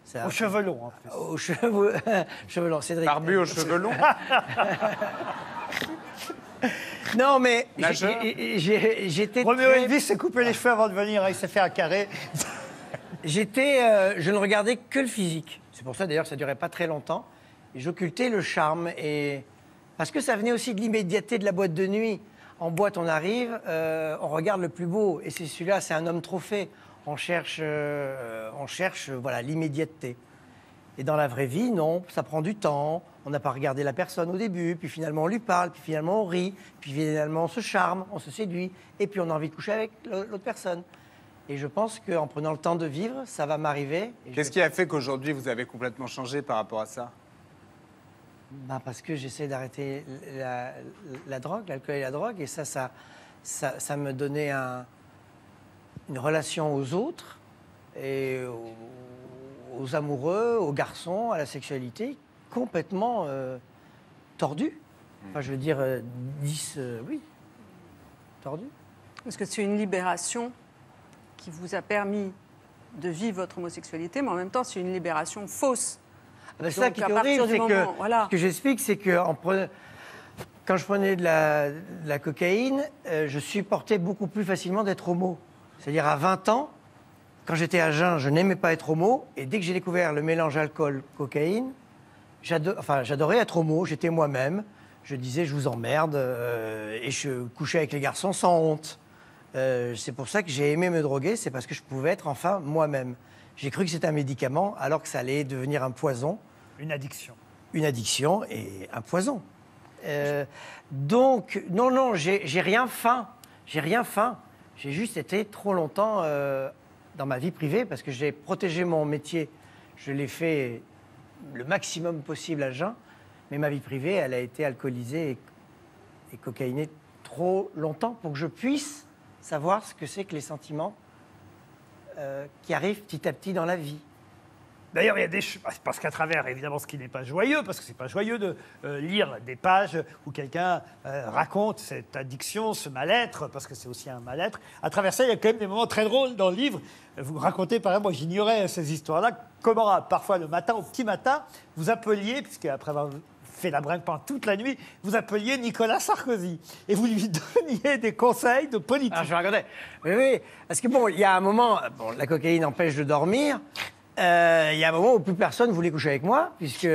C'est un- Aux cheveux longs, en plus. Aux cheveux, [laughs] cheveux longs, Cédric. Barbu aux cheveux longs. [laughs] non, mais j'étais. Roméo très- Elvis s'est coupé les cheveux avant de venir, il s'est fait un carré. [laughs] J'étais, euh, je ne regardais que le physique. C'est pour ça d'ailleurs que ça durait pas très longtemps. Et j'occultais le charme et parce que ça venait aussi de l'immédiateté de la boîte de nuit. En boîte, on arrive, euh, on regarde le plus beau et c'est celui-là, c'est un homme trophée. On cherche, euh, on cherche, voilà, l'immédiateté. Et dans la vraie vie, non, ça prend du temps. On n'a pas regardé la personne au début, puis finalement on lui parle, puis finalement on rit, puis finalement on se charme, on se séduit, et puis on a envie de coucher avec l'autre personne. Et je pense qu'en prenant le temps de vivre, ça va m'arriver. Qu'est-ce qui a fait qu'aujourd'hui vous avez complètement changé par rapport à ça? Ben, parce que j'essaie d'arrêter la, drogue, l'alcool et la drogue, et ça, ça, ça, me donnait un- une relation aux autres, et aux, amoureux, aux garçons, à la sexualité, complètement euh, tordue. Enfin, je veux dire, euh, 10, euh, oui, tordue. Parce que c'est une libération qui vous a permis de vivre votre homosexualité, mais en même temps, c'est une libération fausse. C'est ça qui est horrible, c'est que voilà. ce que j'explique, c'est que en prenant- quand je prenais de la, de la cocaïne, euh, je supportais beaucoup plus facilement d'être homo. C'est-à-dire à 20 ans, quand j'étais à jeun, je n'aimais pas être homo, et dès que j'ai découvert le mélange alcool-cocaïne, enfin, j'adorais être homo, j'étais moi-même. Je disais, je vous emmerde, euh, et je couchais avec les garçons sans honte. Euh, c'est pour ça que j'ai aimé me droguer, c'est parce que je pouvais être enfin moi-même. J'ai cru que c'était un médicament, alors que ça allait devenir un poison. Une addiction. Une addiction et un poison. Euh, donc, non, non, j'ai rien faim. J'ai rien faim. J'ai juste été trop longtemps euh, dans ma vie privée parce que j'ai protégé mon métier. Je l'ai fait le maximum possible à jeun. Mais ma vie privée, elle a été alcoolisée et, et cocaïnée trop longtemps pour que je puisse savoir ce que c'est que les sentiments euh, qui arrivent petit à petit dans la vie. D'ailleurs, il y a des ch- parce qu'à travers évidemment ce qui n'est pas joyeux, parce que c'est pas joyeux de euh, lire des pages où quelqu'un euh, raconte cette addiction, ce mal-être, parce que c'est aussi un mal-être. À travers ça, il y a quand même des moments très drôles dans le livre. Vous racontez, par exemple, moi j'ignorais ces histoires-là, comment parfois le matin, au petit matin, vous appeliez, puisque après avoir fait la brinque toute la nuit, vous appeliez Nicolas Sarkozy et vous lui [laughs] donniez des conseils de politique. Ah, je regardais. Oui, oui. Parce que bon, il y a un moment, la cocaïne empêche de dormir. Euh, Il y a un moment où plus personne voulait coucher avec moi, puisque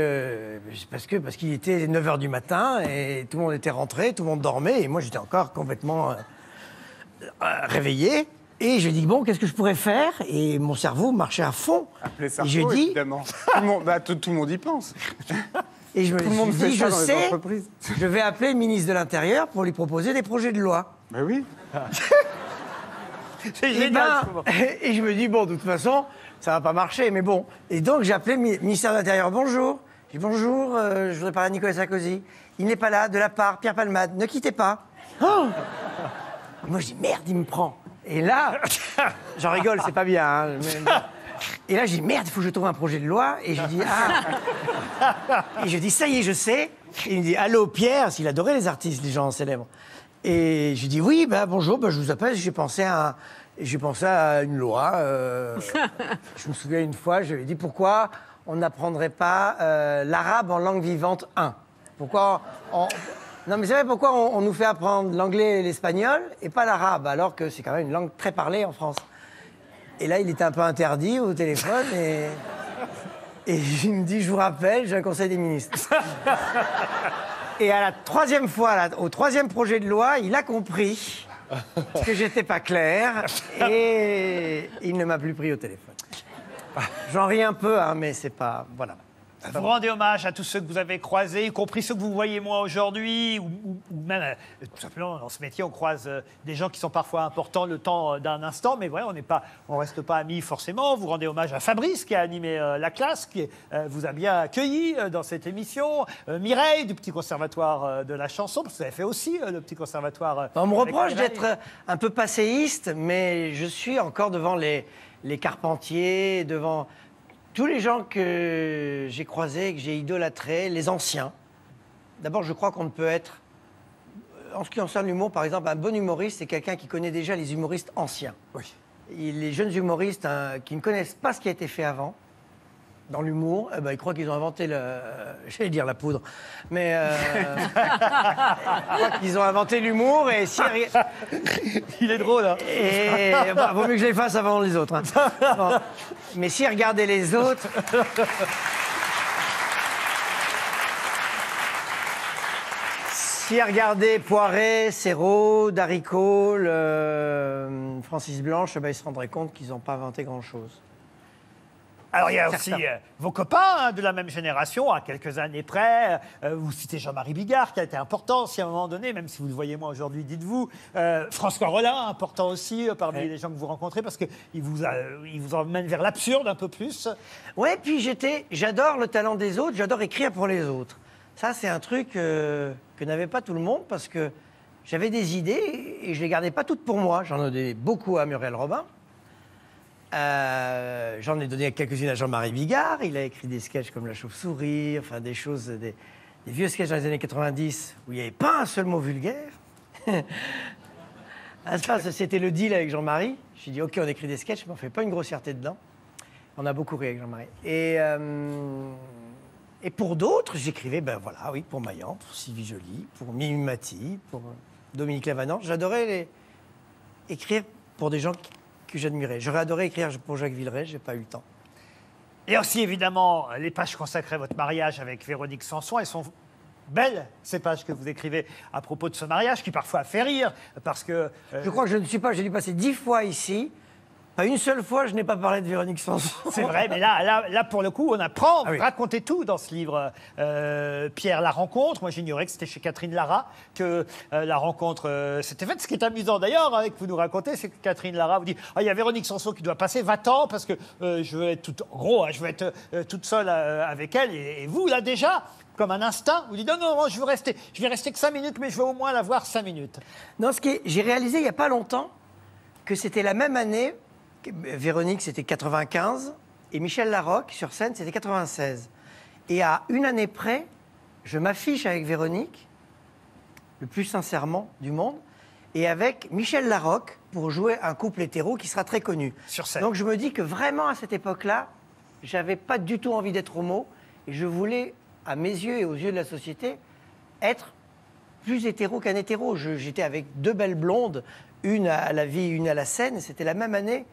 parce que parce qu'il était 9 h du matin et tout le monde était rentré, tout le monde dormait et moi j'étais encore complètement euh, euh, réveillé. Et je dis bon, qu'est-ce que je pourrais faire? Et mon cerveau marchait à fond. Appelez et Sarko, je dis évidemment. tout, le monde, bah, tout- tout le monde y pense. et je me Tout le monde suis dit, je sais, je vais appeler le ministre de l'Intérieur pour lui proposer des projets de loi. Ben oui. [laughs] C'est Et, génial, ben, [laughs] et je me dis, bon, de toute façon, ça va pas marcher, mais bon. Et donc, j'ai appelé le mi- ministère de l'Intérieur. Bonjour. J'ai dit, bonjour, euh, je voudrais parler à Nicolas Sarkozy. Il n'est pas là, de la part, Pierre Palmade. Ne quittez pas. Oh Moi, je dis merde, il me prend. Et là, [laughs] j'en rigole, c'est pas bien. hein, mais- Et là, je dis merde, il faut que je trouve un projet de loi. Et je dis ah. [laughs] Et je dis ça y est, je sais. Et il me dit allô Pierre, s'il adorait les artistes, les gens célèbres. Et je dis oui, bah, bonjour, bah, je vous appelle. J'ai pensé à un- j'ai pensé à une loi. euh, [laughs] je me souviens une fois, je lui ai dit pourquoi on n'apprendrait pas euh, l'arabe en langue vivante 1 Pourquoi on... Non, mais c'est vrai pourquoi on, on nous fait apprendre l'anglais et l'espagnol et pas l'arabe, alors que c'est quand même une langue très parlée en France? Et là, il était un peu interdit au téléphone et, et [laughs] il me dit, je vous rappelle, j'ai un conseil des ministres. [laughs] Et à la troisième fois, là, au troisième projet de loi, il a compris que j'étais pas clair et il ne m'a plus pris au téléphone. J'en ris un peu, hein, mais c'est pas. Voilà. Vous rendez hommage à tous ceux que vous avez croisés, y compris ceux que vous voyez moi aujourd'hui, ou, ou- ou même euh, tout simplement dans ce métier, on croise euh, des gens qui sont parfois importants le temps euh, d'un instant, mais voilà, on n'est pas, on reste pas amis forcément. Vous rendez hommage à Fabrice qui a animé euh, la classe, qui euh, vous a bien accueilli euh, dans cette émission, Euh, Mireille du petit conservatoire euh, de la chanson, parce que vous avez fait aussi euh, le petit conservatoire. euh, On me reproche d'être un peu passéiste, mais je suis encore devant les, les Carpentiers, devant tous les gens que j'ai croisés, que j'ai idolâtrés, les anciens. D'abord, je crois qu'on ne peut être, en ce qui concerne l'humour, par exemple, un bon humoriste, c'est quelqu'un qui connaît déjà les humoristes anciens. Et les jeunes humoristes hein, qui ne connaissent pas ce qui a été fait avant, dans l'humour, eh ben, ils croient qu'ils ont inventé le. J'allais dire la poudre. Mais. euh, [laughs] ils croient qu'ils ont inventé l'humour et si. [laughs] Il est drôle, hein Et. bah, vaut mieux que je les fasse avant les autres. hein. Bon. Mais si regarder les autres. Si regarder Poiret, Serrault, Daricot, le- euh, Francis Blanche, eh ben, ils se rendraient compte qu'ils n'ont pas inventé grand-chose. Alors il y a aussi euh, vos copains hein, de la même génération, à quelques années près. Euh, vous citez Jean-Marie Bigard, qui a été important si à un moment donné, même si vous le voyez moi aujourd'hui, dites-vous. Euh, François Rollin, important aussi parmi les gens que vous rencontrez, parce qu'il vous, a- il vous emmène vers l'absurde un peu plus. Ouais, puis j'étais, j'adore le talent des autres, j'adore écrire pour les autres. Ça, c'est un truc que n'avait pas tout le monde parce que j'avais des idées et je les gardais pas toutes pour moi. J'en ai donné beaucoup à Muriel Robin. Euh, J'en ai donné quelques-unes à Jean-Marie Bigard. Il a écrit des sketchs comme La Chauve-souris, enfin des choses, des, des vieux sketchs dans les années 90 où il n'y avait pas un seul mot vulgaire. [laughs] C'est pas- C'était le deal avec Jean-Marie. J'ai dit, OK, on écrit des sketchs, mais on fait pas une grossièreté dedans. On a beaucoup ri avec Jean-Marie. Et, euh, et pour d'autres, j'écrivais, ben voilà, oui, pour Maillan, pour Sylvie Joly, pour Mimi Mati, pour euh, Dominique Lavanant. J'adorais écrire pour des gens qui- que j'admirais. J'aurais adoré écrire pour Jacques Villeray, j'ai pas eu le temps. Et aussi, évidemment, les pages consacrées à votre mariage avec Véronique Sanson, elles sont belles, ces pages que vous écrivez à propos de ce mariage, qui parfois fait rire, parce que... euh, Je crois que je ne suis pas, j'ai dû passer dix fois ici. Pas une seule fois, je n'ai pas parlé de Véronique Sanson. [laughs] C'est vrai, mais là, là, là, pour le coup, on apprend, Ah oui. racontez tout dans ce livre. Euh, Pierre, la rencontre, moi j'ignorais que c'était chez Catherine Lara, que euh, la rencontre euh, s'était faite. Ce qui est amusant d'ailleurs, hein, que vous nous racontez, c'est que Catherine Lara vous dit Ah, il y a Véronique Sanson qui doit passer, va-t'en, parce que euh, je veux être toute, en gros, hein, je veux être euh, toute seule euh, avec elle. Et, et vous, là déjà, comme un instinct, vous dites Non, non, non, je veux rester, je vais rester que 5 minutes, mais je veux au moins la voir 5 minutes. Non, ce qui est- j'ai réalisé il n'y a pas longtemps que c'était la même année. Que Véronique, c'était 95. Et Michel Larocque, sur scène, c'était 96. Et à une année près, je m'affiche avec Véronique, le plus sincèrement du monde, et avec Michel Larocque pour jouer un couple hétéro qui sera très connu. Sur scène. Donc je me dis que vraiment à cette époque-là, j'avais pas du tout envie d'être homo, et je voulais, à mes yeux et aux yeux de la société, être plus hétéro qu'un hétéro. J'étais avec deux belles blondes, une à la vie, une à la scène. C'était la même année.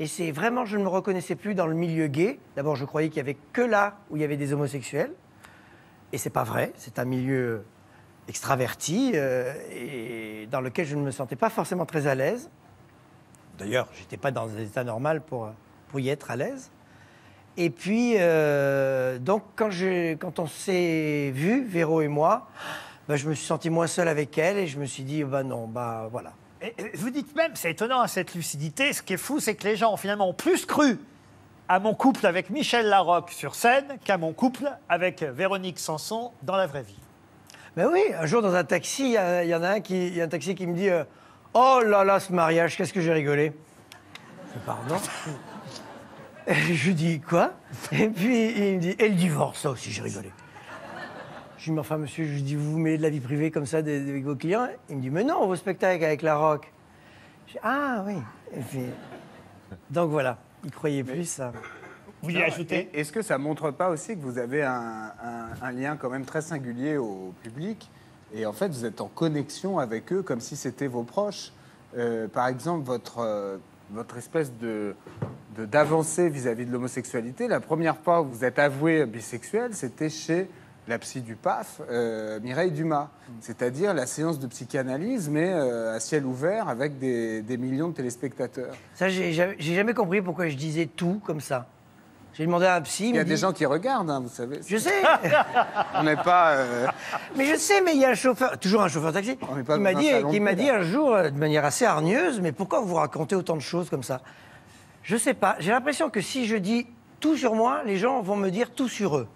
Et c'est vraiment, je ne me reconnaissais plus dans le milieu gay. D'abord, je croyais qu'il y avait que là où il y avait des homosexuels. Et c'est pas vrai. C'est un milieu extraverti euh, et dans lequel je ne me sentais pas forcément très à l'aise. D'ailleurs, j'étais pas dans un état normal pour, pour y être à l'aise. Et puis, euh, donc, quand, je- on s'est vu, Véro et moi, bah, je me suis senti moins seul avec elle et je me suis dit, bah non, bah voilà. Vous dites même, c'est étonnant, cette lucidité, ce qui est fou, c'est que les gens ont finalement plus cru à mon couple avec Michel Larocque sur scène qu'à mon couple avec Véronique Sanson dans la vraie vie. Ben oui, un jour dans un taxi, il y, en a un qui, y a un taxi qui me dit euh, Oh là là, ce mariage, qu'est-ce que j'ai rigolé? Pardon? Je dis Quoi? Et puis il me dit Et le divorce, ça aussi, j'ai rigolé. Je lui dis Mais enfin, monsieur, je lui dis Vous vous mêlez de la vie privée comme ça avec vos clients Il me dit Mais non, vos spectacles avec la rock. Je dis, ah oui. Et puis, donc voilà, il croyait plus ça. Vous ajouter Et- Est-ce que ça montre pas aussi que vous avez un, un- un lien quand même très singulier au public? Et en fait vous êtes en connexion avec eux comme si c'était vos proches Euh, Par exemple, votre, euh, votre espèce de de- d'avancée vis-à-vis de l'homosexualité, la première fois où vous êtes avoué bisexuel, c'était chez la psy du PAF, euh, Mireille Dumas. C'est-à-dire la séance de psychanalyse, mais euh, à ciel ouvert avec des, des millions de téléspectateurs. Ça, j'ai jamais jamais compris pourquoi je disais tout comme ça. J'ai demandé à un psy. Il y a des gens qui regardent, hein, vous savez. Je sais. [laughs] On n'est pas. euh, Mais je sais, mais il y a un chauffeur, toujours un chauffeur taxi, qui m'a dit, qui m'a dit un jour, de manière assez hargneuse, mais pourquoi vous racontez autant de choses comme ça? Je sais pas. J'ai l'impression que si je dis tout sur moi, les gens vont me dire tout sur eux.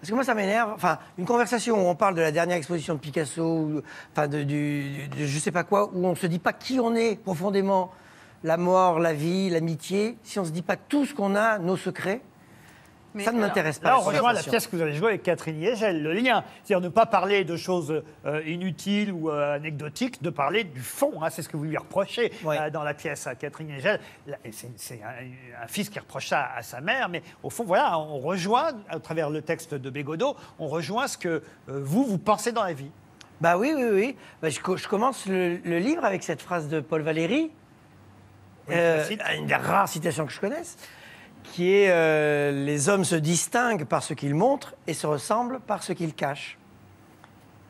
Parce que moi, ça m'énerve. Enfin, une conversation où on parle de la dernière exposition de Picasso, enfin, de, du, sais pas quoi, où on se dit pas qui on est profondément, la mort, la vie, l'amitié, si on se dit pas tout ce qu'on a, nos secrets, ça ne m'intéresse pas. Là, on rejoint la pièce que vous avez jouée avec Catherine Liegel, le lien. C'est-à-dire ne pas parler de choses euh, inutiles ou euh, anecdotiques, de parler du fond. hein. c'est ce que vous lui reprochez euh, dans la pièce à Catherine et C'est c'est un, un fils qui reproche ça à sa mère, mais au fond, voilà, on rejoint, à travers le texte de Bégodeau, on rejoint ce que euh, vous, vous pensez dans la vie. Bah oui, oui, oui. Bah, je, co- je commence le, le livre avec cette phrase de Paul Valéry, euh, une des rares citations que je connaisse, qui est euh, Les hommes se distinguent par ce qu'ils montrent et se ressemblent par ce qu'ils cachent.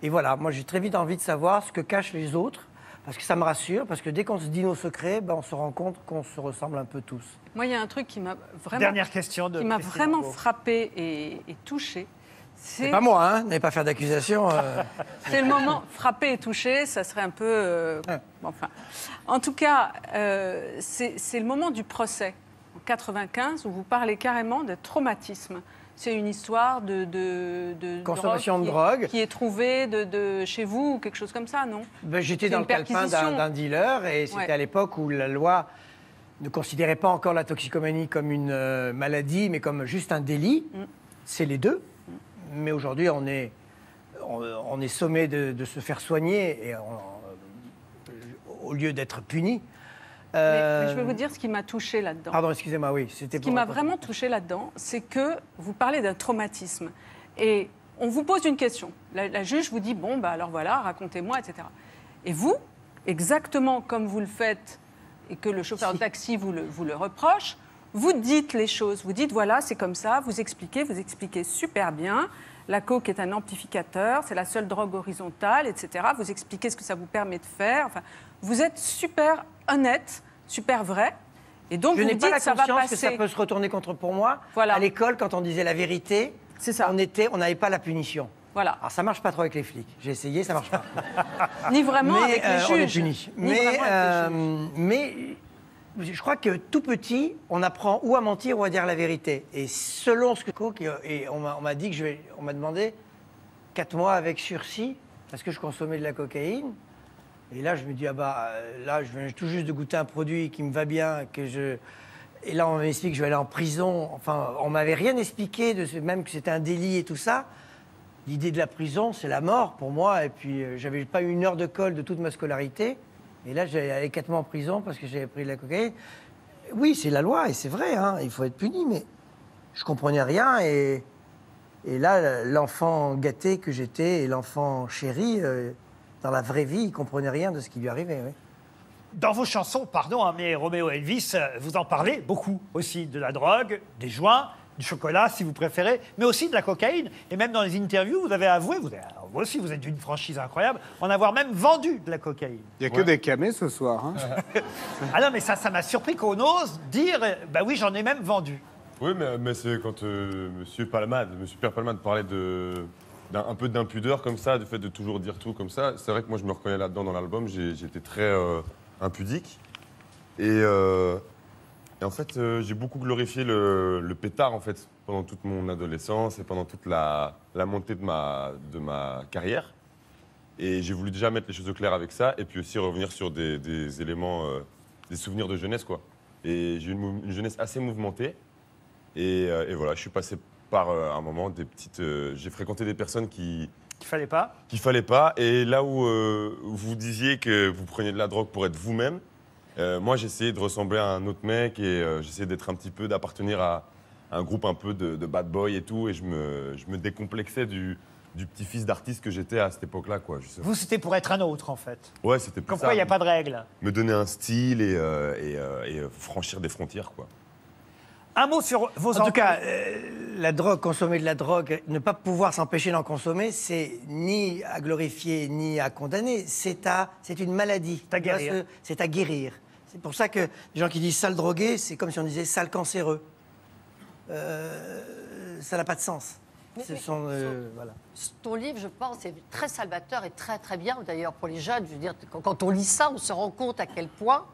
Et voilà, moi j'ai très vite envie de savoir ce que cachent les autres, parce que ça me rassure, parce que dès qu'on se dit nos secrets, bah, on se rend compte qu'on se ressemble un peu tous. Moi, il y a un truc qui m'a vraiment, Dernière question de qui m'a vraiment frappé et, et touché. C'est pas moi, hein, n'allez pas faire d'accusation. euh. [laughs] C'est le moment frappé et touché, ça serait un peu. euh, enfin, en tout cas, euh, c'est le moment du procès 95 où vous parlez carrément de traumatisme. C'est une histoire de, de, de Consommation de drogue. qui est trouvée de, de chez vous ou quelque chose comme ça, non? Ben, J'étais dans le calepin d'un dealer et c'était Ouais. à l'époque où la loi ne considérait pas encore la toxicomanie comme une euh, maladie, mais comme juste un délit. Mm. C'est les deux. Mais aujourd'hui, on est, on, on est sommé de, se faire soigner et on- euh, au lieu d'être puni. Mais- Euh, mais je vais vous dire ce qui m'a touché là-dedans. Pardon, excusez-moi, oui, c'était Ce qui m'a vraiment touché là-dedans, c'est que vous parlez d'un traumatisme. Et on vous pose une question. La, la juge vous dit Bon, bah alors voilà, racontez-moi, etc. Et vous, exactement comme vous le faites et que le chauffeur de taxi vous le, vous le reproche, vous dites les choses. Vous dites Voilà, c'est comme ça, vous expliquez, vous expliquez super bien. La coke est un amplificateur, c'est la seule drogue horizontale, etc. Vous expliquez ce que ça vous permet de faire. Enfin, vous êtes super honnête, super vrai. Et donc, je n'ai pas la ça conscience que ça peut se retourner contre pour moi. À l'école, quand on disait la vérité, on était, on n'avait pas la punition. Voilà. Alors ça marche pas trop avec les flics. J'ai essayé, ça marche pas. [laughs] Ni vraiment mais, avec les euh, on est juges. Mais, euh, mais je crois que tout petit, on apprend ou à mentir ou à dire la vérité. Et selon ce que et on m'a on m'a dit que je vais, on m'a demandé quatre mois avec sursis parce que je consommais de la cocaïne. Et là, je me dis ah bah euh, là, je viens tout juste de goûter un produit qui me va bien, que je et là, on m'explique que je vais aller en prison. Enfin, on m'avait rien expliqué de même que c'était un délit et tout ça. L'idée de la prison, c'est la mort pour moi. Et puis, euh, j'avais pas eu une heure de colle de toute ma scolarité. Et là, j'allais aller quatre mois en prison parce que j'avais pris de la cocaïne. Oui, c'est la loi et c'est vrai, hein, il faut être puni, mais je comprenais rien. Et, et là, l'enfant gâté que j'étais et l'enfant chéri, euh, dans la vraie vie, il comprenait rien de ce qui lui arrivait. oui. Dans vos chansons, pardon, hein, mais Roméo Elvis, euh, vous en parlez beaucoup aussi de la drogue, des joints, du chocolat si vous préférez, mais aussi de la cocaïne. Et même dans les interviews, vous avez avoué, vous, avez- vous aussi vous êtes d'une franchise incroyable, en avoir même vendu de la cocaïne. Il n'y a que des camés ce soir. hein. [laughs] Ah non, mais ça, ça m'a surpris qu'on ose dire, euh, bah oui, j'en ai même vendu. Oui, mais, mais c'est quand euh, Monsieur Palmade, Monsieur Pierre Palmade parlait de un peu d'impudeur comme ça, du fait de toujours dire tout comme ça. C'est vrai que moi je me reconnais là-dedans dans l'album. J'étais très euh, impudique et, euh, et en fait euh, j'ai beaucoup glorifié le, pétard en fait pendant toute mon adolescence et pendant toute la, montée de ma de ma carrière. Et j'ai voulu déjà mettre les choses au clair avec ça, et puis aussi revenir sur des, éléments, des souvenirs de jeunesse, quoi. Et j'ai eu une, jeunesse assez mouvementée. Et, et voilà, je suis passé par euh, un moment des petites. euh, j'ai fréquenté des personnes qui. Qu'il fallait pas Qu'il fallait pas. Et là où euh, vous disiez que vous preniez de la drogue pour être vous-même, euh, moi j'essayais de ressembler à un autre mec et euh, j'essayais d'être un petit peu, d'appartenir à un groupe un peu de, de bad boy et tout. Et je me, je me décomplexais du, du petit-fils d'artiste que j'étais à cette époque-là, quoi. Vous, c'était pour être un autre, en fait. Ouais, c'était plus Comme ça. quoi, il n'y a pas de règle. Me donner un style et, euh, et, euh, et, euh, franchir des frontières, quoi. Un mot sur vos En tout cas, euh, la drogue, consommer de la drogue, ne pas pouvoir s'empêcher d'en consommer, c'est ni à glorifier ni à condamner, c'est à, c'est une maladie. à guérir. C'est à guérir. C'est pour ça que les gens qui disent sale drogué, c'est comme si on disait sale cancéreux. Euh, ça n'a pas de sens. Ce sont, euh, voilà. Ton livre, je pense, est très salvateur et très très bien d'ailleurs pour les jeunes. Je veux dire, quand on lit ça, on se rend compte à quel point.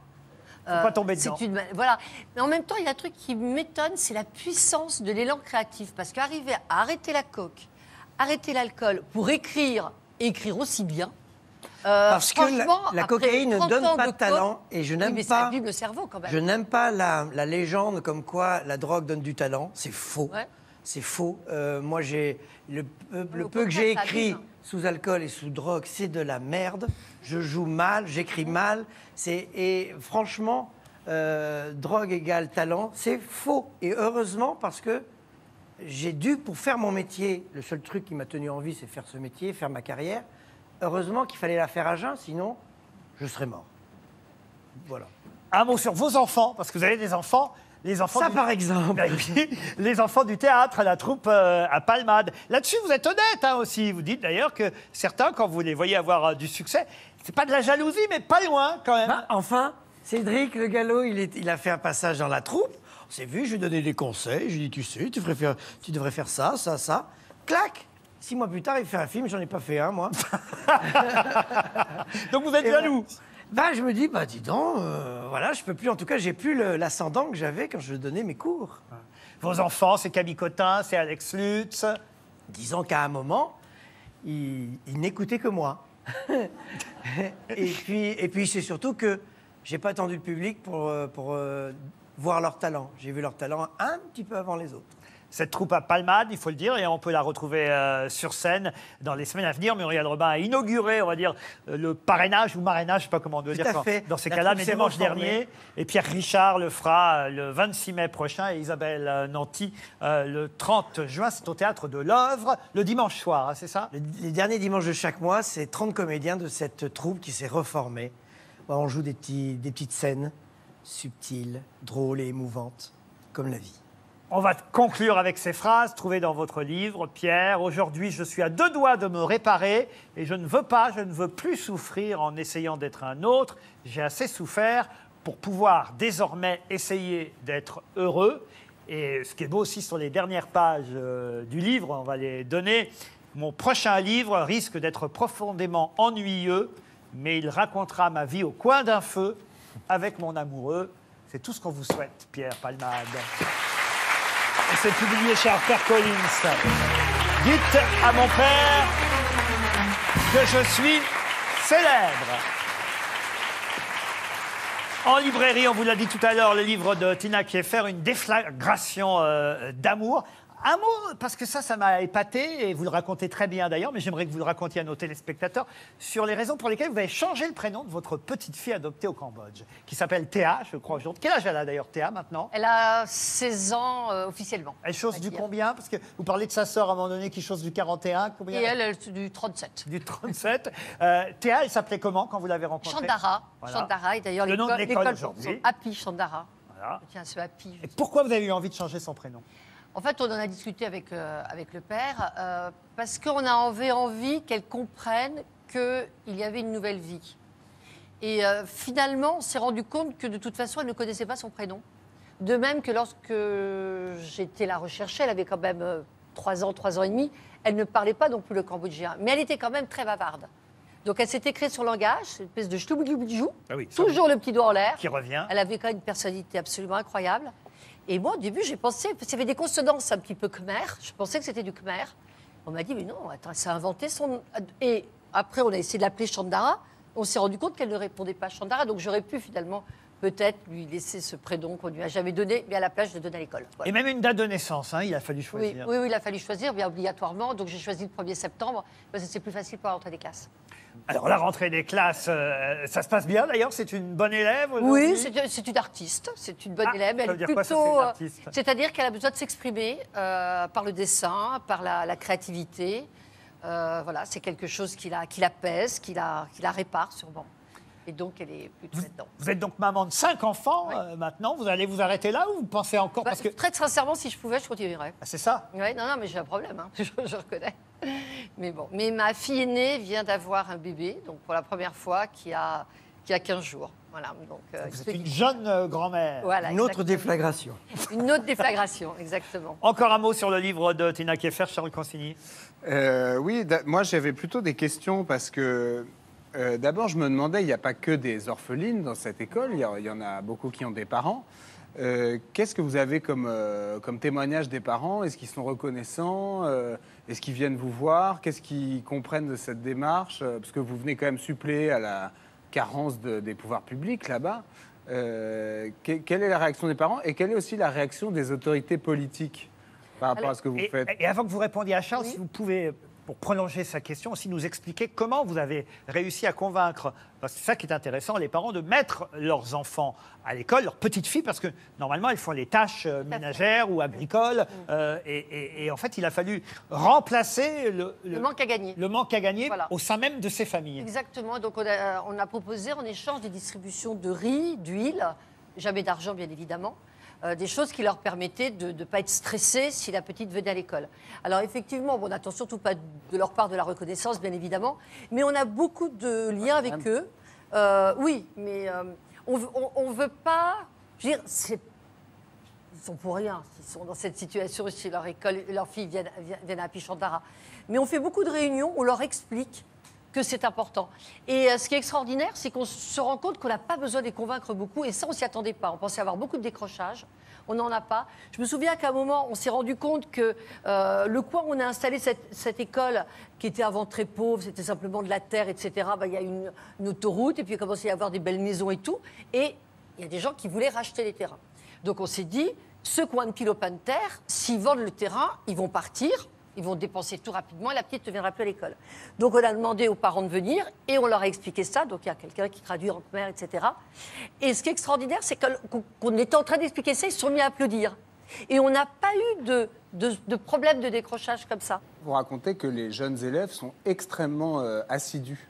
Euh, pas tomber c'est dedans. une- voilà. Mais en même temps, il y a un truc qui m'étonne, c'est la puissance de l'élan créatif. Parce qu'arriver à arrêter la coke, arrêter l'alcool pour écrire, et écrire aussi bien. euh, Parce que la, la cocaïne ne 30 donne pas de talent et je Oui, n'aime mais ça pas. le cerveau quand même. Je n'aime pas la, la légende comme quoi la drogue donne du talent. C'est faux. Ouais. C'est faux. Euh, moi, j'ai le, peu- le au peu que j'ai écrit abîme. Sous alcool et sous drogue, c'est de la merde. Je joue mal, j'écris mal. Et franchement, euh, drogue égale talent, c'est faux. Et heureusement parce que j'ai dû, pour faire mon métier, le seul truc qui m'a tenu en vie, c'est faire ce métier, faire ma carrière. Heureusement qu'il fallait la faire à jeun, sinon je serais mort. Voilà. Un mot sur vos enfants, parce que vous avez des enfants. Les enfants Ça, du- par exemple. [laughs] Les enfants du théâtre, la troupe euh, à Palmade. Là-dessus, vous êtes honnête hein, aussi. Vous dites d'ailleurs que certains, quand vous les voyez avoir euh, du succès, c'est pas de la jalousie, mais pas loin quand même. Bah, enfin, Cédric Le Gallo, il, est- il a fait un passage dans la troupe. On s'est vu, je lui ai donné des conseils. Je lui ai dit, tu sais, tu devrais faire, tu devrais faire ça, ça, ça. Clac Six mois plus tard, il fait un film, j'en ai pas fait un, moi. [laughs] [laughs] Donc vous êtes jaloux bah, je me dis, bah dis donc, euh, voilà, je peux plus, en tout cas, j'ai plus l'ascendant que j'avais quand je donnais mes cours. Vos enfants, c'est Camille Cotin, c'est Alex Lutz. Disons qu'à un moment, il, il n'écoutait que moi. [laughs] et puis, et puis c'est surtout que j'ai pas attendu le public pour, euh, pour euh, voir leur talent. J'ai vu leur talent un petit peu avant les autres. Cette troupe à Palmade, il faut le dire, et on peut la retrouver euh, sur scène dans les semaines à venir. Muriel Robin a inauguré, on va dire, euh, le parrainage ou marrainage, je sais pas comment on doit Tout dire à quand- fait. dans ces cas-là, mais dimanche dernier. Et Pierre Richard le fera euh, le 26 mai prochain et Isabelle Nanty euh, le 30 juin. C'est au théâtre de l'œuvre, le dimanche soir, hein, c'est ça? Le- les derniers dimanches de chaque mois, c'est 30 comédiens de cette troupe qui s'est reformée. On joue des, petits, des petites scènes subtiles, drôles et émouvantes, comme la vie. On va conclure avec ces phrases trouvées dans votre livre, Pierre. Aujourd'hui, je suis à deux doigts de me réparer et je ne veux pas, je ne veux plus souffrir en essayant d'être un autre. J'ai assez souffert pour pouvoir désormais essayer d'être heureux. Et ce qui est beau aussi sur les dernières pages euh, du livre, on va les donner. Mon prochain livre risque d'être profondément ennuyeux, mais il racontera ma vie au coin d'un feu avec mon amoureux. C'est tout ce qu'on vous souhaite, Pierre Palmade. C'est publié chez HarperCollins. Dites à mon père que je suis célèbre. En librairie, on vous l'a dit tout à l'heure, le livre de Tina Kieffer, une déflagration euh, d'amour. Un mot, parce que ça, ça m'a épaté, et vous le racontez très bien d'ailleurs, mais j'aimerais que vous le racontiez à nos téléspectateurs, sur les raisons pour lesquelles vous avez changé le prénom de votre petite fille adoptée au Cambodge, qui s'appelle Théa, je crois aujourd'hui. Quel âge elle a d'ailleurs, Théa, maintenant? Elle a 16 ans euh, officiellement. Elle chose du combien? Parce que vous parlez de sa sœur à un moment donné qui chose du 41. Combien? Et elle, elle, du 37. Du 37. Euh, Théa, elle s'appelait comment quand vous l'avez rencontrée? Chandara. Voilà. Chandara, et d'ailleurs, Le nom de l'école aujourd'hui. Happy Chandara. Voilà. Tiens, ce Happy. Et pourquoi vous avez eu envie de changer son prénom? En fait, on en a discuté avec, euh, avec le père euh, parce qu'on a envie, envie qu'elle comprenne qu'il y avait une nouvelle vie. Et euh, finalement, on s'est rendu compte que de toute façon, elle ne connaissait pas son prénom. De même que lorsque j'étais la rechercher, elle avait quand même euh, trois ans, trois ans et demi, elle ne parlait pas non plus le cambodgien. Mais elle était quand même très bavarde. Donc elle s'était créée son langage, une espèce de ch'touboudjoubidjou, Ah oui, toujours le petit doigt en l'air. Qui revient. Elle avait quand même une personnalité absolument incroyable. Et moi, au début, j'ai pensé, parce qu'il y avait des consonances un petit peu khmer, je pensais que c'était du khmer. On m'a dit, mais non, attends, ça a inventé son. Et Après, on a essayé de l'appeler Chandara. On s'est rendu compte qu'elle ne répondait pas à Chandara, donc j'aurais pu finalement peut-être lui laisser ce prénom qu'on lui a jamais donné, mais à la place, je le donne à l'école. Voilà. Et même une date de naissance, hein, il a fallu choisir. oui, oui, il a fallu choisir, bien obligatoirement. Donc j'ai choisi le 1er septembre, parce que c'est plus facile pour la rentrée des classes. Alors la rentrée des classes, euh, ça se passe bien d'ailleurs C'est une bonne élève Oui, c'est une artiste, c'est une bonne Ah, élève. Elle est plutôt, euh, c'est-à-dire qu'elle a besoin de s'exprimer euh, par le dessin, par la, la créativité. Euh, voilà, c'est quelque chose qui la, qui la pèse, qui la, qui la répare sûrement. Et donc elle est plutôt là-dedans. Vous êtes donc maman de cinq enfants euh, maintenant. Vous allez vous arrêter là ou vous pensez encore? Bah, parce que Très sincèrement, si je pouvais, je continuerais. Ah, c'est ça? Oui, non, non, mais j'ai un problème, hein, [laughs] je, je reconnais. Mais bon, mais ma fille aînée vient d'avoir un bébé, donc pour la première fois, qui a, qui a 15 jours. Voilà, donc, euh, vous êtes une jeune euh, grand-mère. Voilà, Une autre exactement. déflagration. [laughs] Une autre déflagration, exactement. Encore un mot sur le livre de Tina Keffer, Charles Consigny. Euh, oui, moi j'avais plutôt des questions parce que euh, d'abord je me demandais, il n'y a pas que des orphelines dans cette école, il y, a- il y en a beaucoup qui ont des parents. Euh, Qu'est-ce que vous avez comme, euh, comme témoignage des parents? Est-ce qu'ils sont reconnaissants? Euh, Est-ce qu'ils viennent vous voir? Qu'est-ce qu'ils comprennent de cette démarche? Parce que vous venez quand même suppléer à la carence de- des pouvoirs publics là-bas. Euh, que- quelle est la réaction des parents? Et quelle est aussi la réaction des autorités politiques par rapport à ce que vous et, faites? et avant que vous répondiez à Charles, si vous pouvez, pour prolonger sa question, aussi nous expliquer comment vous avez réussi à convaincre, parce que c'est ça qui est intéressant, les parents de mettre leurs enfants à l'école, leurs petites filles, parce que normalement elles font les tâches euh, ménagères ou agricoles, euh, et, et- et en fait il a fallu remplacer le, Le manque à gagner. le manque à gagner Voilà. au sein même de ces familles. Exactement. Donc, on a, on a proposé en échange des distributions de riz, d'huile, jamais d'argent, bien évidemment. Euh, des choses qui leur permettaient de ne pas être stressés si la petite venait à l'école. Alors effectivement, bon, on n'attend surtout pas de leur part de la reconnaissance, bien évidemment, mais on a beaucoup de liens avec eux. Euh, oui, mais euh, on ne veut pas... Je veux dire, c'est ils sont pour rien s'ils sont dans cette situation si leur école, leurs filles viennent, viennent- à Pichandara. Mais on fait beaucoup de réunions on leur explique que c'est important. Et euh, ce qui est extraordinaire, c'est qu'on se rend compte qu'on n'a pas besoin de les convaincre beaucoup. Et ça, on s'y attendait pas. On pensait avoir beaucoup de décrochages. On n'en a pas. Je me souviens qu'à un moment, on s'est rendu compte que euh, le coin où on a installé cette, école, qui était avant très pauvre, c'était simplement de la terre, etc., bah, il y a une, une autoroute, et puis il a commencé à y avoir des belles maisons et tout. Et il y a des gens qui voulaient racheter les terrains. Donc on s'est dit, ce coin de pilopin de terre, s'ils vendent le terrain, ils vont partir, ils vont dépenser tout rapidement et la petite ne viendra plus à l'école. Donc on a demandé aux parents de venir et on leur a expliqué ça. Donc il y a quelqu'un qui traduit en khmer, etc. Et ce qui est extraordinaire, c'est qu'on était en train d'expliquer ça, ils se sont mis à applaudir. Et on n'a pas eu de, de, de problème de décrochage comme ça. Vous racontez que les jeunes élèves sont extrêmement euh, assidus,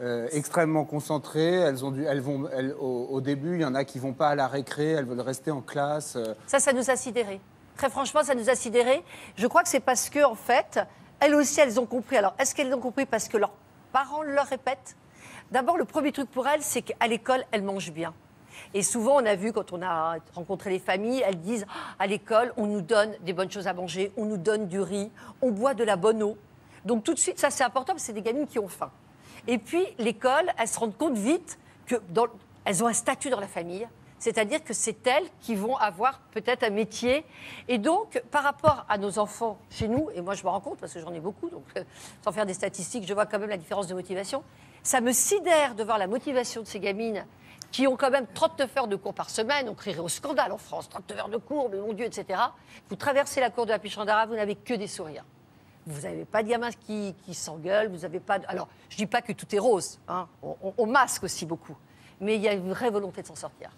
euh, extrêmement concentrés. Elles ont dû, elles vont, elles- au, au début, il y en a qui vont pas à la récré, elles veulent rester en classe. euh. Ça, ça nous a sidérés. Très franchement, ça nous a sidérés. Je crois que c'est parce que, en fait, elles aussi, elles ont compris. Alors, est-ce qu'elles ont compris parce que leurs parents leur répètent? D'abord, le premier truc pour elles, c'est qu'à l'école, elles mangent bien. Et souvent, on a vu, quand on a rencontré les familles, elles disent Ah, à l'école, on nous donne des bonnes choses à manger, on nous donne du riz, on boit de la bonne eau. Donc, tout de suite, ça, c'est important parce que c'est des gamines qui ont faim. Et puis, l'école, elles se rendent compte vite que elles ont un statut dans la famille. C'est-à-dire que c'est elles qui vont avoir peut-être un métier. Et donc, par rapport à nos enfants chez nous, et moi je me rends compte parce que j'en ai beaucoup, donc euh, sans faire des statistiques, je vois quand même la différence de motivation. Ça me sidère de voir la motivation de ces gamines qui ont quand même 39 heures de cours par semaine. On crierait au scandale en France, 39 heures de cours, mais mon Dieu, etc. Vous traversez la cour de la Pichandara, vous n'avez que des sourires. Vous n'avez pas de gamins qui, s'engueulent, vous n'avez pas. Alors, je dis pas que tout est rose, hein. on masque aussi beaucoup, mais il y a une vraie volonté de s'en sortir.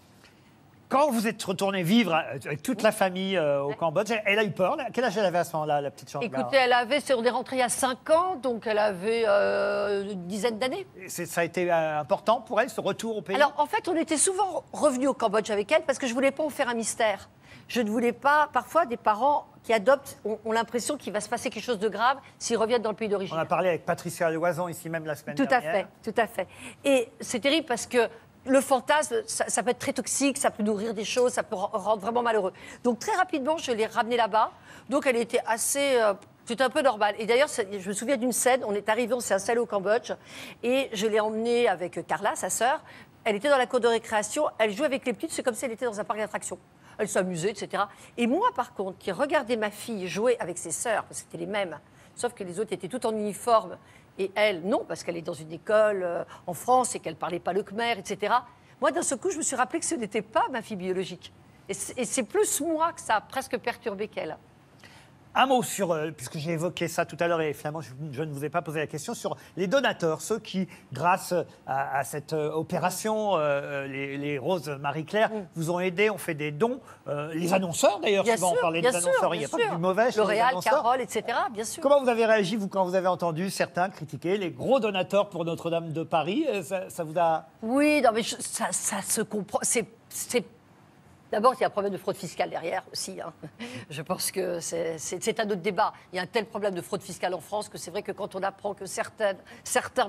Quand vous êtes retourné vivre euh, avec toute la famille euh, au Cambodge, elle a eu peur. Quel âge elle avait à ce moment-là, la petite Chandra Écoutez, elle avait, on est rentré il y a 5 ans, donc elle avait euh, une dizaine d'années. Ça a été euh, important pour elle, ce retour au pays? Alors, en fait, on était souvent revenus au Cambodge avec elle parce que je voulais pas en faire un mystère. Je ne voulais pas. Parfois, des parents qui adoptent ont, ont l'impression qu'il va se passer quelque chose de grave s'ils reviennent dans le pays d'origine. On a parlé avec Patricia Loison ici même la semaine Tout à dernière. fait, tout à fait. Et c'est terrible parce que le fantasme, ça, peut être très toxique, ça peut nourrir des choses, ça peut ren- rendre vraiment malheureux. Donc très rapidement, je l'ai ramenée là-bas. Donc elle était assez... euh, c'était un peu normal. Et d'ailleurs, je me souviens d'une scène, on est arrivé, on s'est installé au Cambodge, et je l'ai emmenée avec Carla, sa sœur. Elle était dans la cour de récréation, elle jouait avec les petites, c'est comme si elle était dans un parc d'attractions. Elle s'amusait, etc. Et moi, par contre, qui regardais ma fille jouer avec ses sœurs, parce que c'était les mêmes, sauf que les autres étaient toutes en uniforme, Et elle, non, parce qu'elle est dans une école euh, en France et qu'elle parlait pas le khmer, etc. Moi, d'un seul coup, je me suis rappelé que ce n'était pas ma fille biologique. Et c'est plus moi que ça a presque perturbé qu'elle. Un mot sur, euh, puisque j'ai évoqué ça tout à l'heure et finalement je, je ne vous ai pas posé la question, sur les donateurs, ceux qui, grâce à, à cette euh, opération, euh, euh, les, les Roses Marie-Claire, vous ont aidé, ont fait des dons. Euh, les annonceurs d'ailleurs, souvent on parlait des sûr, annonceurs, il n'y a pas que du mauvais L'Oréal. Carole, etc. Bien sûr. Comment vous avez réagi, vous, quand vous avez entendu certains critiquer les gros donateurs pour Notre-Dame de Paris ça, ça vous a... Oui, non, mais je- ça, ça se comprend. C'est- D'abord, il y a un problème de fraude fiscale derrière aussi. hein. [laughs] Je pense que c'est, un autre débat. Il y a un tel problème de fraude fiscale en France que c'est vrai que quand on apprend que certains,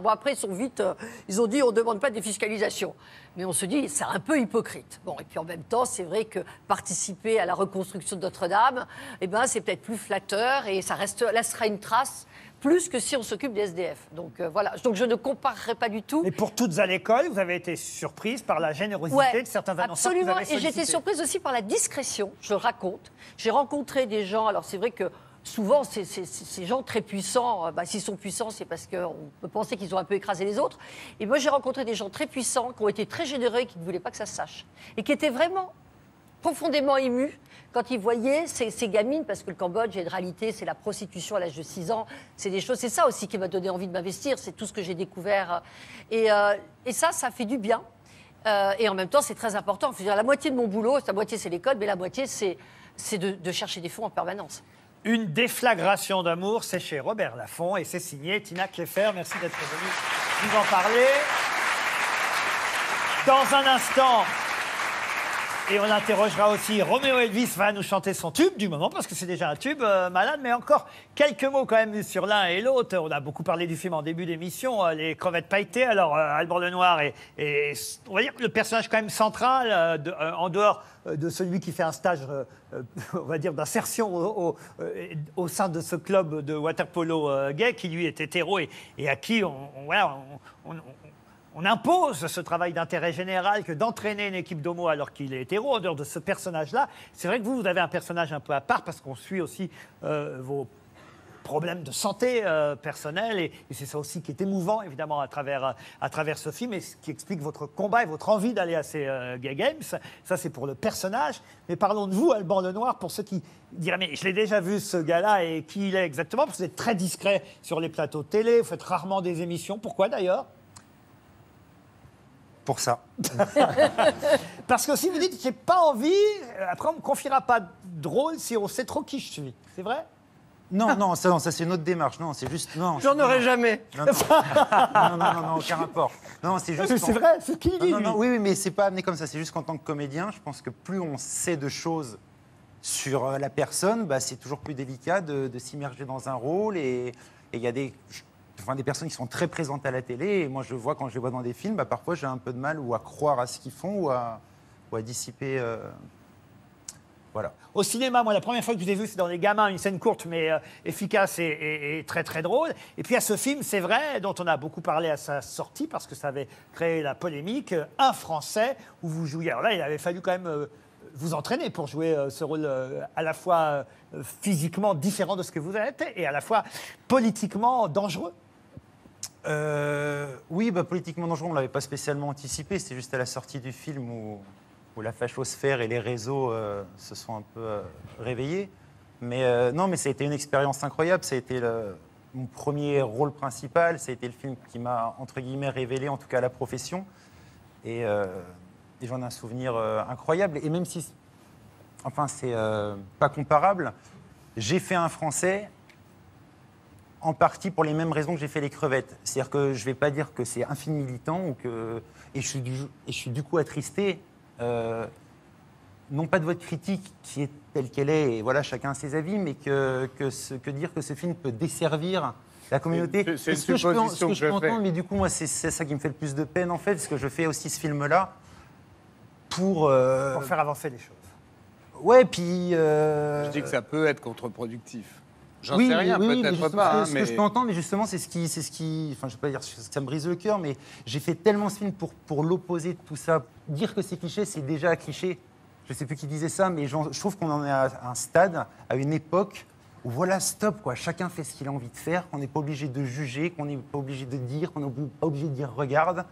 bon après, ils sont vite, euh, ils ont dit on ne demande pas de défiscalisation. Mais on se dit, c'est un peu hypocrite. Bon, et puis en même temps, c'est vrai que participer à la reconstruction de Notre-Dame, eh ben, c'est peut-être plus flatteur et ça reste, laissera une trace plus que si on s'occupe des SDF. Donc euh, voilà, donc je ne comparerai pas du tout. Et pour toutes à l'école, vous avez été surprise par la générosité Ouais, de certains annonceurs que vous Absolument. avez Et j'étais surprise aussi par la discrétion, je raconte. J'ai rencontré des gens, alors c'est vrai que souvent, ces, ces- ces- ces gens très puissants, euh, bah, s'ils sont puissants, c'est parce qu'on peut penser qu'ils ont un peu écrasé les autres. Et moi, j'ai rencontré des gens très puissants, qui ont été très généreux et qui ne voulaient pas que ça se sache. Et qui étaient vraiment profondément émus quand ils voyaient ces, gamines, parce que le Cambodge, en réalité, c'est la prostitution à l'âge de 6 ans. C'est des choses, c'est ça aussi qui m'a donné envie de m'investir, c'est tout ce que j'ai découvert. Et, euh, ça, ça fait du bien. Euh, et en même temps, c'est très important. Dire, la moitié de mon boulot, la moitié c'est l'école, mais la moitié c'est de, chercher des fonds en permanence. Une déflagration d'amour, c'est chez Robert Laffont et c'est signé Tina Kleffer. Merci d'être venue nous en parler. Dans un instant, et on interrogera aussi Roméo Elvis va nous chanter son tube du moment parce que c'est déjà un tube euh, malade, mais encore quelques mots quand même sur l'un et l'autre. On a beaucoup parlé du film en début d'émission, euh, les crevettes pailletées. Alors euh, Alban Lenoir est, on va dire, le personnage quand même central en dehors de celui qui fait un stage, [laughs] on va dire, d'insertion au, sein de ce club de waterpolo gay qui lui est hétéro et, à qui on- on impose ce travail d'intérêt général que d'entraîner une équipe d'homo alors qu'il est hétéro, en dehors de ce personnage-là. C'est vrai que vous, vous avez un personnage un peu à part parce qu'on suit aussi euh, vos problèmes de santé euh, et, c'est ça aussi qui est émouvant évidemment à travers, à travers ce film et ce qui explique votre combat et votre envie d'aller à ces euh, Gay Games. Ça c'est pour le personnage. Mais parlons de vous, Alban Lenoir, pour ceux qui diraient mais je l'ai déjà vu ce gars-là et qui il est exactement, parce que vous êtes très discret sur les plateaux de télé, vous faites rarement des émissions. Pourquoi d'ailleurs? Pour ça. [laughs] Parce que si vous dites j'ai pas envie, après on me confiera pas de rôle si on sait trop qui je suis. C'est vrai? Non, non, ça, non, ça c'est une autre démarche. Non, c'est juste. Non, J'en aurais jamais. Non, non, non, non, non, non, aucun rapport. Non, c'est juste. C'est vrai, c'est ce qu'il dit, Non, non, non, lui. oui, oui, mais c'est pas amené comme ça. C'est juste qu'en tant que comédien, je pense que plus on sait de choses sur euh, la personne, bah, c'est toujours plus délicat de, de s'immerger dans un rôle. Et et il y a des, enfin, des personnes qui sont très présentes à la télé. Et moi, je vois quand je les vois dans des films, bah, parfois j'ai un peu de mal ou à croire à ce qu'ils font ou à, dissiper. euh, voilà. Au cinéma, moi, la première fois que je vous ai vu, c'est dans Les Gamins, une scène courte mais euh, efficace et, très très drôle. Et puis à ce film, c'est vrai, dont on a beaucoup parlé à sa sortie parce que ça avait créé la polémique, euh, un Français où vous jouiez. Alors là, il avait fallu quand même vous entraîner pour jouer ce rôle à la fois physiquement différent de ce que vous êtes et à la fois politiquement dangereux. Euh, oui, bah, politiquement dangereux, on ne l'avait pas spécialement anticipé. C'est juste à la sortie du film où, la fachosphère et les réseaux euh, se sont un peu euh, réveillés. Mais non, mais ça a été une expérience incroyable. Ça a été mon premier rôle principal. Ça a été le film qui m'a, entre guillemets, révélé, en tout cas, la profession. Et, j'en ai un souvenir incroyable. Et même si, enfin, c'est pas comparable, j'ai fait un français en partie pour les mêmes raisons que j'ai fait les crevettes. C'est-à-dire que je ne vais pas dire que c'est un film militant ou que et je suis du, et je suis du coup attristé, euh, non pas de votre critique qui est telle qu'elle est, et voilà, chacun a ses avis, mais que, que, ce- que dire que ce film peut desservir la communauté. C'est- ce que je peux, supposition ce que que je peux je fais. entendre, mais du coup, moi, c'est c'est ça qui me fait le plus de peine, en fait, parce que je fais aussi ce film-là pour... euh, Pour faire avancer les choses. Ouais, puis... euh, Je dis que ça peut être contre-productif. J'en oui, sais rien, oui, peut-être pas. Ce, hein, ce mais... que je peux entendre, mais justement, c'est ce qui, c'est ce qui, enfin, je vais pas dire que ça me brise le cœur, mais j'ai fait tellement ce film pour pour l'opposer de tout ça. Dire que c'est cliché, c'est déjà cliché. Je sais plus qui disait ça, mais je trouve qu'on en est à un stade, à une époque où voilà, stop, quoi. Chacun fait ce qu'il a envie de faire, qu'on n'est pas obligé de juger, qu'on n'est pas obligé de dire, qu'on n'est pas obligé de dire regarde.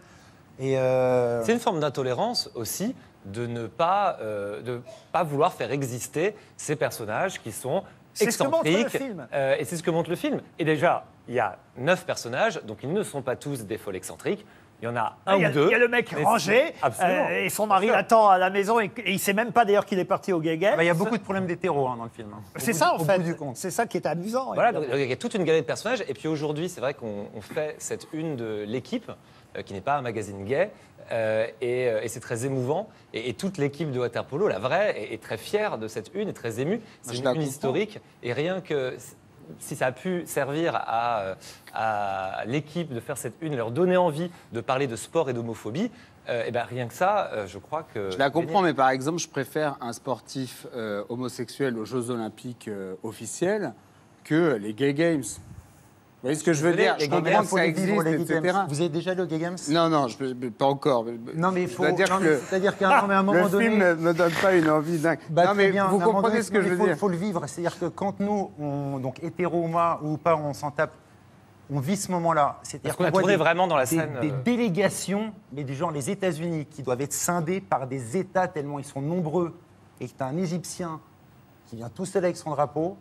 Et euh, C'est une forme d'intolérance aussi de ne pas, euh, de pas vouloir faire exister ces personnages qui sont C'est ce que montre le excentriques. film. Euh, et c'est ce que montre le film. Et déjà, il y a neuf personnages, donc ils ne sont pas tous des folles excentriques. Il y en a un il, y a, ou deux. il y a le mec rangé euh, et son mari l'attend à la maison et, et il sait même pas d'ailleurs qu'il est parti au guéguet. bah, il y a beaucoup de problèmes d'hétéros hein, dans le film. hein. Au C'est ça du- en fait. du compte. C'est ça qui est amusant. Voilà, donc, il y a toute une galerie de personnages. Et puis aujourd'hui, c'est vrai qu'on on fait cette une de l'équipe, euh, qui n'est pas un magazine gay. Euh, et euh, et c'est très émouvant. Et, et toute l'équipe de Waterpolo, la vraie, est, est très fière de cette une, est très émue. C'est une une historique. Et rien que si ça a pu servir à, euh, à l'équipe de faire cette une, leur donner envie de parler de sport et d'homophobie, euh, et ben rien que ça, euh, je crois que. Je la comprends, mais par exemple, je préfère un sportif euh, homosexuel aux Jeux Olympiques officiels que les Gay Games. Vous voyez ce que je veux dire? les Je comprends que ça existe, etc. Vous avez déjà le Gay Games? Non, non, je, pas encore. Non, mais il faut. C'est-à-dire qu'à un moment- moment le donné. film ne me donne pas une envie dingue. Bah, non, mais bien, vous comprenez donné, ce que je il veux dire faut le vivre. C'est-à-dire que quand nous, on, donc hétéro, ou pas, on s'en tape, on vit ce moment-là. C'est-à-dire qu'on a tourné des- vraiment dans la des- scène, Des euh, délégations, mais du genre les États-Unis, qui doivent être scindés par des États tellement ils sont nombreux, et que tu as un Égyptien qui vient tout seul avec son drapeau.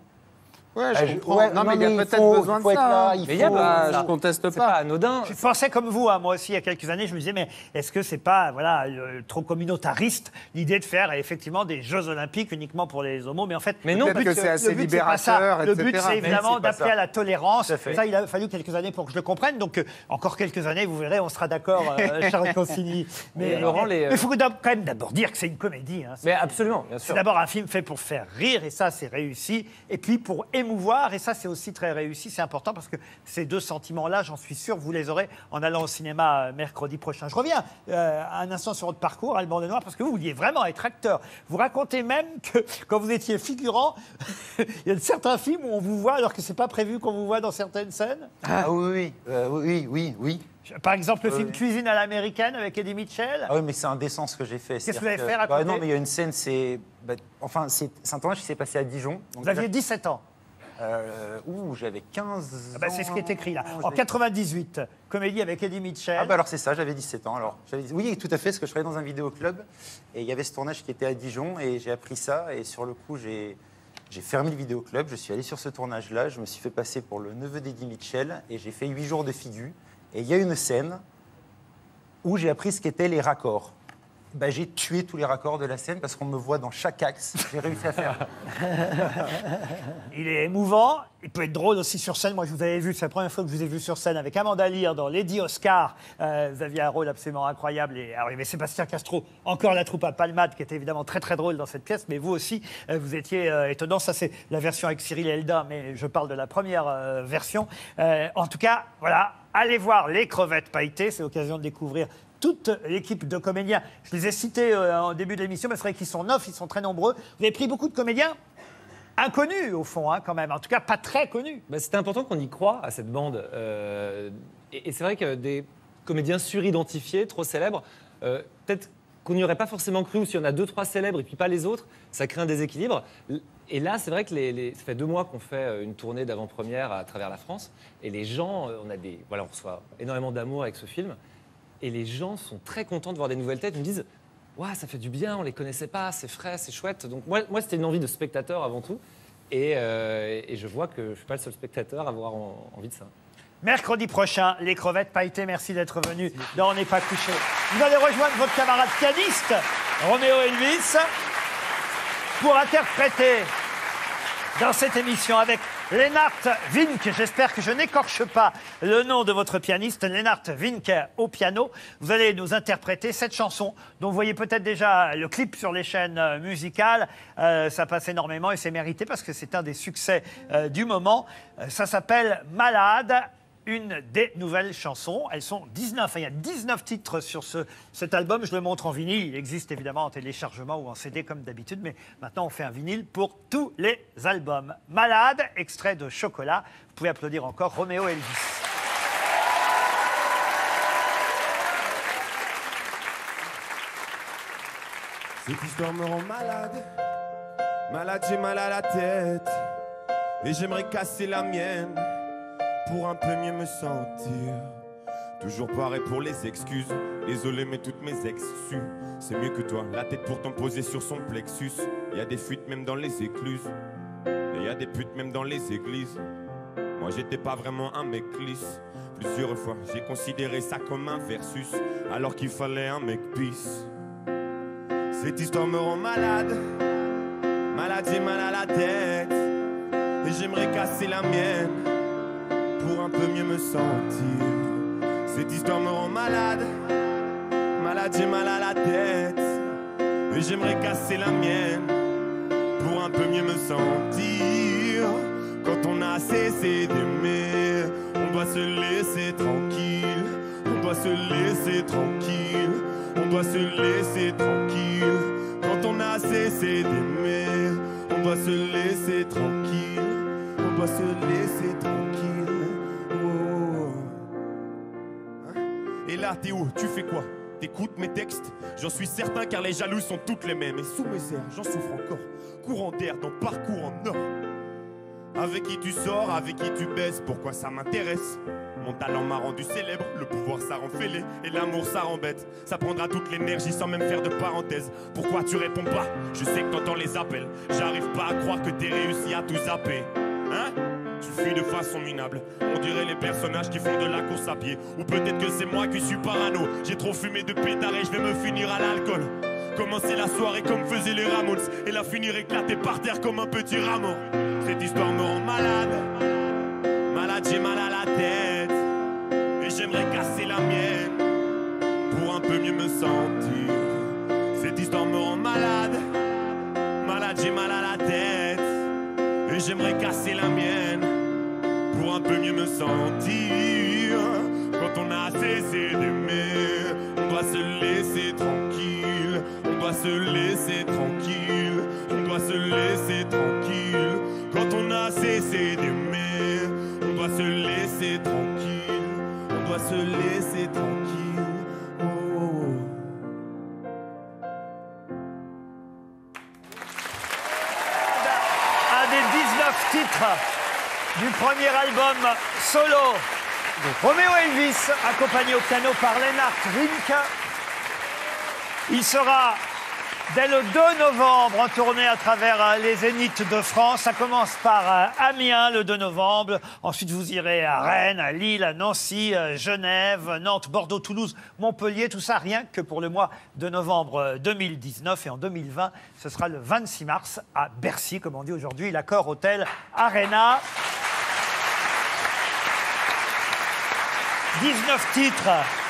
Ouais, je Ah, comprends. ouais, non, mais il y a peut-être faut- besoin faut de être ça. là, il Mais il y a faut- pas- je conteste C'est pas. pas anodin. Je pensais comme vous, hein, moi aussi, il y a quelques années, je me disais, mais est-ce que c'est pas voilà, euh, trop communautariste l'idée de faire effectivement des Jeux Olympiques uniquement pour les homos? Mais en fait, Mais non, parce but, que c'est assez c'est libérateur, Le but, c'est évidemment c'est d'appeler à la tolérance. Ça, il a fallu quelques années pour que je le comprenne. Donc, euh, encore quelques années, vous verrez, on sera d'accord, euh, [laughs] Charles Consigny. Mais euh, mais il faut quand même d'abord dire que c'est une comédie. hein. Mais absolument, bien C'est sûr. d'abord un film fait pour faire rire, et ça, c'est réussi. Et puis pour émouvoir, et ça, c'est aussi très réussi. C'est important parce que ces deux sentiments-là, j'en suis sûr, vous les aurez en allant au cinéma euh, mercredi prochain. Je reviens euh, un instant sur votre parcours, Alban Lenoir, parce que vous vouliez vraiment être acteur. Vous racontez même que quand vous étiez figurant, [laughs] il y a certains films où on vous voit alors que c'est pas prévu qu'on vous voit dans certaines scènes. Ah oui, oui, euh, oui, oui, oui. Par exemple, le film oui. Cuisine à l'américaine avec Eddie Mitchell. Ah oui, mais c'est indécent ce que j'ai fait. Qu'est-ce que vous avez fait, bah Non, mais il y a une scène, c'est. bah, enfin, c'est c'est un tournage qui s'est passé à Dijon. Donc, Vous aviez 17 ans. Euh, ouh, j'avais 15 Ah bah, c'est ce qui est écrit là. En j'avais- 98, comédie avec Eddie Mitchell. Ah bah alors c'est ça, j'avais 17 ans. Alors, oui, tout à fait, parce que je travaillais dans un vidéoclub et il y avait ce tournage qui était à Dijon et j'ai appris ça et sur le coup j'ai j'ai fermé le vidéoclub, je suis allé sur ce tournage-là, je me suis fait passer pour le neveu d'Eddie Mitchell et j'ai fait 8 jours de figure et il y a une scène où j'ai appris ce qu'étaient les raccords. Bah, j'ai tué tous les raccords de la scène parce qu'on me voit dans chaque axe. J'ai réussi à faire. [laughs] Il est émouvant, il peut être drôle aussi sur scène. Moi, je vous avais vu, c'est la première fois que je vous ai vu sur scène avec Amanda Lear dans Lady Oscar. Euh, vous aviez un rôle absolument incroyable. Et, alors, il y avait Sébastien Castro, encore la troupe à Palmade, qui était évidemment très très drôle dans cette pièce. Mais vous aussi, euh, vous étiez euh, étonnant. Ça, c'est la version avec Cyril Elda, mais je parle de la première euh, version. En tout cas, voilà, allez voir Les Crevettes Pailletées. C'est l'occasion de découvrir toute l'équipe de comédiens. Je les ai cités euh, en début de l'émission, mais c'est vrai qu'ils sont neuf, ils sont très nombreux. Vous avez pris beaucoup de comédiens inconnus, au fond, hein, quand même. En tout cas, pas très connus. Bah, C'était important qu'on y croit à cette bande. euh, et c'est vrai que des comédiens suridentifiés, trop célèbres, euh, peut-être qu'on n'y aurait pas forcément cru, ou s'il y en a deux, trois célèbres et puis pas les autres, ça crée un déséquilibre. Et là, c'est vrai que ça fait deux mois qu'on fait euh, une tournée d'avant-première à travers la France, et les gens, on a des, voilà, on reçoit énormément d'amour avec ce film, et les gens sont très contents de voir des nouvelles têtes. Ils me disent, ouais, ça fait du bien, on les connaissait pas, c'est frais, c'est chouette. Donc moi, moi c'était une envie de spectateur avant tout, et, euh, et je vois que je suis pas le seul spectateur à avoir en- envie de ça. Mercredi prochain, les crevettes pailletées, merci d'être venu dans On n'est pas couché. Vous allez rejoindre votre camarade pianiste, Roméo Elvis, pour interpréter dans cette émission avec Lennart Wink. J'espère que je n'écorche pas le nom de votre pianiste, Lennart Wink au piano. Vous allez nous interpréter cette chanson dont vous voyez peut-être déjà le clip sur les chaînes euh, musicales. Euh, ça passe énormément et c'est mérité parce que c'est un des succès euh, du moment. Euh, ça s'appelle Malade une des nouvelles chansons. Elles sont 19. Enfin, il y a 19 titres sur ce, cet album. Je le montre en vinyle. Il existe évidemment en téléchargement ou en CD comme d'habitude, mais maintenant on fait un vinyle pour tous les albums. Malade, extrait de Chocolat. Vous pouvez applaudir encore Roméo Elvis. Malade, j'ai mal à la tête. Et j'aimerais casser la mienne pour un peu mieux me sentir. Toujours pareil pour les excuses. Désolé, mais toutes mes ex. C'est mieux que toi, la tête pourtant posée sur son plexus. Y a des fuites même dans les écluses. Et y a des putes même dans les églises. Moi j'étais pas vraiment un mec lisse. Plusieurs fois j'ai considéré ça comme un versus. Alors qu'il fallait un mec peace. Cette histoire me rend malade. Malade, j'ai mal à la tête. Et j'aimerais casser la mienne pour un peu mieux me sentir. Cette histoire me rend malade. Malade, j'ai mal à la tête. Et j'aimerais casser la mienne pour un peu mieux me sentir. Quand on a cessé d'aimer, on doit se laisser tranquille. On doit se laisser tranquille. On doit se laisser tranquille. Quand on a cessé d'aimer, on doit se laisser tranquille. On doit se laisser tranquille. Et là, t'es Tu fais quoi? T'écoutes mes textes? J'en suis certain car les jaloux sont toutes les mêmes. Et sous mes airs, j'en souffre encore. Courant d'air dans parcours en or. Avec qui tu sors, avec qui tu baisses, pourquoi ça m'intéresse? Mon talent m'a rendu célèbre, le pouvoir ça rend fêlé, et l'amour ça rembête. Ça prendra toute l'énergie sans même faire de parenthèse. Pourquoi tu réponds pas? Je sais que t'entends les appels. J'arrive pas à croire que t'aies réussi à tout zapper. Hein? Tu fuis de façon minable. On dirait les personnages qui font de la course à pied. Ou peut-être que c'est moi qui suis parano. J'ai trop fumé de pétard et je vais me finir à l'alcool. Commencer la soirée comme faisaient les Ramones et la finir éclatée par terre comme un petit rameau. Cette histoire me rend malade. Malade, j'ai mal à la tête. Et j'aimerais casser la mienne pour un peu mieux me sentir. Cette histoire me rend malade. Malade, j'ai mal à la tête. J'aimerais casser la mienne pour un peu mieux me sentir. Quand on a cessé d'aimer, on doit se laisser tranquille. On doit se laisser tranquille. On doit se laisser tranquille. Quand on a cessé d'aimer, on doit se laisser tranquille. On doit se laisser tranquille. Du premier album solo de Roméo Elvis, accompagné au piano par Lennart Rimke. Il sera dès le 2 novembre en tournée à travers euh, les Zéniths de France. Ça commence par euh, Amiens le 2 novembre. Ensuite, vous irez à Rennes, à Lille, à Nancy, euh, Genève, Nantes, Bordeaux, Toulouse, Montpellier. Tout ça rien que pour le mois de novembre euh, 2019. Et en 2020, ce sera le 26 mars à Bercy, comme on dit aujourd'hui, l'accord Hôtel Arena. 19 titres.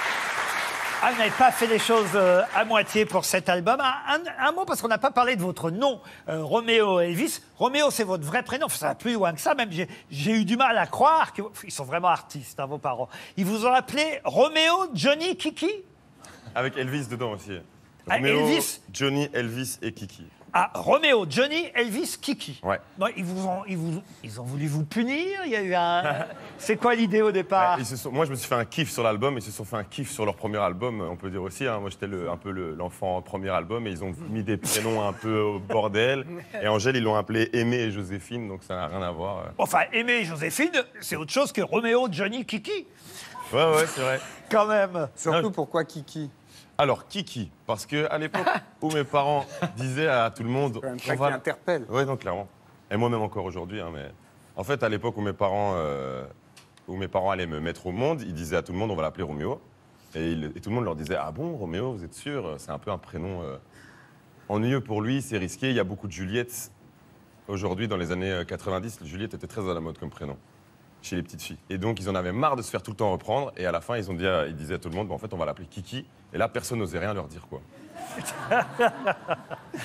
Ah, vous n'avez pas fait les choses euh, à moitié pour cet album. Un, un- un mot, parce qu'on n'a pas parlé de votre nom, euh, Roméo Elvis. Roméo, c'est votre vrai prénom. Enfin, ça va plus loin que ça. Même, j'ai- eu du mal à croire qu'ils sont vraiment artistes, hein, vos parents. Ils vous ont appelé Roméo, Johnny, Kiki? Avec Elvis dedans aussi. Ah, Roméo, Elvis? Johnny, Elvis et Kiki. Ah, Roméo, Johnny, Elvis, Kiki. Ouais. Bon, ils, vous ont, ils, vous- ils ont voulu vous punir Il y a eu un... [laughs] c'est quoi l'idée au départ Ouais, ils se sont- moi, je me suis fait un kiff sur l'album. Ils se sont fait un kiff sur leur premier album, on peut dire aussi. hein. Moi, j'étais le- un peu le- l'enfant premier album et ils ont mis des prénoms un peu au bordel. [laughs] Et Angèle, ils l'ont appelé Aimé et Joséphine, donc ça n'a rien à voir. Enfin, Aimé Joséphine, c'est autre chose que Roméo, Johnny, Kiki. Ouais, ouais, c'est vrai. [laughs] Quand même. Surtout pourquoi Kiki? Alors, Kiki, parce que à l'époque [laughs] où mes parents disaient à tout le monde. truc qui interpelle. Oui, donc clairement. Et moi-même encore aujourd'hui. hein, mais en fait, à l'époque où mes parents, euh, où mes parents allaient me mettre au monde, ils disaient à tout le monde, on va l'appeler Roméo. Et, il- et tout le monde leur disait, ah bon, Roméo, vous êtes sûr? C'est un peu un prénom euh, ennuyeux pour lui, c'est risqué. Il y a beaucoup de Juliettes. Aujourd'hui, dans les années euh, 90, Juliette était très à la mode comme prénom chez les petites filles. Et donc, ils en avaient marre de se faire tout le temps reprendre. Et à la fin, ils, ont dit à- ils disaient à tout le monde, Bon, en fait, on va l'appeler Kiki. Et là, personne n'osait rien leur dire, quoi. [laughs]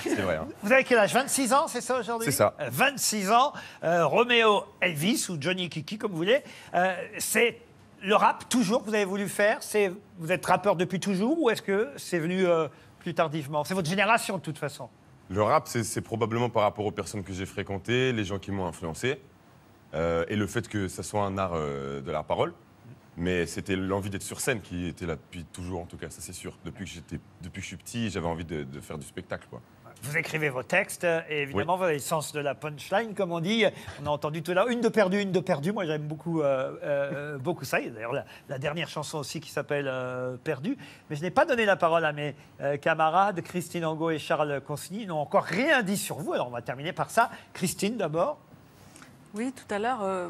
C'est vrai, hein. Vous avez quel âge? 26 ans, c'est ça aujourd'hui? C'est ça. Euh, 26 ans, euh, Roméo Elvis ou Johnny Kiki, comme vous voulez. Euh, c'est le rap toujours que vous avez voulu faire? C'est Vous êtes rappeur depuis toujours ou est-ce que c'est venu euh, plus tardivement? C'est votre génération de toute façon. Le rap, c'est c'est probablement par rapport aux personnes que j'ai fréquentées, les gens qui m'ont influencé, euh, et le fait que ça soit un art euh, de la parole. Mais c'était l'envie d'être sur scène qui était là depuis toujours, en tout cas, ça c'est sûr. Depuis que, j'étais- depuis que je suis petit, j'avais envie de, de faire du spectacle. Quoi. vous écrivez vos textes et évidemment, vous avez le sens de la punchline, comme on dit. On a entendu tout à l'heure une de perdue, une de perdue. Moi, j'aime beaucoup, euh, euh, beaucoup ça. Il y a d'ailleurs la, la dernière chanson aussi qui s'appelle euh, Perdue. Mais je n'ai pas donné la parole à mes euh, camarades, Christine Angot et Charles Consigny. Ils n'ont encore rien dit sur vous. Alors, on va terminer par ça. Christine, d'abord. Oui, tout à l'heure, euh,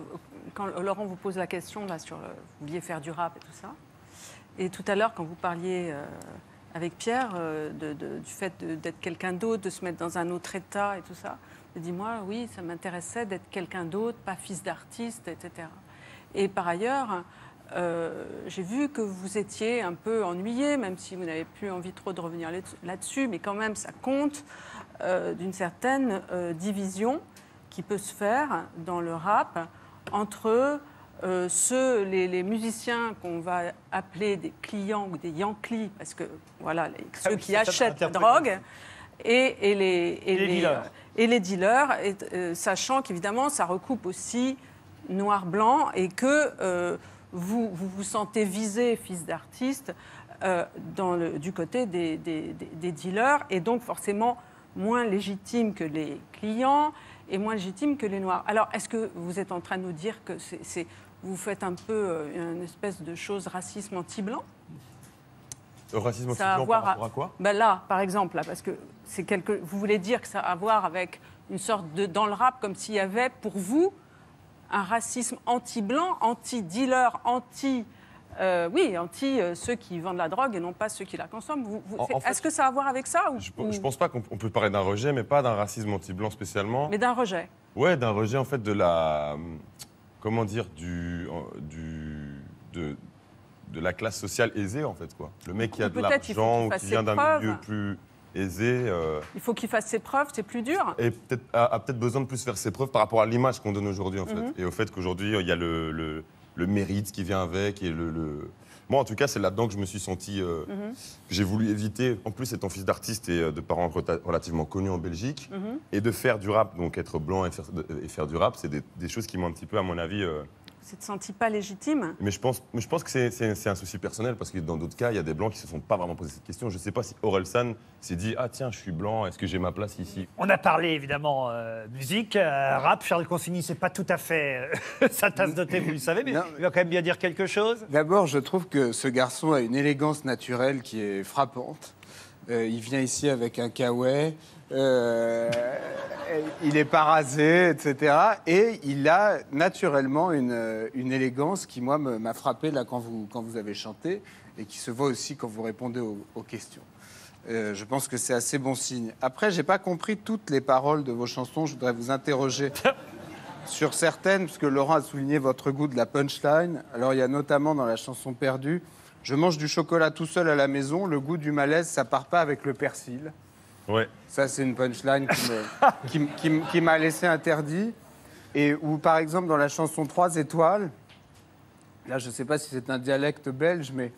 quand Laurent vous pose la question là, sur vous vouliez faire du rap et tout ça. Et tout à l'heure, quand vous parliez euh, avec Pierre euh, du fait d'être quelqu'un d'autre, de se mettre dans un autre état et tout ça, dit moi, oui, ça m'intéressait d'être quelqu'un d'autre, pas fils d'artiste, etc. Et par ailleurs, j'ai vu que vous étiez un peu ennuyé, même si vous n'avez plus envie trop de revenir là- là-dessus, mais quand même, ça compte d'une certaine division qui peut se faire dans le rap entre euh, ceux, les, les musiciens qu'on va appeler des clients ou des Yankees, parce que voilà, les- ceux oui, qui achètent la drogue, et, et les, et Les dealers. et les dealers, et, euh, sachant qu'évidemment, ça recoupe aussi noir-blanc et que euh, vous, vous vous sentez visé, fils d'artiste, dans le- du côté des, des- des- des dealers, et donc forcément moins légitime que les clients et moins légitime que les noirs. Alors, est-ce que vous êtes en train de nous dire que c'est, vous faites un peu euh, une espèce de chose racisme anti-blanc? Le racisme ça a à anti-blanc voir par rapport à quoi? Ben là, par exemple, là, parce que c'est quelque, vous voulez dire que ça a à voir avec une sorte de dans le rap, comme s'il y avait pour vous un racisme anti-blanc, anti-dealer, anti, euh, oui, anti euh, ceux qui vendent la drogue et non pas ceux qui la consomment. En- fait, Est-ce que ça a à voir avec ça ou, Je ou- pense pas qu'on on peut parler d'un rejet, mais pas d'un racisme anti-blanc spécialement. mais d'un rejet Ouais, d'un rejet en fait de la. Comment dire Du. euh, du de, de la classe sociale aisée en fait quoi. Le mec qui a de l'argent ou qui vient d'un milieu plus aisé. euh, Il faut qu'il fasse ses preuves, c'est plus dur. et peut-être a, a peut-être besoin de plus faire ses preuves par rapport à l'image qu'on donne aujourd'hui en fait. Mhm. Et au fait qu'aujourd'hui il y a le, le, le mérite qui vient avec et le, le- Moi en tout cas c'est là-dedans que je me suis senti euh, Mhm. j'ai voulu éviter. En plus étant fils d'artiste et euh, de parents relativement connus en Belgique Mhm. et de faire du rap donc être blanc et faire, et faire du rap c'est des, des choses qui m'ont un petit peu à mon avis. euh, C'est te senti pas légitime? mais je pense, mais je pense que c'est- c'est c'est un souci personnel parce que dans d'autres cas, il y a des blancs qui se sont pas vraiment posé cette question. Je ne sais pas si Orelsan s'est dit Ah, tiens, je suis blanc, est-ce que j'ai ma place ici? On a parlé évidemment euh, musique, euh, rap. Charles Consigny, c'est pas tout à fait euh, [laughs] sa tasse de thé, vous le savez, mais il va quand même bien dire quelque chose. D'abord, je trouve que ce garçon a une élégance naturelle qui est frappante. Euh, il vient ici avec un kawaii, euh, il est pas rasé, etc. Et il a naturellement une, une élégance qui, moi, m'a frappé là quand vous, quand vous avez chanté et qui se voit aussi quand vous répondez aux, aux questions. Euh, je pense que c'est assez bon signe. Après, j'ai pas compris toutes les paroles de vos chansons. Je voudrais vous interroger [laughs] sur certaines, parce que Laurent a souligné votre goût de la punchline. Alors, il y a notamment dans la chanson Perdue, je mange du chocolat tout seul à la maison, le goût du malaise, ça part pas avec le persil. Ouais. Ça, c'est une punchline [laughs] qui m'a laissé interdit. Et où, par exemple, dans la chanson Trois étoiles, là, je ne sais pas si c'est un dialecte belge, mais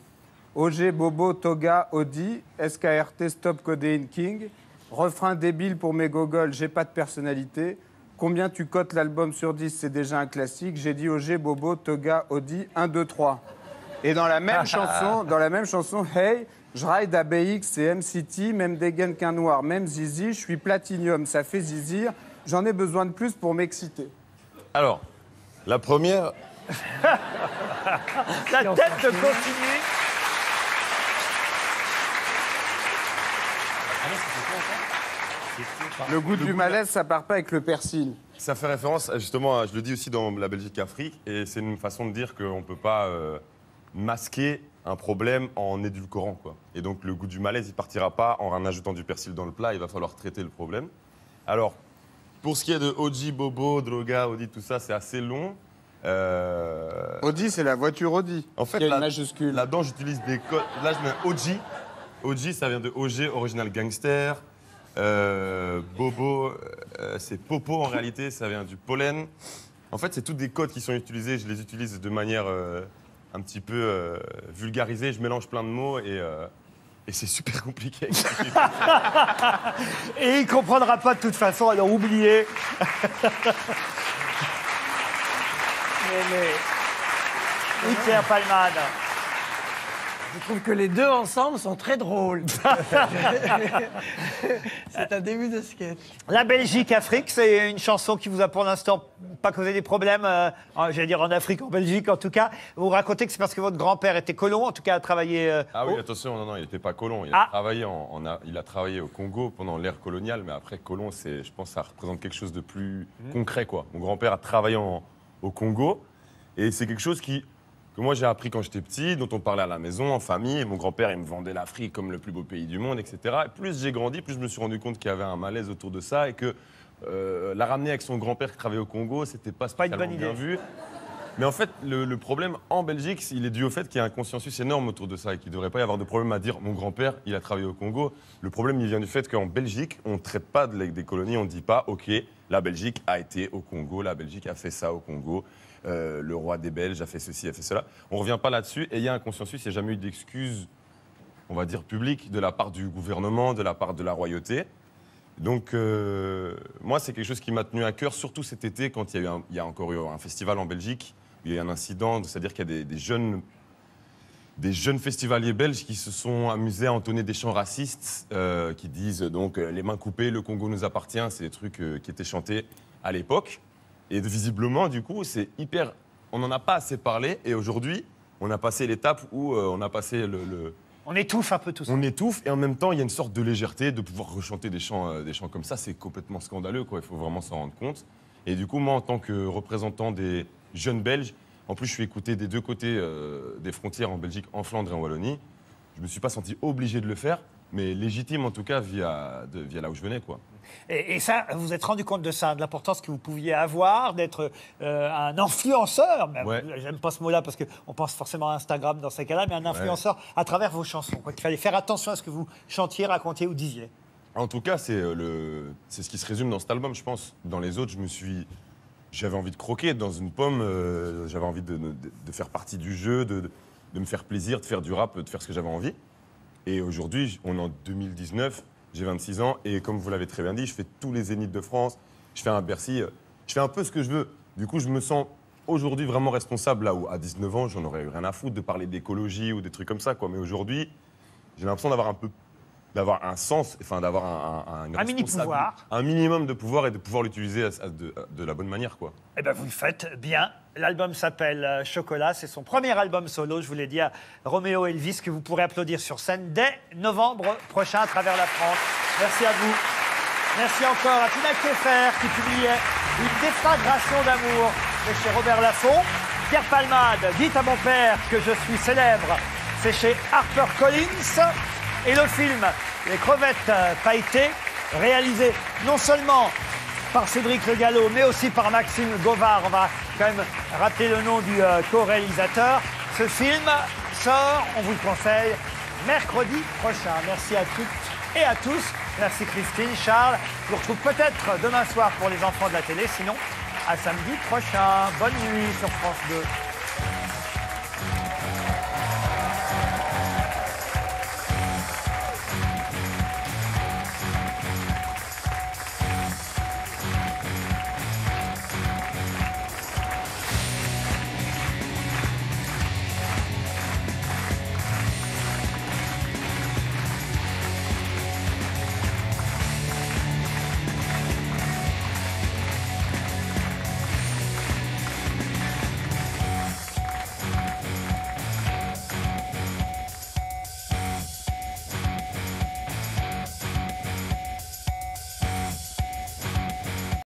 OG, Bobo, Toga, Audi, SKRT, Stop, Codéine, King. Refrain débile pour mes gogoles, j'ai pas de personnalité. Combien tu cotes l'album sur 10, c'est déjà un classique. J'ai dit OG, Bobo, Toga, Audi, 1, 2, 3. Et dans la même [laughs] chanson, dans la même chanson, Hey, je ride à BX et MCT, même dégaine qu'un noir, même Zizi, je suis platinium, ça fait zizir. J'en ai besoin de plus pour m'exciter. Alors, la première, [laughs] La tête de Consigny. Le goût du malaise, ça part pas avec le persil. ça fait référence, justement, à- je le dis aussi dans la Belgique-Afrique, et c'est une façon de dire qu'on ne peut pas euh, masquer un problème en édulcorant. Quoi. Et donc, le goût du malaise, il partira pas en ajoutant du persil dans le plat, il va falloir traiter le problème. Alors, pour ce qui est de Oji, Bobo, Droga, Audi, tout ça, c'est assez long. Euh, Audi, c'est la voiture Audi. En fait, là- majuscule. là-dedans, j'utilise des codes. Là, je mets OG. OG, ça vient de OG, Original Gangster. Euh, Bobo, euh, c'est Popo en réalité, ça vient du pollen. En fait, c'est tous des codes qui sont utilisés. Je les utilise de manière euh, un petit peu euh, vulgarisée. Je mélange plein de mots et, euh, et c'est super compliqué. [laughs] Et il comprendra pas de toute façon, alors oubliez. [laughs] mais, mais... Oui, Pierre Palmade. Je trouve que les deux ensemble sont très drôles. [laughs] c'est un début de sketch. La Belgique-Afrique, c'est une chanson qui vous a pour l'instant pas causé des problèmes, euh, j'allais dire en Afrique, en Belgique en tout cas. Vous racontez que c'est parce que votre grand-père était colon, en tout cas a travaillé. euh, Ah oui, au- attention, non, non, il n'était pas colon. Il, Ah. a travaillé en, en a- il a travaillé au Congo pendant l'ère coloniale, mais après, colon, c'est, je pense que ça représente quelque chose de plus Mhm. concret. Quoi. Mon grand-père a travaillé en- au Congo, et c'est quelque chose qui, que moi j'ai appris quand j'étais petit, dont on parlait à la maison, en famille. Et mon grand-père, il me vendait l'Afrique comme le plus beau pays du monde, etc. Et plus j'ai grandi, plus je me suis rendu compte qu'il y avait un malaise autour de ça, et que euh, la ramener avec son grand-père qui travaillait au Congo, c'était pas spécialement bonne bien idée. vu. Mais en fait, le, le problème en Belgique, il est dû au fait qu'il y a un consensus énorme autour de ça et qu'il ne devrait pas y avoir de problème à dire mon grand-père, il a travaillé au Congo. Le problème, il vient du fait qu'en Belgique, on ne traite pas de des colonies, on ne dit pas, OK, la Belgique a été au Congo, la Belgique a fait ça au Congo, euh, le roi des Belges a fait ceci, a fait cela. On ne revient pas là-dessus et il y a un consensus, il n'y a jamais eu d'excuses, on va dire, publiques de la part du gouvernement, de la part de la royauté. Donc, euh, moi, c'est quelque chose qui m'a tenu à cœur, surtout cet été, quand il y a, encore eu un festival en Belgique. Il y a eu un incident, c'est-à-dire qu'il y a des, jeunes, des jeunes festivaliers belges qui se sont amusés à entonner des chants racistes, euh, qui disent donc les mains coupées, le Congo nous appartient. C'est des trucs qui étaient chantés à l'époque. Et visiblement, du coup, c'est hyper. On n'en a pas assez parlé. Et aujourd'hui, on a passé l'étape où euh, on a passé le- le, On étouffe un peu tout ça. on étouffe et en même temps, il y a une sorte de légèreté de pouvoir rechanter des chants, euh, des chants comme ça. C'est complètement scandaleux, quoi. Il faut vraiment s'en rendre compte. Et du coup, moi, en tant que représentant des jeunes Belges, en plus, je suis écouté des deux côtés euh, des frontières en Belgique, en Flandre et en Wallonie. Je me suis pas senti obligé de le faire, mais légitime en tout cas via, de- via là où je venais, quoi. Et, et ça, vous vous êtes rendu compte de ça, de l'importance que vous pouviez avoir, d'être euh, un influenceur. Ouais. J'aime pas ce mot-là parce qu'on pense forcément à Instagram dans ces cas-là, mais un influenceur à travers vos chansons. quoi. Qu'il fallait faire attention à ce que vous chantiez, racontiez ou disiez. En tout cas, c'est euh, le, c'est ce qui se résume dans cet album, je pense. Dans les autres, je me suis, j'avais envie de croquer dans une pomme. euh, j'avais envie de, de- de faire partie du jeu, de, de- de me faire plaisir, de faire du rap, de faire ce que j'avais envie. Et aujourd'hui, on est en 2019, j'ai 26 ans, et comme vous l'avez très bien dit, je fais tous les zéniths de France, je fais un Bercy, je fais un peu ce que je veux. Du coup, je me sens aujourd'hui vraiment responsable là où à 19 ans, j'en aurais eu rien à foutre de parler d'écologie ou des trucs comme ça, quoi. Mais aujourd'hui, j'ai l'impression d'avoir un peu d'avoir un sens, enfin d'avoir un, un, Un mini responsabil- pouvoir. un minimum de pouvoir et de pouvoir l'utiliser de, de la bonne manière, quoi. Eh bien, vous le faites bien. L'album s'appelle euh, Chocolat. C'est son premier album solo. Je vous l'ai dit à Roméo Elvis, que vous pourrez applaudir sur scène dès novembre prochain à travers la France. Merci à vous. Merci encore à Tina Keffer qui publiait Une déflagration d'amour de chez Robert Laffont. Pierre Palmade, dites à mon père que je suis célèbre. C'est chez HarperCollins. Et le film Les crevettes euh, pailletées, réalisé non seulement par Cédric Le Gallo, mais aussi par Maxime Govard. On va quand même rappeler le nom du euh, co-réalisateur. Ce film sort, on vous le conseille, mercredi prochain. Merci à toutes et à tous. Merci Christine, Charles. Je vous retrouve peut-être demain soir pour les enfants de la télé, sinon à samedi prochain. Bonne nuit sur France 2.